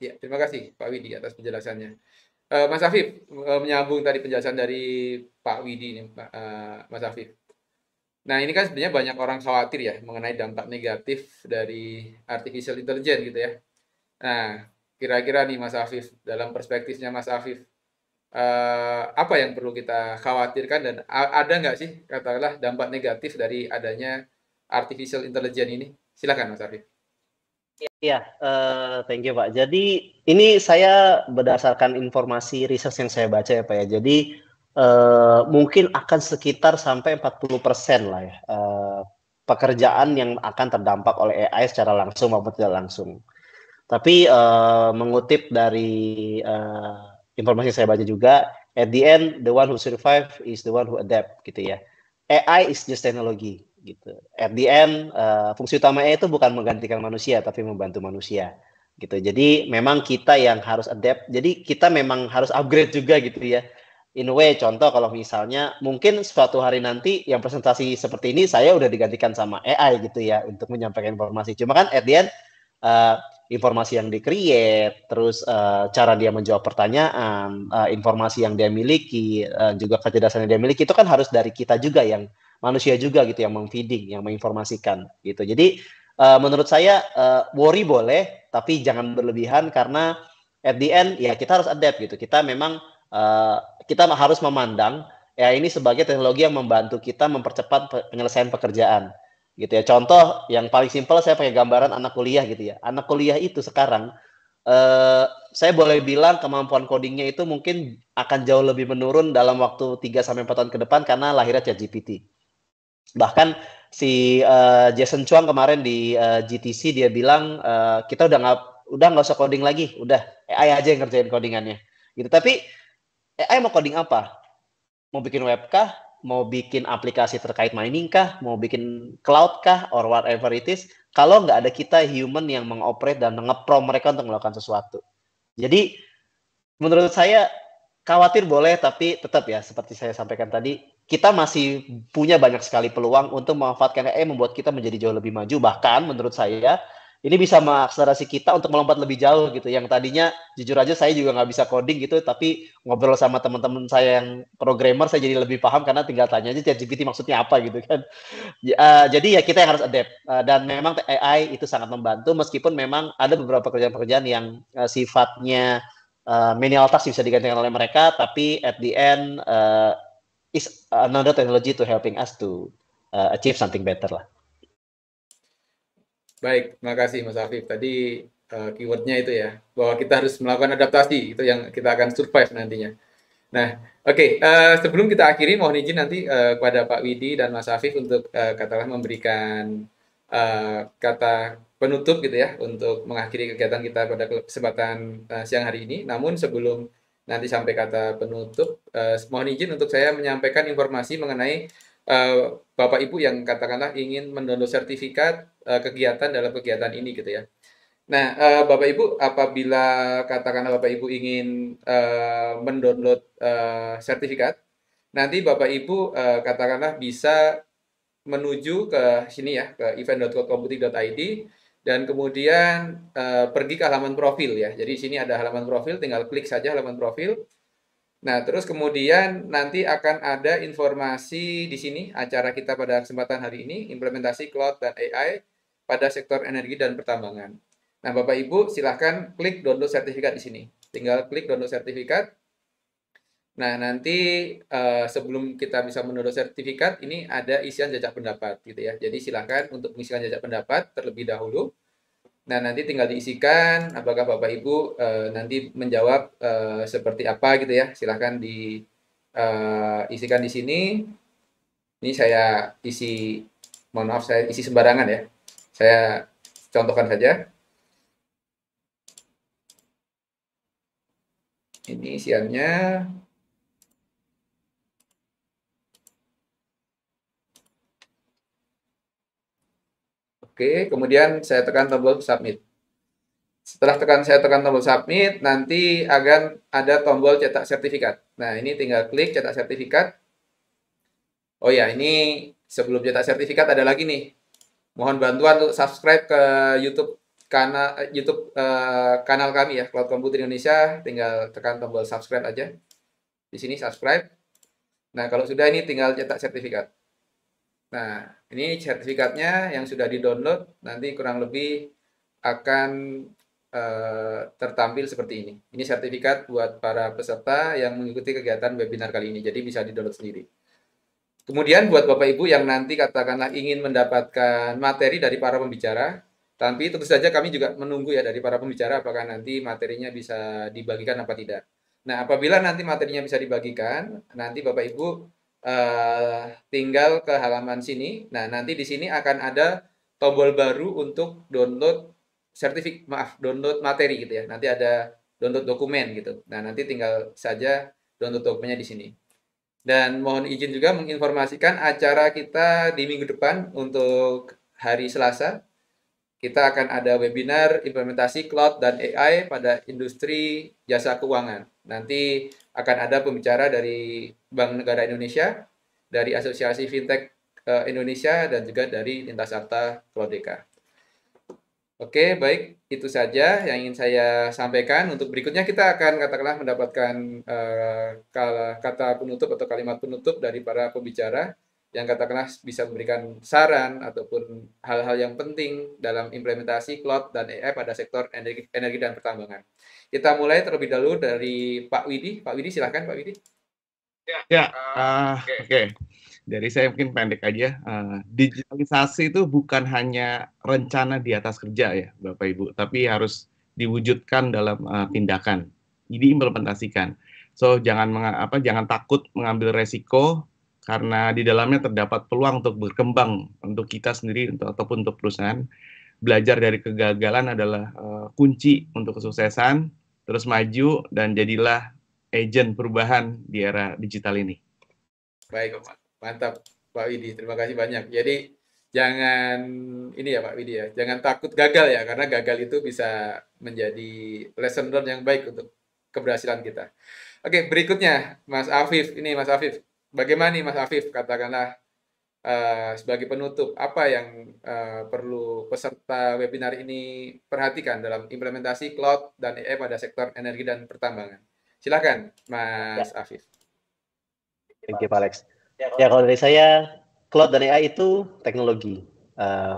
Ya, terima kasih Pak Widi atas penjelasannya. Uh, Mas Afif, uh, menyambung tadi penjelasan dari Pak Widi nih, uh, Mas Afif. Nah, ini kan sebenarnya banyak orang khawatir ya mengenai dampak negatif dari artificial intelligence gitu ya. Nah, kira-kira nih Mas Afif, dalam perspektifnya Mas Afif, apa yang perlu kita khawatirkan dan ada nggak sih katakanlah dampak negatif dari adanya artificial intelligence ini? Silakan Mas Afif. Iya, uh, thank you Pak. Jadi ini saya berdasarkan informasi riset yang saya baca ya Pak ya. Jadi uh, mungkin akan sekitar sampai 40% lah ya uh, pekerjaan yang akan terdampak oleh AI secara langsung maupun tidak langsung. Tapi uh, mengutip dari uh, informasi yang saya baca juga, at the end the one who survive is the one who adapt gitu ya. AI is just technology gitu. At the end uh, fungsi utama AI itu bukan menggantikan manusia tapi membantu manusia gitu. Jadi memang kita yang harus adapt. Jadi kita memang harus upgrade juga gitu ya. In a way contoh kalau misalnya mungkin suatu hari nanti yang presentasi seperti ini saya udah digantikan sama AI gitu ya untuk menyampaikan informasi. Cuma kan at the end uh, informasi yang di-create, terus uh, cara dia menjawab pertanyaan, uh, informasi yang dia miliki, uh, juga kecerdasan yang dia miliki itu kan harus dari kita juga yang manusia juga gitu yang memfeeding, yang menginformasikan gitu. Jadi uh, menurut saya uh, worry boleh, tapi jangan berlebihan karena at the end ya kita harus adapt gitu. Kita memang uh, kita harus memandang ya ini sebagai teknologi yang membantu kita mempercepat penyelesaian pekerjaan gitu ya. Contoh yang paling simpel saya pakai gambaran anak kuliah gitu ya. Anak kuliah itu sekarang uh, saya boleh bilang kemampuan codingnya itu mungkin akan jauh lebih menurun dalam waktu 3 sampai 4 tahun ke depan karena lahirnya ChatGPT. Bahkan si uh, Jason Chuang kemarin di uh, eh, GTC dia bilang uh, kita udah nggak udah nggak usah coding lagi, udah AI aja yang ngerjain codingannya. Gitu. Tapi AI mau coding apa? Mau bikin web kah? Mau bikin aplikasi terkait mining kah? Mau bikin cloud kah? Or whatever it is. Kalau nggak ada kita human yang mengoperate dan ngeprom mereka untuk melakukan sesuatu. Jadi menurut saya khawatir boleh, tapi tetap ya seperti saya sampaikan tadi, kita masih punya banyak sekali peluang untuk memanfaatkan AI membuat kita menjadi jauh lebih maju. Bahkan menurut saya ini bisa mengakselerasi kita untuk melompat lebih jauh gitu. Yang tadinya jujur aja saya juga nggak bisa coding gitu, tapi ngobrol sama teman-teman saya yang programmer saya jadi lebih paham karena tinggal tanya aja ChatGPT maksudnya apa gitu kan. Uh, jadi ya kita yang harus adapt uh, dan memang AI itu sangat membantu meskipun memang ada beberapa pekerjaan-pekerjaan yang uh, sifatnya uh, manual task bisa digantikan oleh mereka, tapi at the end uh, is another technology to helping us to uh, achieve something better lah. Baik, terima kasih Mas Afif. Tadi uh, keywordnya itu ya, bahwa kita harus melakukan adaptasi, itu yang kita akan survive nantinya. Nah, oke, okay, uh, sebelum kita akhiri, mohon izin nanti uh, kepada Pak Widi dan Mas Afif untuk uh, katakanlah memberikan uh, kata penutup gitu ya, untuk mengakhiri kegiatan kita pada kesempatan uh, siang hari ini. Namun sebelum nanti sampai kata penutup. Uh, mohon izin untuk saya menyampaikan informasi mengenai uh, Bapak Ibu yang katakanlah ingin mendownload sertifikat uh, kegiatan dalam kegiatan ini gitu ya. Nah, uh, Bapak Ibu apabila katakanlah Bapak Ibu ingin uh, mendownload uh, sertifikat, nanti Bapak Ibu uh, katakanlah bisa menuju ke sini ya ke event.komputing.id dan kemudian uh, pergi ke halaman profil ya. Jadi sini ada halaman profil, tinggal klik saja halaman profil. Nah, terus kemudian nanti akan ada informasi di sini acara kita pada kesempatan hari ini implementasi cloud dan AI pada sektor energi dan pertambangan. Nah, Bapak Ibu silahkan klik download sertifikat di sini. Tinggal klik download sertifikat. Nah, nanti uh, sebelum kita bisa mendownload sertifikat, ini ada isian jajak pendapat gitu ya. Jadi silahkan untuk mengisikan jajak pendapat terlebih dahulu. Nah, nanti tinggal diisikan apakah Bapak Ibu uh, nanti menjawab uh, seperti apa gitu ya. Silahkan diisikan di sini. Ini saya isi, mohon maaf saya isi sembarangan ya. Saya contohkan saja. Ini isiannya. Oke, kemudian saya tekan tombol submit. Setelah tekan saya tekan tombol submit, nanti akan ada tombol cetak sertifikat. Nah, ini tinggal klik cetak sertifikat. Oh ya, ini sebelum cetak sertifikat ada lagi nih. Mohon bantuan untuk subscribe ke YouTube kanal YouTube uh, kanal kami ya, Cloud Computer Indonesia. Tinggal tekan tombol subscribe aja. Di sini subscribe. Nah, kalau sudah ini tinggal cetak sertifikat. Nah, ini sertifikatnya yang sudah di-download nanti kurang lebih akan uh, tertampil seperti ini. Ini sertifikat buat para peserta yang mengikuti kegiatan webinar kali ini. Jadi bisa di-download sendiri. Kemudian buat Bapak Ibu yang nanti katakanlah ingin mendapatkan materi dari para pembicara, Tapi tentu saja kami juga menunggu ya dari para pembicara apakah nanti materinya bisa dibagikan apa tidak. Nah, apabila nanti materinya bisa dibagikan, nanti Bapak Ibu uh, tinggal ke halaman sini. Nah, nanti di sini akan ada tombol baru untuk download sertifik maaf download materi gitu ya. Nanti ada download dokumen gitu. Nah, nanti tinggal saja download dokumennya di sini. Dan mohon izin juga menginformasikan acara kita di minggu depan untuk hari Selasa. Kita akan ada webinar implementasi cloud dan AI pada industri jasa keuangan. Nanti akan ada pembicara dari Bank Negara Indonesia, dari Asosiasi Fintech eh, Indonesia, dan juga dari Lintas Arta Klodeka. Oke, baik. Itu saja yang ingin saya sampaikan. Untuk berikutnya kita akan katakanlah mendapatkan uh, kata penutup atau kalimat penutup dari para pembicara yang katakanlah bisa memberikan saran ataupun hal-hal yang penting dalam implementasi cloud dan AI pada sektor energi, energi dan pertambangan. Kita mulai terlebih dahulu dari Pak Widi. Pak Widi, silahkan Pak Widi. Ya, ya uh, oke. Okay. Dari saya mungkin pendek aja. Uh, digitalisasi itu bukan hanya rencana di atas kerja ya, Bapak Ibu, tapi harus diwujudkan dalam uh, tindakan, diimplementasikan. So jangan apa jangan takut mengambil resiko karena di dalamnya terdapat peluang untuk berkembang untuk kita sendiri untuk ataupun untuk perusahaan. Belajar dari kegagalan adalah uh, kunci untuk kesuksesan, terus maju dan jadilah agent perubahan di era digital ini. Baik. Mantap, Pak Widi. Terima kasih banyak. Jadi jangan ini ya Pak Widi ya, jangan takut gagal ya, karena gagal itu bisa menjadi lesson learned yang baik untuk keberhasilan kita. Oke, berikutnya Mas Afif. Ini Mas Afif. Bagaimana nih Mas Afif? Katakanlah uh, sebagai penutup, apa yang uh, perlu peserta webinar ini perhatikan dalam implementasi cloud dan AI pada sektor energi dan pertambangan? Silakan, Mas ya. Afif. Thank you, Pak Alex. Ya kalau dari saya, cloud dan AI itu teknologi. Uh,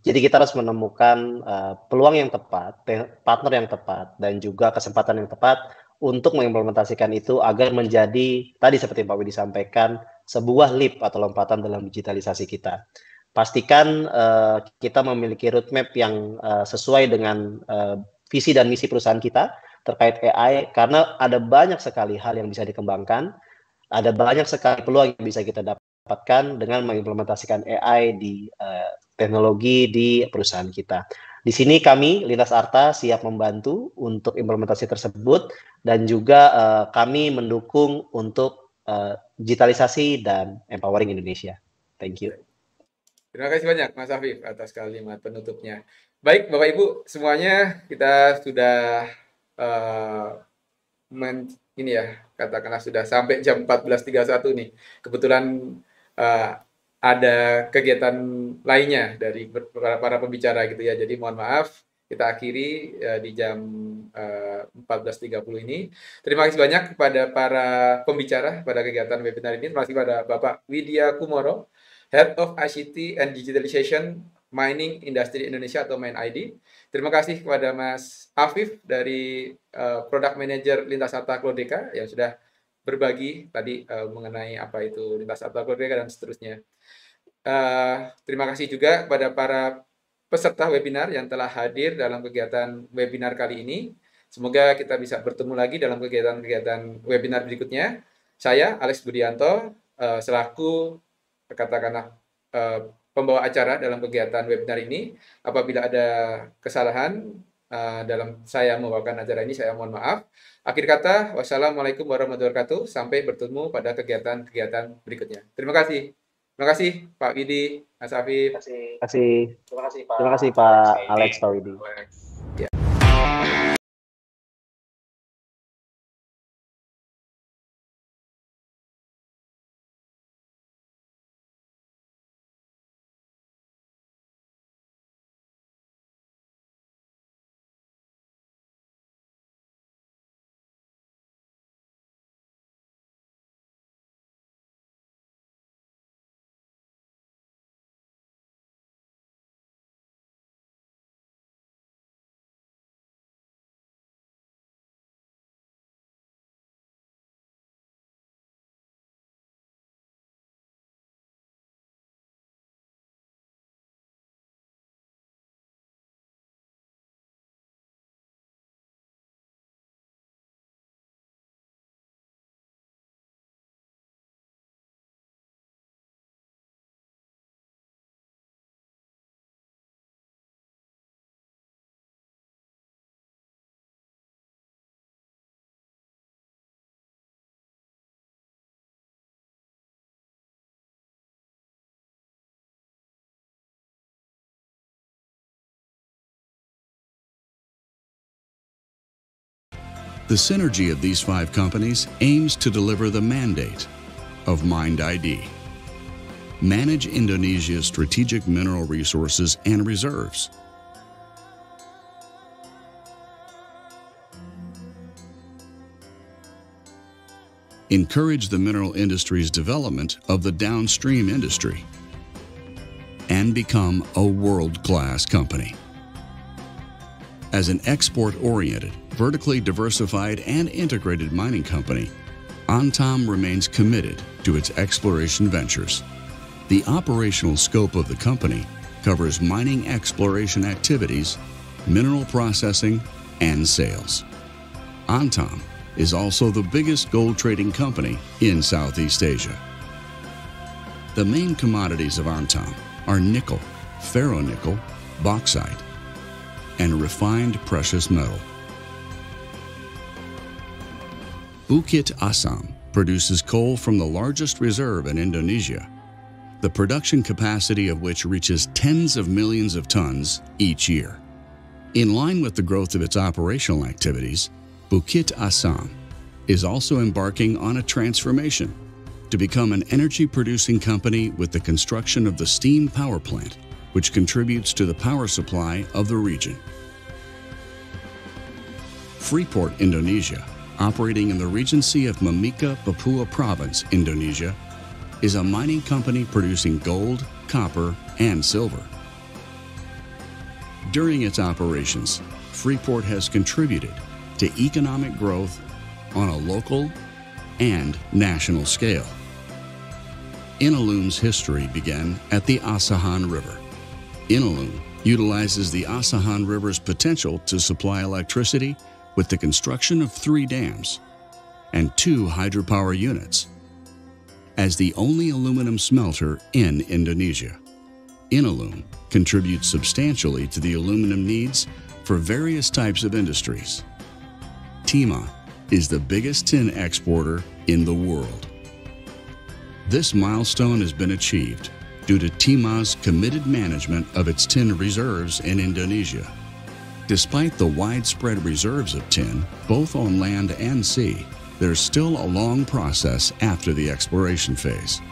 jadi kita harus menemukan uh, peluang yang tepat, partner yang tepat, dan juga kesempatan yang tepat untuk mengimplementasikan itu agar menjadi tadi seperti Pak Widi sampaikan sebuah leap atau lompatan dalam digitalisasi kita. Pastikan uh, kita memiliki roadmap yang uh, sesuai dengan uh, visi dan misi perusahaan kita terkait AI karena ada banyak sekali hal yang bisa dikembangkan ada banyak sekali peluang yang bisa kita dapatkan dengan mengimplementasikan AI di uh, teknologi di perusahaan kita. Di sini kami Lintas Arta siap membantu untuk implementasi tersebut dan juga uh, kami mendukung untuk uh, digitalisasi dan empowering Indonesia. Thank you. Terima kasih banyak Mas Afif atas kalimat penutupnya. Baik Bapak Ibu semuanya kita sudah uh, men, ini ya katakanlah sudah sampai jam 14.31 nih. Kebetulan uh, ada kegiatan lainnya dari para, para pembicara gitu ya. Jadi mohon maaf kita akhiri uh, di jam uh, 14.30 ini. Terima kasih banyak kepada para pembicara pada kegiatan webinar ini. Terima kasih kepada Bapak Widya Kumoro, Head of ICT and Digitalization Mining Industry Indonesia atau Main ID. Terima kasih kepada Mas Afif dari uh, Product Manager Lintas Arta Klodeka yang sudah berbagi tadi uh, mengenai apa itu Lintas Arta Klodeka dan seterusnya. Uh, terima kasih juga kepada para peserta webinar yang telah hadir dalam kegiatan webinar kali ini. Semoga kita bisa bertemu lagi dalam kegiatan-kegiatan webinar berikutnya. Saya Alex Budianto uh, selaku katakanlah uh, pembawa acara dalam kegiatan webinar ini. Apabila ada kesalahan uh, dalam saya membawakan acara ini, saya mohon maaf. Akhir kata, wassalamualaikum warahmatullahi wabarakatuh. Sampai bertemu pada kegiatan-kegiatan berikutnya. Terima kasih. Terima kasih Pak Widi, Mas Afif. Terima kasih. Terima kasih Pak. Terima kasih Pak Alex Pak Widi. Ya. The synergy of these five companies aims to deliver the mandate of MindID. Manage Indonesia's strategic mineral resources and reserves. Encourage the mineral industry's development of the downstream industry and become a world-class company. As an export-oriented, vertically diversified and integrated mining company, Antam remains committed to its exploration ventures. The operational scope of the company covers mining exploration activities, mineral processing, and sales. Antam is also the biggest gold trading company in Southeast Asia. The main commodities of Antam are nickel, ferronickel, bauxite, and refined precious metal. Bukit Asam produces coal from the largest reserve in Indonesia, the production capacity of which reaches tens of millions of tons each year. In line with the growth of its operational activities, Bukit Asam is also embarking on a transformation to become an energy producing company with the construction of the steam power plant, which contributes to the power supply of the region. Freeport Indonesia, operating in the Regency of Mamika Papua Province, Indonesia, is a mining company producing gold, copper, and silver. During its operations, Freeport has contributed to economic growth on a local and national scale. Inalum's history began at the Asahan River. Inalum utilizes the Asahan River's potential to supply electricity with the construction of three dams and two hydropower units. As the only aluminum smelter in Indonesia, Inalum contributes substantially to the aluminum needs for various types of industries. Timah is the biggest tin exporter in the world. This milestone has been achieved due to Timah's committed management of its tin reserves in Indonesia. Despite the widespread reserves of tin, both on land and sea, there's still a long process after the exploration phase.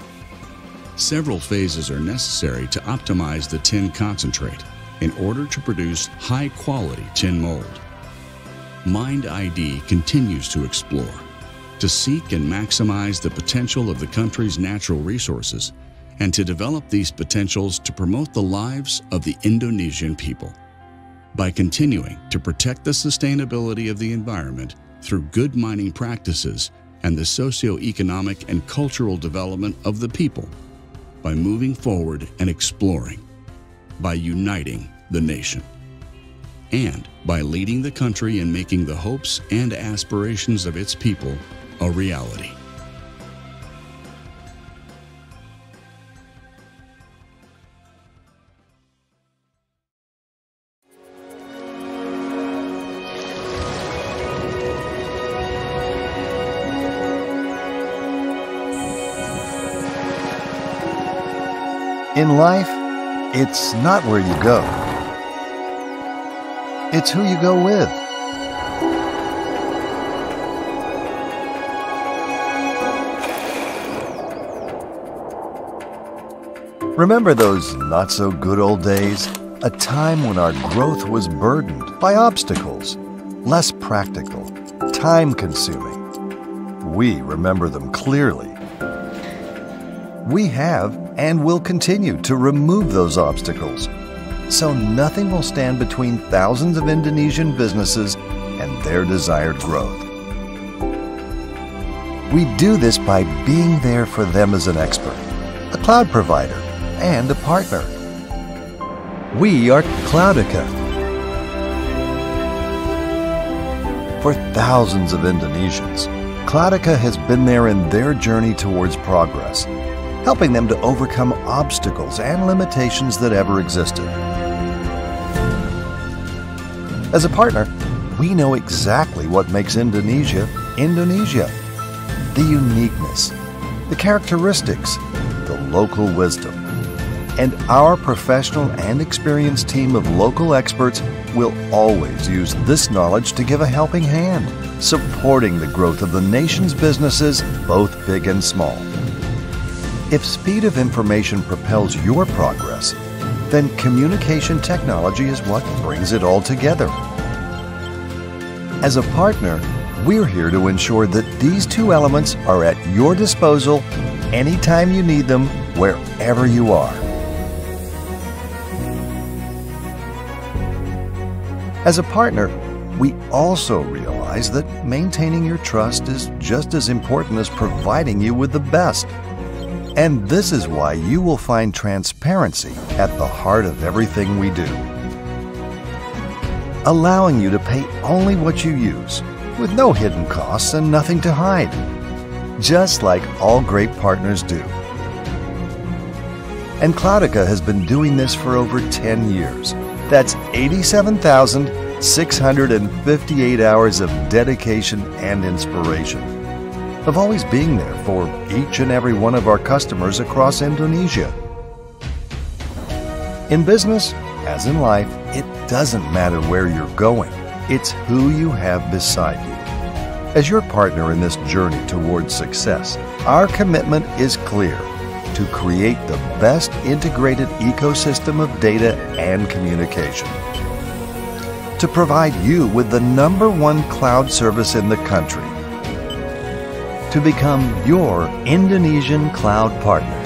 Several phases are necessary to optimize the tin concentrate in order to produce high-quality tin mold. Mind ID continues to explore, to seek and maximize the potential of the country's natural resources, and to develop these potentials to promote the lives of the Indonesian people. By continuing to protect the sustainability of the environment through good mining practices and the socio-economic and cultural development of the people, by moving forward and exploring, by uniting the nation, and by leading the country in making the hopes and aspirations of its people a reality. In life, it's not where you go, it's who you go with. Remember those not so good old days? A time when our growth was burdened by obstacles, less practical, time consuming. We remember them clearly. We have and will continue to remove those obstacles so nothing will stand between thousands of Indonesian businesses and their desired growth. We do this by being there for them as an expert, a cloud provider, and a partner. We are Cloudica. For thousands of Indonesians, Cloudica has been there in their journey towards progress, helping them to overcome obstacles and limitations that ever existed. As a partner, we know exactly what makes Indonesia Indonesia the uniqueness, the characteristics, the local wisdom. And our professional and experienced team of local experts will always use this knowledge to give a helping hand, supporting the growth of the nation's businesses, both big and small. If speed of information propels your progress, then communication technology is what brings it all together. As a partner, we're here to ensure that these two elements are at your disposal anytime you need them, wherever you are. As a partner, we also realize that maintaining your trust is just as important as providing you with the best. And this is why you will find transparency at the heart of everything we do. Allowing you to pay only what you use, with no hidden costs and nothing to hide. Just like all great partners do. And Cloudica has been doing this for over 10 years. That's 87,658 hours of dedication and inspiration of always being there for each and every one of our customers across Indonesia. In business, as in life, it doesn't matter where you're going, it's who you have beside you. As your partner in this journey towards success, our commitment is clear to create the best integrated ecosystem of data and communication. To provide you with the number one cloud service in the country to become your Indonesian cloud partner.